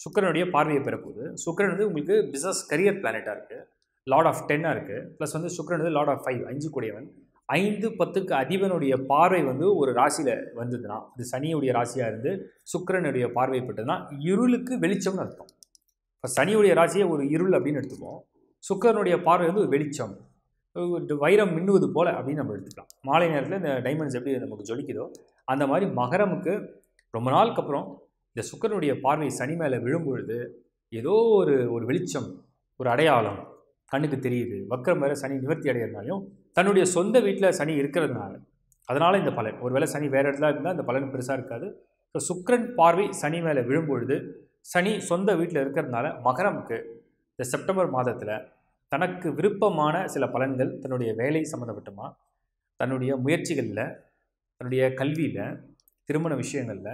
சுக்கரனுடைய பார்வையை பெறப்போகுது சுக்கரன் வந்து உங்களுக்கு பிஸ்னஸ் கரியர் பிளானட்டாக இருக்குது லார்ட் ஆஃப் டென்னாக இருக்குது ப்ளஸ் வந்து சுக்கரன் வந்து லார்ட் ஆஃப் ஃபைவ் அஞ்சு கூடியவன். ஐந்து பத்துக்கு அதிபனுடைய பார்வை வந்து ஒரு ராசியில் வந்ததுன்னா அது சனியுடைய ராசியாக இருந்து சுக்கிரனுடைய பார்வை பெற்றதுன்னா இருளுக்கு வெளிச்சம்னு அர்த்தம். இப்போ சனியுடைய ராசியை ஒரு இருள் அப்படின்னு எடுத்துப்போம் சுக்கிரனுடைய பார்வை வந்து ஒரு வெளிச்சம். வைரம் மின்னுவது போல் அப்படின்னு நம்ம எடுத்துக்கலாம். மாலை நேரத்தில் இந்த டைமண்ட்ஸ் எப்படி நமக்கு ஜொலிக்குதோ அந்த மாதிரி மகரமுக்கு ரொம்ப நாளுக்கு அப்புறம் இந்த சுக்கிரனுடைய பார்வை சனி மேலே விழும்பொழுது ஏதோ ஒரு ஒரு வெளிச்சம் ஒரு அடையாளம் கண்ணுக்கு தெரியுது. வக்கரம் வேறு சனி நிவர்த்தி அடைகிறதுனாலையும் தன்னுடைய சொந்த வீட்டில் சனி இருக்கிறதுனால அதனால் இந்த பலன். ஒருவேளை சனி வேறு இடத்துல இருந்தால் இந்த பலன் பெருசாக இருக்காது. ஸோ சுக்கிரன் பார்வை சனி மேலே விழும்பொழுது சனி சொந்த வீட்டில் இருக்கிறதுனால மகரமுக்கு இந்த செப்டம்பர் மாதத்தில் தனக்கு விருப்பமான சில பலன்கள் தன்னுடைய வேலை சம்மந்தப்பட்டமா தன்னுடைய முயற்சிகளில் தன்னுடைய கல்வியில் திருமண விஷயங்களில்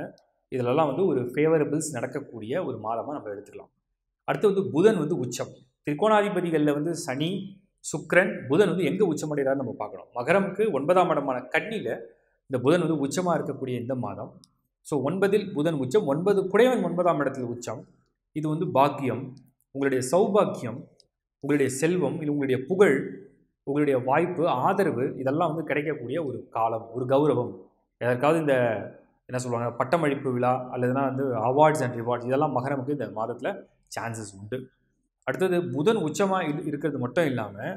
இதிலெல்லாம் வந்து ஒரு ஃபேவரபிள்ஸ் நடக்கக்கூடிய ஒரு மாதமாக நம்ம எடுத்துக்கலாம். அடுத்து வந்து புதன் வந்து உச்சம். திரிகோணாதிபதிகளில் வந்து சனி சுக்ரன் புதன் வந்து எங்கே உச்சமடைகிறார் நம்ம பார்க்கணும். மகரமுக்கு ஒன்பதாம் இடமான கண்ணியில் இந்த புதன் வந்து உச்சமாக இருக்கக்கூடிய இந்த மாதம். ஸோ ஒன்பதில் புதன் உச்சம் ஒன்பது குடைவன் ஒன்பதாம் இடத்தில் உச்சம். இது வந்து பாக்கியம் உங்களுடைய சௌபாக்கியம் உங்களுடைய செல்வம் இல்லை உங்களுடைய புகழ் உங்களுடைய வாய்ப்பு ஆதரவு இதெல்லாம் வந்து கிடைக்கக்கூடிய ஒரு காலம் ஒரு கௌரவம். எதற்காவது இந்த என்ன சொல்லுவாங்க பட்டமளிப்பு விழா அல்லதுனா வந்து அவார்ட்ஸ் அண்ட் ரிவார்ட்ஸ் இதெல்லாம் மகரமுக்கு இந்த மாதத்தில் சான்சஸ் உண்டு. அடுத்தது புதன் உச்சமாக இரு இருக்கிறது மட்டும் இல்லாமல்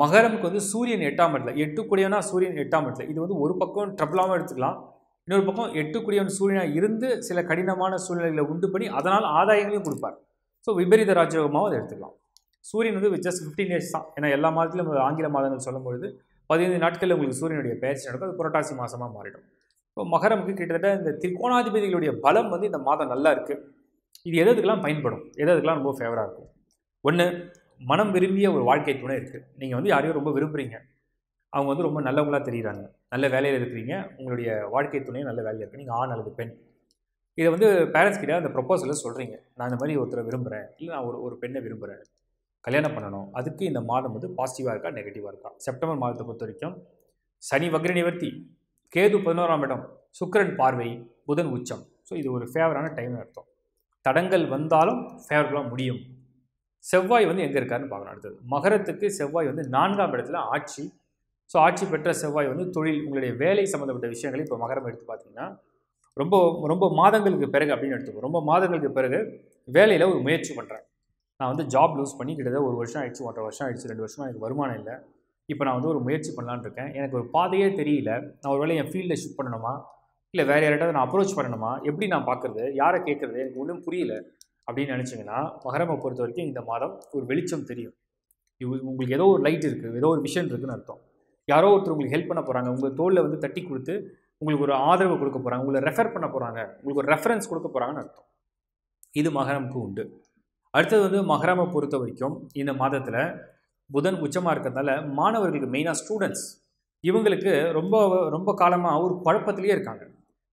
மகரமுக்கு வந்து சூரியன் எட்டாம் இடத்துல எட்டு கூடியவனா சூரியன் எட்டாம் இடத்துல. இது வந்து ஒரு பக்கம் ட்ரபிளாகவும் எடுத்துக்கலாம். இன்னொரு பக்கம் எட்டு கூடியவன் சூரியனாக இருந்து சில கடினமான சூழ்நிலைகளை உண்டு பண்ணி அதனால் ஆதாயங்களையும் கொடுப்பார். ஸோ விபரீத ராஜயோகமாகவும் அதை எடுத்துக்கலாம். சூரியன் வந்து ஜஸ்ட் ஃபிஃப்டீன் டேஸ் தான். ஏன்னா எல்லா மாதத்திலும் ஆங்கில மாதங்கள் சொல்லும்பொழுது பதினைந்து நாட்களில் உங்களுக்கு சூரியனுடைய பயிற்சி நடக்கும். அது புரட்டாசி மாதமாக மாறிடும். இப்போ மகரமுக்கு கிட்டத்தட்ட இந்த திரிகோணாதிபதிகளுடைய பலம் வந்து இந்த மாதம் நல்லா இருக்குது இது எதுக்கெல்லாம் பயன்படும்? எதுக்கெல்லாம் ரொம்ப ஃபேவராக இருக்கும்? ஒன்று மனம் விரும்பிய ஒரு வாழ்க்கை துணை இருக்குது நீங்கள் வந்து யாரையும் ரொம்ப விரும்புகிறீங்க அவங்க வந்து ரொம்ப நல்லவங்களாக தெரியுறாங்க. நல்ல வேலையில் இருக்கிறீங்க. உங்களுடைய வாழ்க்கை துணையும் நல்ல வேலையில் இருக்குது நீங்கள் ஆண் அல்லது பெண். இதை வந்து பேரண்ட்ஸ் கிட்ட அந்த ப்ரொப்போசலில் சொல்கிறீங்க நான் இந்த மாதிரி ஒருத்தரை விரும்புகிறேன் இல்லை நான் ஒரு ஒரு பெண்ணை விரும்புகிறேன் கல்யாணம் பண்ணணும். அதுக்கு இந்த மாதம் வந்து பாசிட்டிவாக இருக்கா நெகட்டிவாக இருக்கா? செப்டம்பர் மாதத்தை பொறுத்த வரைக்கும் சனி வக்ர நிவர்த்தி கேது பதினோராம் இடம் சுக்கிரன் பார்வை புதன் உச்சம். ஸோ இது ஒரு ஃபேவரான டைம் அர்த்தம். தடங்கள் வந்தாலும் ஃபேவரபுளாக முடியும். செவ்வாய் வந்து எங்கே இருக்காருன்னு பார்க்கணும் அடுத்தது. மகரத்துக்கு செவ்வாய் வந்து நான்காம் இடத்துல ஆட்சி. ஸோ ஆட்சி பெற்ற செவ்வாய் வந்து தொழில் உங்களுடைய வேலை சம்மந்தப்பட்ட விஷயங்களை இப்போ மகரம் எடுத்து பார்த்தீங்கன்னா ரொம்ப ரொம்ப மாதங்களுக்கு பிறகு அப்படின்னு எடுத்துக்கோ ரொம்ப மாதங்களுக்கு பிறகு வேலையில் ஒரு முயற்சி பண்ணுறேன் நான் வந்து ஜாப் லூஸ் பண்ணி கிட்டத்தட்ட ஒரு வருஷம் ஆயிடுச்சு ஒன்றரை வருஷம் ஆயிடுச்சு ரெண்டு வருஷமாக எனக்கு வருமானம் இல்லை. இப்போ நான் வந்து ஒரு முயற்சி பண்ணலான்னு இருக்கேன். எனக்கு ஒரு பாதையே தெரியல. நான் ஒரு வேலை என் ஃபீல்டில் ஷிஃப்ட் பண்ணணுமா? இல்லை வேறு யார்கிட்ட நான் அப்ரோச் பண்ணணுமா? எப்படி நான் பார்க்குறது? யாரை கேட்குறது? எனக்கு ஒன்றும் புரியல. அப்படின்னு நினச்சிங்கன்னா மகரமை பொறுத்த வரைக்கும் இந்த மாதம் ஒரு வெளிச்சம் தெரியும். இது உங்களுக்கு ஏதோ ஒரு லைட் இருக்குது ஏதோ ஒரு விஷன் இருக்குதுன்னு அர்த்தம். யாரோ ஒருத்தர் உங்களுக்கு ஹெல்ப் பண்ண போகிறாங்க உங்கள் தோளில் வந்து தட்டி கொடுத்து உங்களுக்கு ஒரு ஆதரவு கொடுக்க போகிறாங்க உங்களை ரெஃபர் பண்ண போகிறாங்க உங்களுக்கு ஒரு ரெஃபரன்ஸ் கொடுக்க போகிறாங்கன்னு அர்த்தம். இது மகரமுக்கு உண்டு. அடுத்தது வந்து மகரமை பொறுத்த வரைக்கும் இந்த மாதத்தில் புதன் உச்சமாக இருக்கிறதுனால மாணவர்களுக்கு மெயினாக ஸ்டூடெண்ட்ஸ் இவங்களுக்கு ரொம்ப ரொம்ப காலமாக ஒரு குழப்பத்திலேயே இருக்காங்க.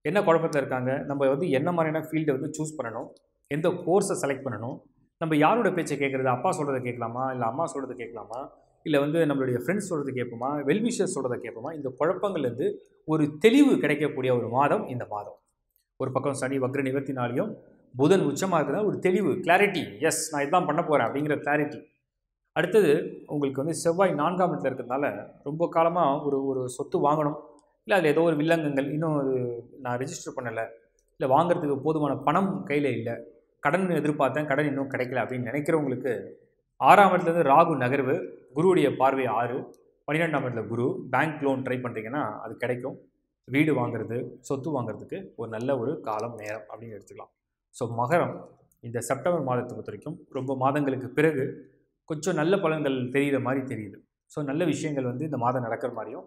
என்ன குழப்பத்தில் இருக்காங்க? நம்ம வந்து என்ன மாதிரியான ஃபீல்டை வந்து சூஸ் பண்ணணும்? எந்த கோர்ஸை செலக்ட் பண்ணணும்? நம்ம யாரோட பேச்சை கேட்குறது அப்பா சொல்கிறத கேட்கலாமா? இல்லை அம்மா சொல்கிறத கேட்கலாமா? இல்லை வந்து நம்மளுடைய ஃப்ரெண்ட்ஸ் சொல்கிறது கேட்போமா? வெல்விஷர்ஸ் சொல்கிறத கேட்போமா? இந்த குழப்பங்கள்லேருந்து ஒரு தெளிவு கிடைக்கக்கூடிய ஒரு மாதம் இந்த மாதம். ஒரு பக்கம் சனி வக்ர நிவர்த்தினாலையும் புதன் உச்சமாக இருக்கிறதா ஒரு தெளிவு கிளாரிட்டி எஸ் நான் இதுதான் பண்ண போகிறேன் அப்படிங்கிற கிளாரிட்டி அடுத்தது உங்களுக்கு வந்து செவ்வாய் நான்காம் இடத்துல இருக்கிறதுனால ரொம்ப காலமாக ஒரு ஒரு சொத்து வாங்கணும். இல்லை அதில் ஏதோ ஒரு வில்லங்கங்கள் இன்னும் அது நான் ரெஜிஸ்டர் பண்ணலை. இல்லை வாங்குறதுக்கு போதுமான பணம் கையில் இல்லை. கடன் எதிர்பார்த்தேன் கடன் இன்னும் கிடைக்கல அப்படின்னு நினைக்கிறவங்களுக்கு ஆறாம் இடத்துலேருந்து ராகு நகர்வு குருவுடைய பார்வை ஆறு பன்னிரெண்டாம் இடத்துல குரு பேங்க் லோன் ட்ரை பண்ணுறீங்கன்னா அது கிடைக்கும். வீடு வாங்குறது சொத்து வாங்குறதுக்கு ஒரு நல்ல ஒரு காலம் நேரம் அப்படின்னு எடுத்துக்கலாம். ஸோ மகரம் இந்த செப்டம்பர் மாதத்தை பொறுத்த வரைக்கும் ரொம்ப மாதங்களுக்கு பிறகு கொஞ்சம் நல்ல பலன்கள் தெரிகிற மாதிரி தெரியுது. ஸோ நல்ல விஷயங்கள் வந்து இந்த மாதம் நடக்கிற மாதிரியும்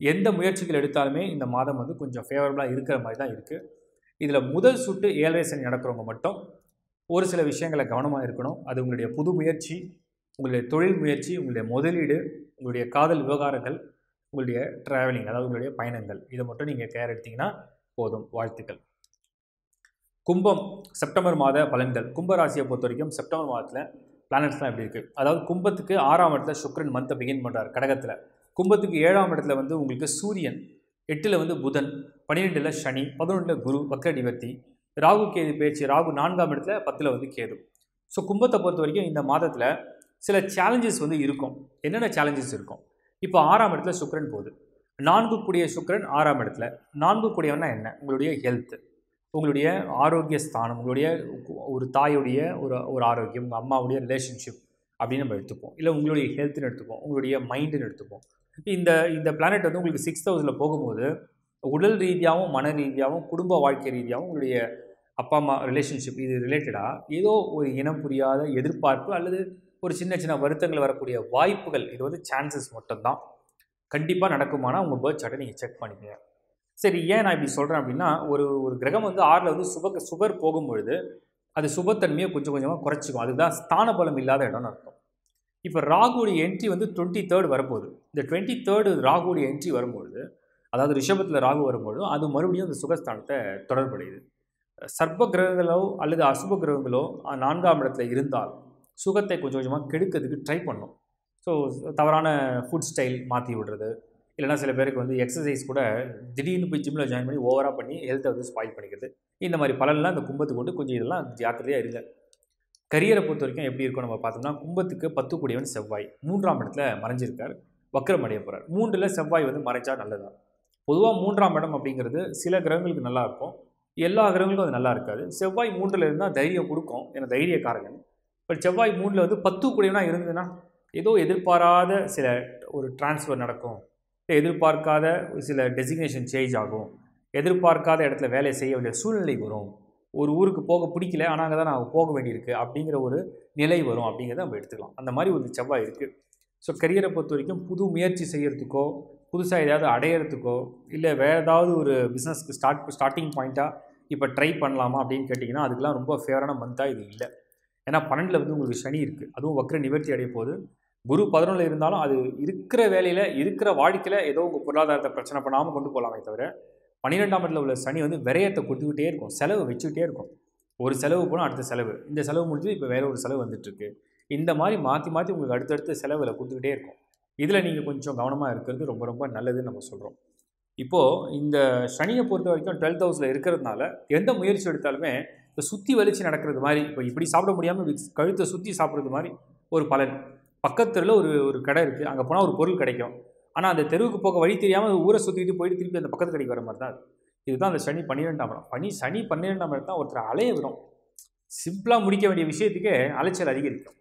எந்த முயற்சிகள் எடுத்தாலுமே இந்த மாதம் வந்து கொஞ்சம் ஃபேவரபுளாக இருக்கிற மாதிரி தான் இருக்குது இதில் முதல் சுட்டு ஏழரை சனி நடக்கிறவங்க மட்டும் ஒரு சில விஷயங்களை கவனமாக இருக்கணும். அது உங்களுடைய புது முயற்சி உங்களுடைய தொழில் முயற்சி உங்களுடைய முதலீடு உங்களுடைய காதல் விவகாரங்கள் உங்களுடைய ட்ராவலிங் அதாவது உங்களுடைய பயணங்கள். இதை மட்டும் நீங்கள் கேர் எடுத்தீங்கன்னா போதும். வாழ்த்துக்கள். கும்பம் செப்டம்பர் மாத பலன்கள். கும்ப ராசியை பொறுத்த வரைக்கும் செப்டம்பர் மாதத்தில் பிளானட்ஸ்லாம் எப்படி இருக்குது அதாவது கும்பத்துக்கு ஆறாம் இடத்துல சுக்ரன் மந்த்தை பிகின் பண்ணுறார் கடகத்தில். கும்பத்துக்கு ஏழாம் இடத்துல வந்து உங்களுக்கு சூரியன் எட்டில் வந்து புதன் பன்னிரெண்டில் சனி பதினொன்றில் குரு வக்ர நிவர்த்தி ராகு கேது பேச்சு ராகு நான்காம் இடத்துல பத்தில் வந்து கேது. ஸோ கும்பத்தை பொறுத்த வரைக்கும் இந்த மாதத்தில் சில சேலஞ்சஸ் வந்து இருக்கும். என்னென்ன சேலஞ்சஸ் இருக்கும்? இப்போ ஆறாம் இடத்துல சுக்கரன் போகுது. நான்கு கூடிய சுக்கரன் ஆறாம் இடத்துல. நான்கு கூடியவனா என்ன? உங்களுடைய ஹெல்த் உங்களுடைய ஆரோக்கிய ஸ்தானம் உங்களுடைய ஒரு தாயுடைய ஒரு ஒரு ஆரோக்கியம் உங்கள் அம்மாவுடைய ரிலேஷன்ஷிப் அப்படின்னு நம்ம எடுத்துப்போம். இல்லை உங்களுடைய ஹெல்த்துன்னு எடுத்துப்போம். உங்களுடைய மைண்டுன்னு எடுத்துப்போம். இந்த இந்த பிளானட் வந்து உங்களுக்கு சிக்ஸ் ஹவுஸில் போகும்போது உடல் ரீதியாகவும் மன ரீதியாகவும் குடும்ப வாழ்க்கை ரீதியாகவும் உங்களுடைய அப்பா அம்மா ரிலேஷன்ஷிப் இது ரிலேட்டடாக ஏதோ ஒரு இனம் புரியாத எதிர்பார்ப்பு அல்லது ஒரு சின்ன சின்ன வருத்தங்கள் வரக்கூடிய வாய்ப்புகள். இது வந்து சான்சஸ் மட்டும்தான். கண்டிப்பாக நடக்குமானா உங்கள் பேர்த் சார்ட்டை நீங்கள் செக் பண்ணிக்கங்க. சரி ஏன் நான் இப்படி சொல்கிறேன் அப்படின்னா ஒரு ஒரு கிரகம் வந்து ஆறில் வந்து சுப சுபர் போகும்பொழுது அது சுபத்தன்மையை கொஞ்சம் கொஞ்சமாக குறைச்சிக்கும். அதுதான் ஸ்தான பலம் இல்லாத இடம்னு அர்த்தம். இப்போ ராகுடைய என்ட்ரி வந்து டுவெண்ட்டி தேர்ட் வரப்போகுது. இந்த டுவெண்ட்டி தேர்டு ராகுடைய என்ட்ரி வரும்பொழுது அதாவது ரிஷபத்தில் ராகு வரும்பொழுது அது மறுபடியும் அந்த சுகஸ்தானத்தை தொடர்புடையுது. சர்ப்ப கிரகங்களோ அல்லது அசுப கிரகங்களோ நான்காம் இடத்துல இருந்தால் சுகத்தை கொஞ்சம் கொஞ்சமாக கெடுக்கிறதுக்கு ட்ரை பண்ணும். ஸோ தவறான ஃபுட் ஸ்டைல் மாற்றி விடுறது. இல்லைனா சில பேருக்கு வந்து எக்ஸசைஸ் கூட திடீர்னு போய் ஜிம்மில் ஜாயின் பண்ணி ஓவராக பண்ணி ஹெல்த்தை வந்து ஸ்பாயில் பண்ணிக்கிறது. இந்த மாதிரி பலன்லாம் இந்த கும்பத்துக்கு கொண்டு கொஞ்சம் இதெல்லாம் ஜாக்கிரதையாக இருங்க. கரியரை பொறுத்த வரைக்கும் எப்படி இருக்கும் நம்ம பார்த்தோம்னா கும்பத்துக்கு பத்து கூடியவன் செவ்வாய். மூன்றாம் இடத்துல மறைஞ்சிருக்கார். வக்கரம் அடைய போகிறார் மூன்றில் செவ்வாய் வந்து மறைச்சா நல்லதா பொதுவாக மூன்றாம் இடம் அப்படிங்கிறது சில கிரகங்களுக்கு நல்லா இருக்கும். எல்லா கிரகங்களுக்கும் அது நல்லா இருக்காது. செவ்வாய் மூன்றில் இருந்தால் தைரியம் கொடுக்கும். ஏன்னா தைரியக்காரகன். பட் செவ்வாய் மூன்றில் வந்து பத்து கூடியவனா இருந்ததுன்னா ஏதோ எதிர்பாராத சில ஒரு டிரான்ஸ்ஃபர் நடக்கும். எதிர்பார்க்காத சில டெசிக்னேஷன் சேஞ்ச் ஆகும். எதிர்பார்க்காத இடத்துல வேலை செய்ய வேண்டிய சூழ்நிலை வரும். ஒரு ஊருக்கு போக பிடிக்கல ஆனால் அங்கே தான் நான் போக வேண்டியிருக்கு அப்படிங்கிற ஒரு நிலை வரும் அப்படிங்கிறத நம்ம எடுத்துக்கலாம். அந்த மாதிரி ஒரு செவ்வாய் இருக்குது ஸோ கரியரை பொறுத்த வரைக்கும் புது முயற்சி செய்கிறதுக்கோ புதுசாக எதாவது அடையிறதுக்கோ இல்லை வேறு ஏதாவது ஒரு பிஸ்னஸ்க்கு ஸ்டார்ட் ஸ்டார்டிங் பாயிண்ட்டாக இப்போ ட்ரை பண்ணலாமா அப்படின்னு கேட்டிங்கன்னா அதுக்கெலாம் ரொம்ப ஃபேவரான மந்த்தாக இது இல்லை. ஏன்னா பன்னெண்டில் வந்து உங்களுக்கு சனி இருக்குது அதுவும் வக்ர நிவர்த்தி அடைய போது குரு பதினொன்றில் இருந்தாலும் அது இருக்கிற வேலையில் இருக்கிற வாழ்க்கையில் ஏதோ உங்கள் பொருளாதாரத்தை பிரச்சனை பண்ணாமல் கொண்டு போகலாமே தவிர பன்னிரெண்டாம் இடத்துல உள்ள சனி வந்து விரயத்தை கொடுத்துக்கிட்டே இருக்கும். செலவு வச்சுக்கிட்டே இருக்கும். ஒரு செலவு போனால் அடுத்த செலவு. இந்த செலவு முடிஞ்சு இப்போ வேறு ஒரு செலவு வந்துட்டுருக்கு. இந்த மாதிரி மாற்றி மாற்றி உங்களுக்கு அடுத்தடுத்த செலவில் கொடுத்துக்கிட்டே இருக்கும். இதில் நீங்கள் கொஞ்சம் கவனமாக இருக்கிறது ரொம்ப ரொம்ப நல்லதுன்னு நம்ம சொல்கிறோம் இப்போது இந்த சனியை பொறுத்த வரைக்கும் டுவெல்த் ஹவுஸில் இருக்கிறதுனால எந்த முயற்சி எடுத்தாலுமே இப்போ சுற்றி வலிச்சு நடக்கிறது மாதிரி இப்போ இப்படி சாப்பிட முடியாமல் கழுத்தை சுற்றி சாப்பிட்றது மாதிரி ஒரு பலன். பக்கத்தில் ஒரு ஒரு கடை இருக்குது அங்கே போனால் ஒரு பொருள் கிடைக்கும். ஆனால் அந்த தெருவுக்கு போக வழி தெரியாமல் ஊரை சுற்றிட்டு போயிட்டு திருப்பி அந்த பக்கத்து கடைக்கு வர மாதிரி தான் இதுதான் அந்த சனி பன்னிரெண்டாம் இடம். பனி சனி பன்னிரெண்டாம் இடம் தான் ஒருத்தர் அலைய விடும். சிம்பிளாக முடிக்க வேண்டிய விஷயத்துக்கே அலைச்சல் அதிகரிக்கும்.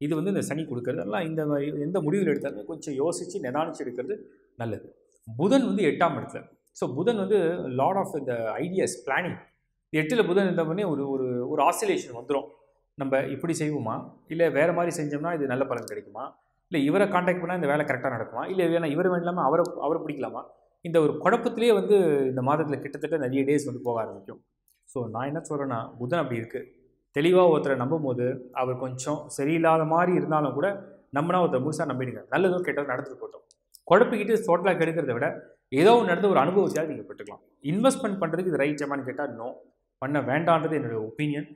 இது வந்து இந்த சனி கொடுக்கறது எல்லாம் இந்த மாதிரி எந்த முடிவில் எடுத்தாலுமே கொஞ்சம் யோசித்து நிதானிச்சு எடுக்கிறது நல்லது. புதன் வந்து எட்டாம் இடத்துல. ஸோ புதன் வந்து லாட் ஆஃப் இந்த ஐடியாஸ் பிளானிங் எட்டில் புதன் இருந்த உடனே ஒரு ஒரு ஒரு ஆசிலேஷன் வந்துடும் நம்ம இப்படி செய்வோமா? இல்லை வேறு மாதிரி செஞ்சோம்னா இது நல்ல பலன் கிடைக்குமா? இல்லை இவரை காண்டாக்ட் பண்ணால் இந்த வேலை கரெக்டாக நடக்குமா? இல்லை வேணா இவர் வேண்டாமல் அவரை அவரை பிடிக்கலாமா? இந்த ஒரு குழப்பத்திலே வந்து இந்த மாதத்தில் கிட்டத்தட்ட நிறைய டேஸ் வந்து போக ஆரம்பிக்கும். ஸோ நான் என்ன சொல்கிறேன்னா புதன் அப்படி இருக்குது தெளிவாக ஒருத்தரை நம்பும் போது அவர் கொஞ்சம் சரியில்லாத மாதிரி இருந்தாலும் கூட நம்மனா ஒருத்தர் முழுசாக நம்பிடுங்க. நல்லதோ கெட்டதோ நடந்துட்டு போட்டோம் குழப்பிக்கிட்டு டோட்டலாக கெடுக்கிறத விட ஏதோ ஒன்று நடந்த ஒரு அனுபவத்தையாவது நீங்கள் பெற்றுக்கலாம். இன்வெஸ்ட்மெண்ட் பண்ணுறதுக்கு இது ரைட் ஜமான்னு கேட்டால் நோ பண்ண வேண்டான்றது என்னுடைய ஒப்பீனியன்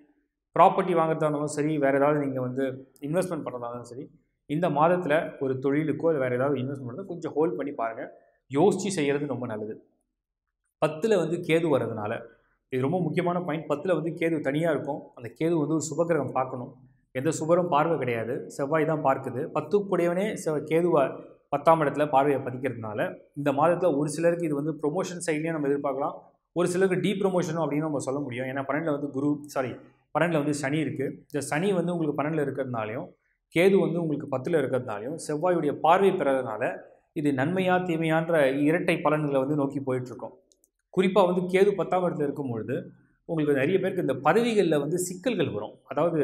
ப்ராப்பர்ட்டி வாங்குறதா இருந்தாலும் சரி வேறு ஏதாவது நீங்கள் வந்து இன்வெஸ்ட்மெண்ட் பண்ணுறதா இருந்தாலும் சரி இந்த மாதத்தில் ஒரு தொழிலுக்கோ இல்லை வேறு ஏதாவது இன்வெஸ்ட்மெண்ட் பண்ணுறது கொஞ்சம் ஹோல்ட் பண்ணி பாருங்கள் யோசித்து செய்கிறது ரொம்ப நல்லது. பத்தில் வந்து கேது வர்றதுனால இது ரொம்ப முக்கியமான பாயிண்ட் பத்தில் வந்து கேது தனியாக இருக்கும். அந்த கேது வந்து ஒரு சுபகிரகம் பார்க்கணும். எந்த சுபரும் பார்வை கிடையாது. செவ்வாய் தான் பார்க்குது. பத்து கூடையவனே செவ் கேதுவா பத்தாம் இடத்துல பார்வையை பதிக்கிறதுனால இந்த மாதத்தில் ஒரு சிலருக்கு இது வந்து ப்ரொமோஷன் சைட்லேயும் நம்ம எதிர்பார்க்கலாம். ஒரு சிலருக்கு டீ ப்ரொமோஷனும் அப்படின்னு நம்ம சொல்ல முடியும். ஏன்னா பன்னெண்டில் வந்து குரு சாரி பன்னெண்டில் வந்து சனி இருக்குது இந்த சனி வந்து உங்களுக்கு பன்னெண்டில் இருக்கிறதுனாலையும் கேது வந்து உங்களுக்கு பத்தில் இருக்கிறதுனாலையும் செவ்வாயுடைய பார்வை பெறதுனால இது நன்மையா தீமையான்ற இரட்டை பலன்களை வந்து நோக்கி போயிட்டுருக்கோம். குறிப்பாக வந்து கேது பத்தாம் இடத்துல இருக்கும் பொழுது உங்களுக்கு நிறைய பேருக்கு இந்த பதவிகளில் வந்து சிக்கல்கள் வரும். அதாவது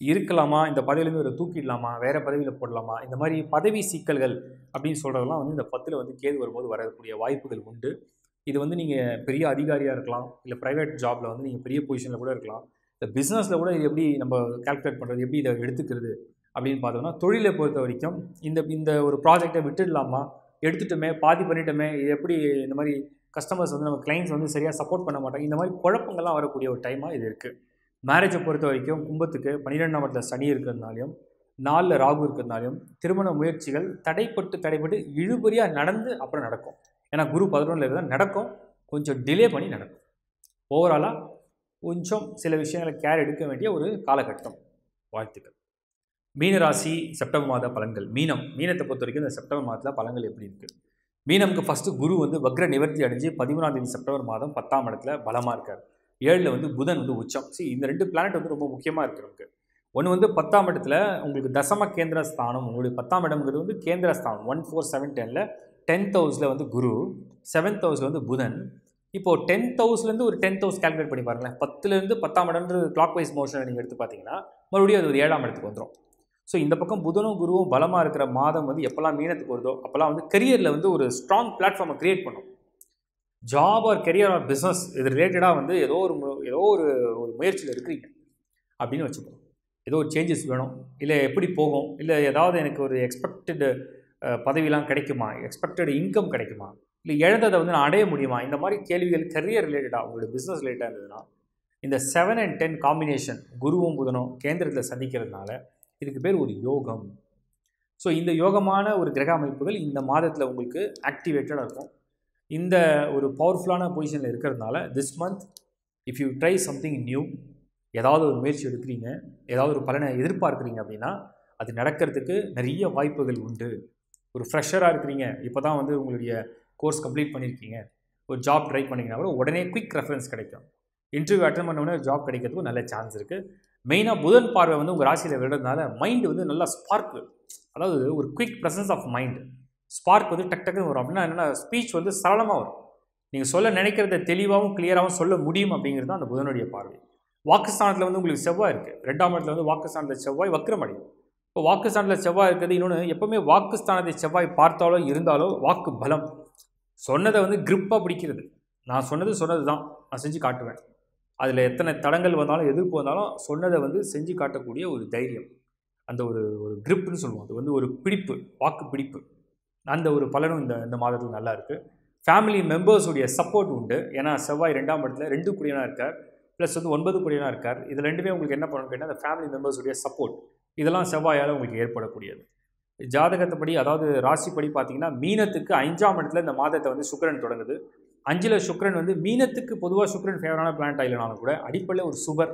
இருக்கலாமா? இந்த பதவியிலேருந்து ஒரு தூக்கிடலாமா? வேறு பதவியில் போடலாமா? இந்த மாதிரி பதவி சிக்கல்கள் அப்படின்னு சொல்கிறதெல்லாம் வந்து இந்த பத்தில் வந்து கேது வரும்போது வரக்கூடிய வாய்ப்புகள் உண்டு. இது வந்து நீங்கள் பெரிய அதிகாரியாக இருக்கலாம். இல்லை ப்ரைவேட் ஜாபில் வந்து நீங்கள் பெரிய பொசிஷனில் கூட இருக்கலாம். இந்த பிஸ்னஸில் கூட இது எப்படி நம்ம கால்குலேட் பண்ணுறது எப்படி இதை எடுத்துக்கிறது? அப்படின்னு பார்த்தோம்னா தொழிலை பொறுத்த வரைக்கும் இந்த இந்த ஒரு ப்ராஜெக்டை விட்டுடலாமா? எடுத்துட்டோமே பாதி பண்ணிட்டோமே இது எப்படி இந்த மாதிரி கஸ்டமர்ஸ் வந்து நம்ம கிளைண்ட்ஸ் வந்து சரியாக சப்போர்ட் பண்ண மாட்டாங்க? இந்த மாதிரி குழப்பங்கள்லாம் வரக்கூடிய ஒரு டைமாக இது இருக்குது மேரேஜை பொறுத்த வரைக்கும் கும்பத்துக்கு பன்னிரெண்டாம் இடத்துல சனி இருக்கிறதுனாலையும் நாலில் ராகு இருக்கிறதுனாலையும் திருமண முயற்சிகள் தடைப்பட்டு தடைப்பட்டு இழுபறியாக நடந்து அப்புறம் நடக்கும். ஏன்னா குரு பதினொன்றில் இருந்தால் நடக்கும் கொஞ்சம் டிலே பண்ணி நடக்கும். ஓவராலாக கொஞ்சம் சில விஷயங்களை கேர் எடுக்க வேண்டிய ஒரு காலகட்டம். வாழ்த்துக்கள். மீனராசி செப்டம்பர் மாத பலன்கள். மீனம் மீனத்தை பொறுத்த வரைக்கும் இந்த செப்டம்பர் மாதத்தில் பலன்கள் எப்படி இருக்குது மீனமுக்கு ஃபஸ்ட்டு குரு வந்து வக்ர நிவர்த்தி அடைஞ்சு பதிமூணாம் தேதி செப்டம்பர் மாதம் பத்தாம் இடத்துல பலமாக இருக்கார். ஏழில் வந்து புதன் வந்து உச்சம். ஸோ இந்த ரெண்டு பிளானட் வந்து ரொம்ப முக்கியமாக இருக்குது நமக்கு. ஒன்று வந்து பத்தாம் இடத்துல உங்களுக்கு தசம கேந்திர ஸ்தானம் உங்களுடைய பத்தாம் இடம்ங்கிறது வந்து கேந்திர ஸ்தானம். ஒன் ஃபோர் செவன் டெனில் டென்த் ஹவுஸில் வந்து குரு செவன்த் ஹவுஸில் வந்து புதன். இப்போது டென்த் ஹவுஸ்லேருந்து ஒரு டென்த் ஹவுஸ் கால்குலேட் பண்ணி பாருங்களேன். பத்துலேருந்து பத்தாம் இடம்ன்றது கிளாக் வைஸ் மோஷனை நீங்கள் எடுத்து பார்த்தீங்கன்னா மறுபடியும் அது ஒரு ஏழாம் இடத்துக்கு வந்துடும் ஸோ இந்த பக்கம் புதனும் குருவும் பலமாக இருக்கிற மாதம் வந்து எப்போல்லாம் மீனத்துக்கு வருதோ அப்போல்லாம் வந்து கரியரில் வந்து ஒரு ஸ்ட்ராங் பிளாட்ஃபார்மை க்ரியேட் பண்ணும். Job or career or business இது ரிலேட்டடாக வந்து ஏதோ ஒரு மு- ஏதோ ஒரு ஒரு முயற்சியில் இருக்கிறீங்க. அப்படின்னு வச்சுக்கோங்க. ஏதோ ஒரு சேஞ்சஸ் வேணும். இல்லை எப்படி போகும்? இல்லை ஏதாவது எனக்கு ஒரு எக்ஸ்பெக்டடு பதவிலாம் கிடைக்குமா? எக்ஸ்பெக்டட் இன்கம் கிடைக்குமா? இல்லை இழந்ததை வந்து நான் அடைய முடியுமா? இந்த மாதிரி கேள்விகள் கரியர் ரிலேட்டடாக உங்களோட பிஸ்னஸ் ரிலேட்டடாக இருந்ததுன்னா இந்த செவன் அண்ட் டென் காம்பினேஷன் குருவும் புதனும் கேந்திரத்தில் சந்திக்கிறதுனால இதுக்கு பேர் ஒரு யோகம். ஸோ இந்த யோகமான ஒரு கிரக அமைப்புகள் இந்த மாதத்தில் உங்களுக்கு ஆக்டிவேட்டடாக இருக்கும். இந்த ஒரு பவர்ஃபுல்லான பொசிஷனில் இருக்கிறதுனால this month if you try something new ஏதாவது ஒரு முயற்சி எடுக்கிறீங்க ஏதாவது ஒரு பலனை எதிர்பார்க்குறீங்க அப்படின்னா அது நடக்கிறதுக்கு நிறைய வாய்ப்புகள் உண்டு. ஒரு ஃப்ரெஷராக இருக்கிறீங்க இப்போ தான் வந்து உங்களுடைய கோர்ஸ் கம்ப்ளீட் பண்ணியிருக்கீங்க ஒரு ஜாப் ட்ரை பண்ணிங்கன்னா கூட உடனே குயிக் ரெஃபரன்ஸ் கிடைக்கும். இன்டர்வியூ அட்டன் பண்ண உடனே ஜாப் கிடைக்கிறதுக்கும் நல்ல சான்ஸ் இருக்குது மெயினாக புதன் பார்வை வந்து உங்கள் ராசியில் விடுறதுனால மைண்டு வந்து நல்லா ஸ்பார்க்கு அதாவது ஒரு quick presence of mind spark வந்து டக் டக்குன்னு வரும். அப்படின்னா என்னென்னா ஸ்பீச் வந்து சரளமாக வரும். நீங்கள் சொல்ல நினைக்கிறத தெளிவாகவும் கிளியராகவும் சொல்ல முடியும் அப்படிங்கிறது தான் அந்த புதனுடைய பார்வை. வாக்குஸ்தானத்தில் வந்து உங்களுக்கு செவ்வாய் இருக்குது ரெண்டாம் இடத்துல வந்து வாக்குஸ்தானத்தில் செவ்வாய் வக்கரமடையும் இப்போ வாக்குஸ்தானத்தில் செவ்வாய் இருக்கிறது இன்னொன்று எப்போவுமே வாக்குஸ்தானத்தை செவ்வாய் பார்த்தாலோ இருந்தாலோ வாக்கு பலம். சொன்னதை வந்து கிரிப்பாக பிடிக்கிறது. நான் சொன்னது சொன்னது தான் நான் செஞ்சு காட்டுவேன். அதில் எத்தனை தடங்கள் வந்தாலும் எதிர்ப்பு வந்தாலும் சொன்னதை வந்து செஞ்சு காட்டக்கூடிய ஒரு தைரியம். அந்த ஒரு ஒரு கிரிப்புன்னு சொல்லுவோம். அது வந்து ஒரு பிடிப்பு வாக்கு பிடிப்பு. அந்த ஒரு பலனும் இந்த இந்த மாதத்தில் நல்லா இருக்குது ஃபேமிலி மெம்பர்ஸுடைய சப்போர்ட் உண்டு. ஏன்னா செவ்வாய் ரெண்டாம் இடத்துல ரெண்டு குடியனாக இருக்கார் ப்ளஸ் வந்து ஒன்பது குடியனாக இருக்கார். இது ரெண்டுமே உங்களுக்கு என்ன பண்ணணும் கேட்டால் அந்த ஃபேமிலி மெம்பர்ஸுடைய சப்போர்ட் இதெல்லாம் செவ்வாயால் உங்களுக்கு ஏற்படக்கூடியது. ஜாதகத்தைப்படி அதாவது ராசிப்படி பார்த்தீங்கன்னா மீனத்துக்கு அஞ்சாம் இடத்துல இந்த மாதத்தை வந்து சுக்கரன் தொடங்குது. அஞ்சில் சுக்கரன் வந்து மீனத்துக்கு பொதுவாக சுக்கரன் ஃபேவரான பிளான்ட் ஆகலனாலும் கூட அடிப்படையில் ஒரு சுபர்.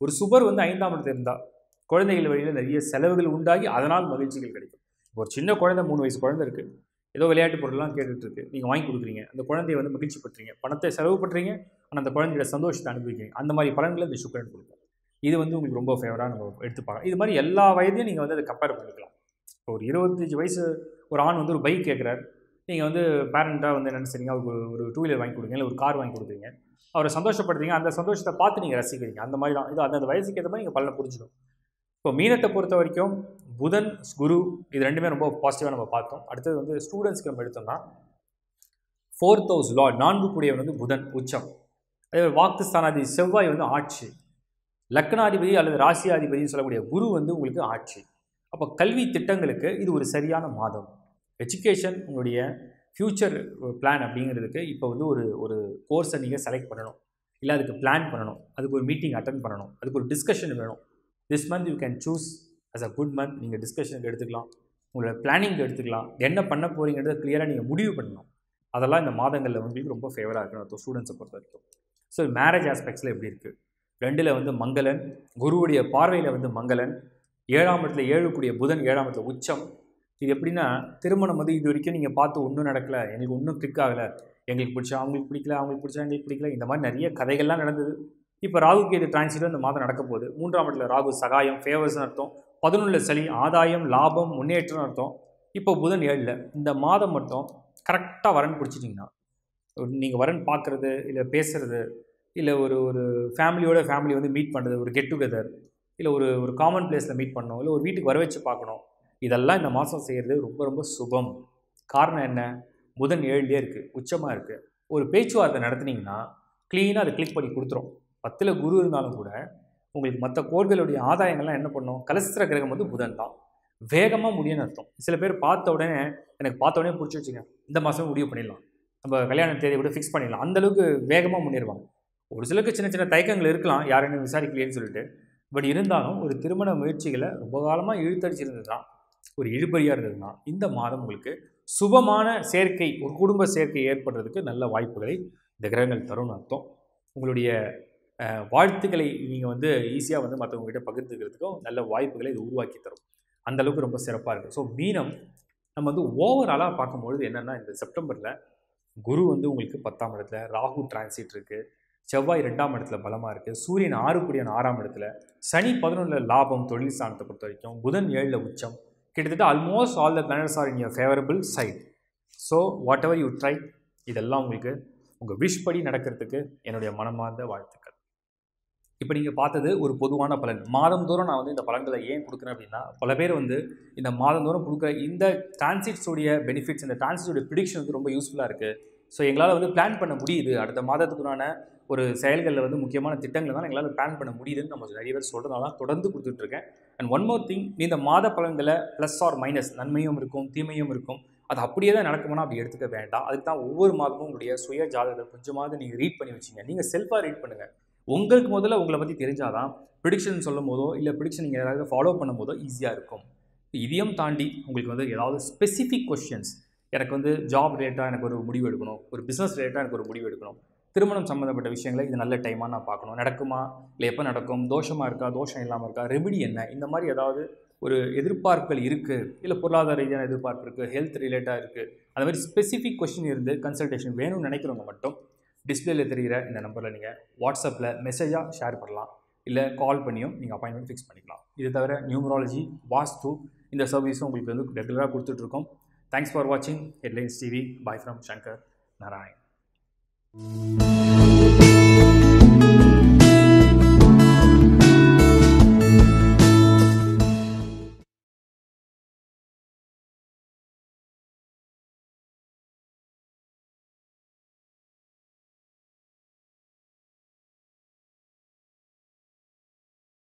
ஒரு சுபர் வந்து ஐந்தாம் இடத்துல இருந்தால் குழந்தைகள் வழியில் நிறைய செலவுகள் உண்டாகி அதனால் மகிழ்ச்சிகள் கிடைக்கும். ஒரு சின்ன குழந்தை மூணு வயசு குழந்தை இருக்குது ஏதோ விளையாட்டு பொருள்லாம் கேட்டுட்ருக்கு. நீங்கள் வாங்கி கொடுக்குறீங்க. அந்த குழந்தைய வந்து மகிழ்ச்சி படுறீங்க பணத்தை செலவு பண்ணுறீங்க ஆனால் அந்த குழந்தையோட சந்தோஷத்தை அனுபவிக்கிறீங்க. அந்த மாதிரி பலன்களை இந்த சுக்கரன் கொடுக்கும். இது வந்து உங்களுக்கு ரொம்ப ஃபேவராக நம்ம எடுத்துப்பாங்க. இது மாதிரி எல்லா வயதையும் நீங்கள் வந்து அதை கம்பேர் பண்ணிக்கலாம். இப்போ ஒரு இருபத்தஞ்சி வயசு ஒரு ஆண் வந்து ஒரு பைக் கேட்குறாரு நீங்கள் வந்து பேரண்ட்டாக வந்து என்ன செய்றீங்க அவருக்கு ஒரு- ஒரு டூ வீலர் வாங்கி கொடுக்குறீங்க இல்லை ஒரு கார் வாங்கி கொடுக்குறீங்க. அவரை சந்தோஷப்படுறீங்க அந்த சந்தோஷத்தை பார்த்து நீங்கள் ரசிக்கிறீங்க. அந்த மாதிரி தான் இது அந்தந்த வயசுக்கு ஏற்ற மாதிரி நீங்கள் பலனை புரிஞ்சிடும் இப்போ மீனத்தை பொறுத்த வரைக்கும் புதன் குரு இது ரெண்டுமே ரொம்ப பாசிட்டிவாக நம்ம பார்த்தோம். அடுத்தது வந்து ஸ்டூடெண்ட்ஸ்க்கு நம்ம எடுத்தோம்னா ஃபோர்த் ஹவுஸ் லா நான்கு கூடியவன் வந்து புதன் உச்சம். அதே மாதிரி வாக்குஸ்தானாதி செவ்வாய் வந்து ஆட்சி. லக்னாதிபதி அல்லது ராசியாதிபதினு சொல்லக்கூடிய குரு வந்து உங்களுக்கு ஆட்சி. அப்போ கல்வி திட்டங்களுக்கு இது ஒரு சரியான மாதம். எஜுகேஷன் உங்களுடைய ஃப்யூச்சர் பிளான் அப்படிங்கிறதுக்கு இப்போ வந்து ஒரு ஒரு கோர்ஸை நீங்கள் செலக்ட் பண்ணணும். இல்லை அதுக்கு பிளான் பண்ணணும். அதுக்கு ஒரு மீட்டிங் அட்டன் பண்ணணும். அதுக்கு ஒரு டிஸ்கஷன் வேணும். This month you can choose as a good month நீங்கள் டிஸ்கஷனுக்கு எடுத்துக்கலாம். உங்களோட பிளானிங்க்கு எடுத்துக்கலாம். என்ன பண்ண போகிறீங்கிறத கிளியராக நீங்கள் முடிவு பண்ணணும். அதெல்லாம் இந்த மாதங்களில் உங்களுக்கு ரொம்ப ஃபேவராக இருக்கணும் ஸ்டூடெண்ட்ஸை பொறுத்த வரைக்கும். ஸோ மேரேஜ் ஆஸ்பெக்ட்ஸில் எப்படி இருக்குது ரெண்டில் வந்து மங்களன் குருவுடைய பார்வையில் வந்து மங்களன் ஏழாம் இடத்துல ஏழுக்கூடிய புதன் ஏழாம் இடத்துல உச்சம். இது எப்படின்னா திருமணம் வந்து இது வரைக்கும் நீங்கள் பார்த்து ஒன்றும் நடக்கலை எங்களுக்கு ஒன்றும் கிளிக் ஆகலை. எங்களுக்கு பிடிச்சா அவங்களுக்கு பிடிக்கல அவங்களுக்கு பிடிச்சா எங்களுக்கு பிடிக்கல இந்த மாதிரி நிறைய கதைகள்லாம் நடந்தது. இப்போ ராகுக்கு இது டிரான்சிட்டும் இந்த மாதம் நடக்க போகுது. மூன்றாம் இடத்துல ராகு சகாயம் ஃபேவர்ஸ்னு அர்த்தம். பதினொன்றில் சளி ஆதாயம் லாபம் முன்னேற்றம்னு அர்த்தம். இப்போ புதன் ஏழில் இந்த மாதம் மட்டும் கரெக்டாக வரன் பிடிச்சிட்டிங்கன்னா நீங்கள் வரன் பார்க்குறது இல்லை பேசுகிறது இல்லை ஒரு ஒரு ஃபேமிலியோட ஃபேமிலி வந்து மீட் பண்ணுறது ஒரு கெட் டுகெதர் இல்லை ஒரு ஒரு காமன் பிளேஸில் மீட் பண்ணணும் இல்லை ஒரு வீட்டுக்கு வர வச்சு பார்க்கணும் இதெல்லாம் இந்த மாதம் செய்கிறது ரொம்ப ரொம்ப சுபம். காரணம் என்ன? புதன் ஏழுலேயே இருக்குது உச்சமாக இருக்குது ஒரு பேச்சுவார்த்தை நடத்துனீங்கன்னா க்ளீனாக அதை கிளிக் பண்ணி கொடுத்துரும். பத்தில் குரு இருந்தாலும் கூட உங்களுக்கு மற்ற கோள்களுடைய ஆதாயங்கள்லாம் என்ன பண்ணும்? கலஸ்திர கிரகம் வந்து புதன் தான். வேகமாக முடியும்னு அர்த்தம். சில பேர் பார்த்த உடனே எனக்கு பார்த்த உடனே பிடிச்சி வச்சுங்க. இந்த மாதமே முடிவு பண்ணிடலாம். நம்ம கல்யாண தேதியை கூட ஃபிக்ஸ் பண்ணிடலாம். அந்த அளவுக்கு வேகமாக முன்னேறுவாங்க. ஒரு சிலருக்கு சின்ன சின்ன தயக்கங்கள் இருக்கலாம். யாருன்னு விசாரிக்கலையேன்னு சொல்லிட்டு. பட் இருந்தாலும் ஒரு திருமண முயற்சிகளை ரொம்ப காலமாக இழுத்தடிச்சிருந்தது தான் ஒரு இழுபறியாக இருந்ததுன்னா இந்த மாதம் உங்களுக்கு சுபமான சேர்க்கை ஒரு குடும்ப சேர்க்கை ஏற்படுறதுக்கு நல்ல வாய்ப்புகளை இந்த கிரகங்கள் தரும்னு அர்த்தம். உங்களுடைய வாழ்த்துக்களை நீங்கள் வந்து ஈஸியாக வந்து மற்றவங்ககிட்ட பகிர்ந்துக்கிறதுக்கும் நல்ல வாய்ப்புகளை இது உருவாக்கி தரும். அந்த அளவுக்கு ரொம்ப சிறப்பாக இருக்குது ஸோ மீனம் நம்ம வந்து ஓவராலாக பார்க்கும்பொழுது என்னென்னா இந்த செப்டம்பரில் குரு வந்து உங்களுக்கு பத்தாம் இடத்துல ராகு டிரான்சிட் இருக்குது செவ்வாய் ரெண்டாம் இடத்துல பலமாக இருக்குது சூரியன் ஆறுக்குடியான ஆறாம் இடத்துல சனி பதினொன்றில் லாபம் தொழில் ஸ்தானத்தை பொறுத்த வரைக்கும் புதன் ஏழில் உச்சம் கிட்டத்தட்ட almost all the planets are in your favourable side so whatever you try இதெல்லாம் உங்களுக்கு உங்கள் விஷ் படி நடக்கிறதுக்கு என்னுடைய மனமார்ந்த வாழ்த்துக்கள். இப்போ நீங்கள் பார்த்தது ஒரு பொதுவான பலன். மாதந்தோறும் நான் வந்து இந்த பலன்களை ஏன் கொடுக்குறேன் அப்படின்னா பல பேர் வந்து இந்த மாதந்தோறும் கொடுக்குற இந்த டிரான்சிட்ஸோடைய பெனிஃபிட்ஸ் இந்த டிரான்சிட்ஸோடைய ப்ரிடிக்ஷன் வந்து ரொம்ப யூஸ்ஃபுல்லாக இருக்குது ஸோ எங்களால் வந்து பிளான் பண்ண முடியுது. அடுத்த மாதத்துக்குறான ஒரு செயல்களில் வந்து முக்கியமான திட்டங்களை தான் எங்களால் பிளான் பண்ண முடியுதுன்னு நம்ம நிறைய பேர் சொல்கிறதுனால தான் தொடர்ந்து கொடுத்துட்ருக்கேன். அண்ட் ஒன் மோர் திங் இந்த மாத பலன்களை ப்ளஸ் ஆர் மைனஸ் நன்மையும் இருக்கும் தீமையும் இருக்கும் அது அப்படியே தான் நடக்குமானா அப்படி எடுத்துக்க வேண்டாம். அதுக்கு தான் ஒவ்வொரு மாதமும் உங்களுடைய சுய ஜாதகத்தை கொஞ்சமாவது நீங்கள் ரீட் பண்ணி வச்சுங்க. நீங்கள் செல்ஃபாக ரீட் பண்ணுங்கள் உங்களுக்கு முதல்ல உங்களை பற்றி தெரிஞ்சாதான் ப்ரிடிக்ஷன் சொல்லும் போதோ இல்லை ப்ரிடிக்ஷன் நீங்கள் யாராவது ஃபாலோ பண்ணும் போதோ ஈஸியாக இருக்கும். இதையும் தாண்டி உங்களுக்கு வந்து ஏதாவது ஸ்பெசிஃபிக் கொஷின்ஸ் எனக்கு வந்து ஜாப் ரிலேட்டாக எனக்கு ஒரு முடிவு எடுக்கணும். ஒரு பிஸ்னஸ் ரிலேட்டாக எனக்கு ஒரு முடிவு எடுக்கணும். திருமணம் சம்மந்தப்பட்ட விஷயங்களை இது நல்ல டைமாக நான் பார்க்கணும். நடக்குமா? இல்லை எப்போ நடக்கும்? தோஷமாக இருக்கா? தோஷம் இல்லாமல் இருக்கா? ரெமிடி என்ன? இந்த மாதிரி ஏதாவது ஒரு எதிர்பார்ப்புகள் இருக்குது இல்லை பொருளாதார ரீதியான எதிர்பார்ப்பு இருக்குது ஹெல்த் ரிலேட்டாக இருக்குது அந்த மாதிரி ஸ்பெசிஃபிக் கொஷின் இருந்து கன்சல்டேஷன் வேணும்னு நினைக்கிறவங்க மட்டும் டிஸ்பிளேல தெரிகிற இந்த நம்பரில் நீங்கள் வாட்ஸ்அப்பில் மெசேஜாக ஷேர் பண்ணலாம். இல்லை கால் பண்ணியும் நீங்கள் அப்பாயின்மெண்ட் ஃபிக்ஸ் பண்ணிக்கலாம். இது தவிர நியூமராலஜி வாஸ்து இந்த சர்வீஸும் உங்களுக்கு வந்து ரெகுலராக கொடுத்துட்ருக்கோம். தேங்க்ஸ் ஃபார் வாட்சிங் Headlines TV bye from Shankar Narayan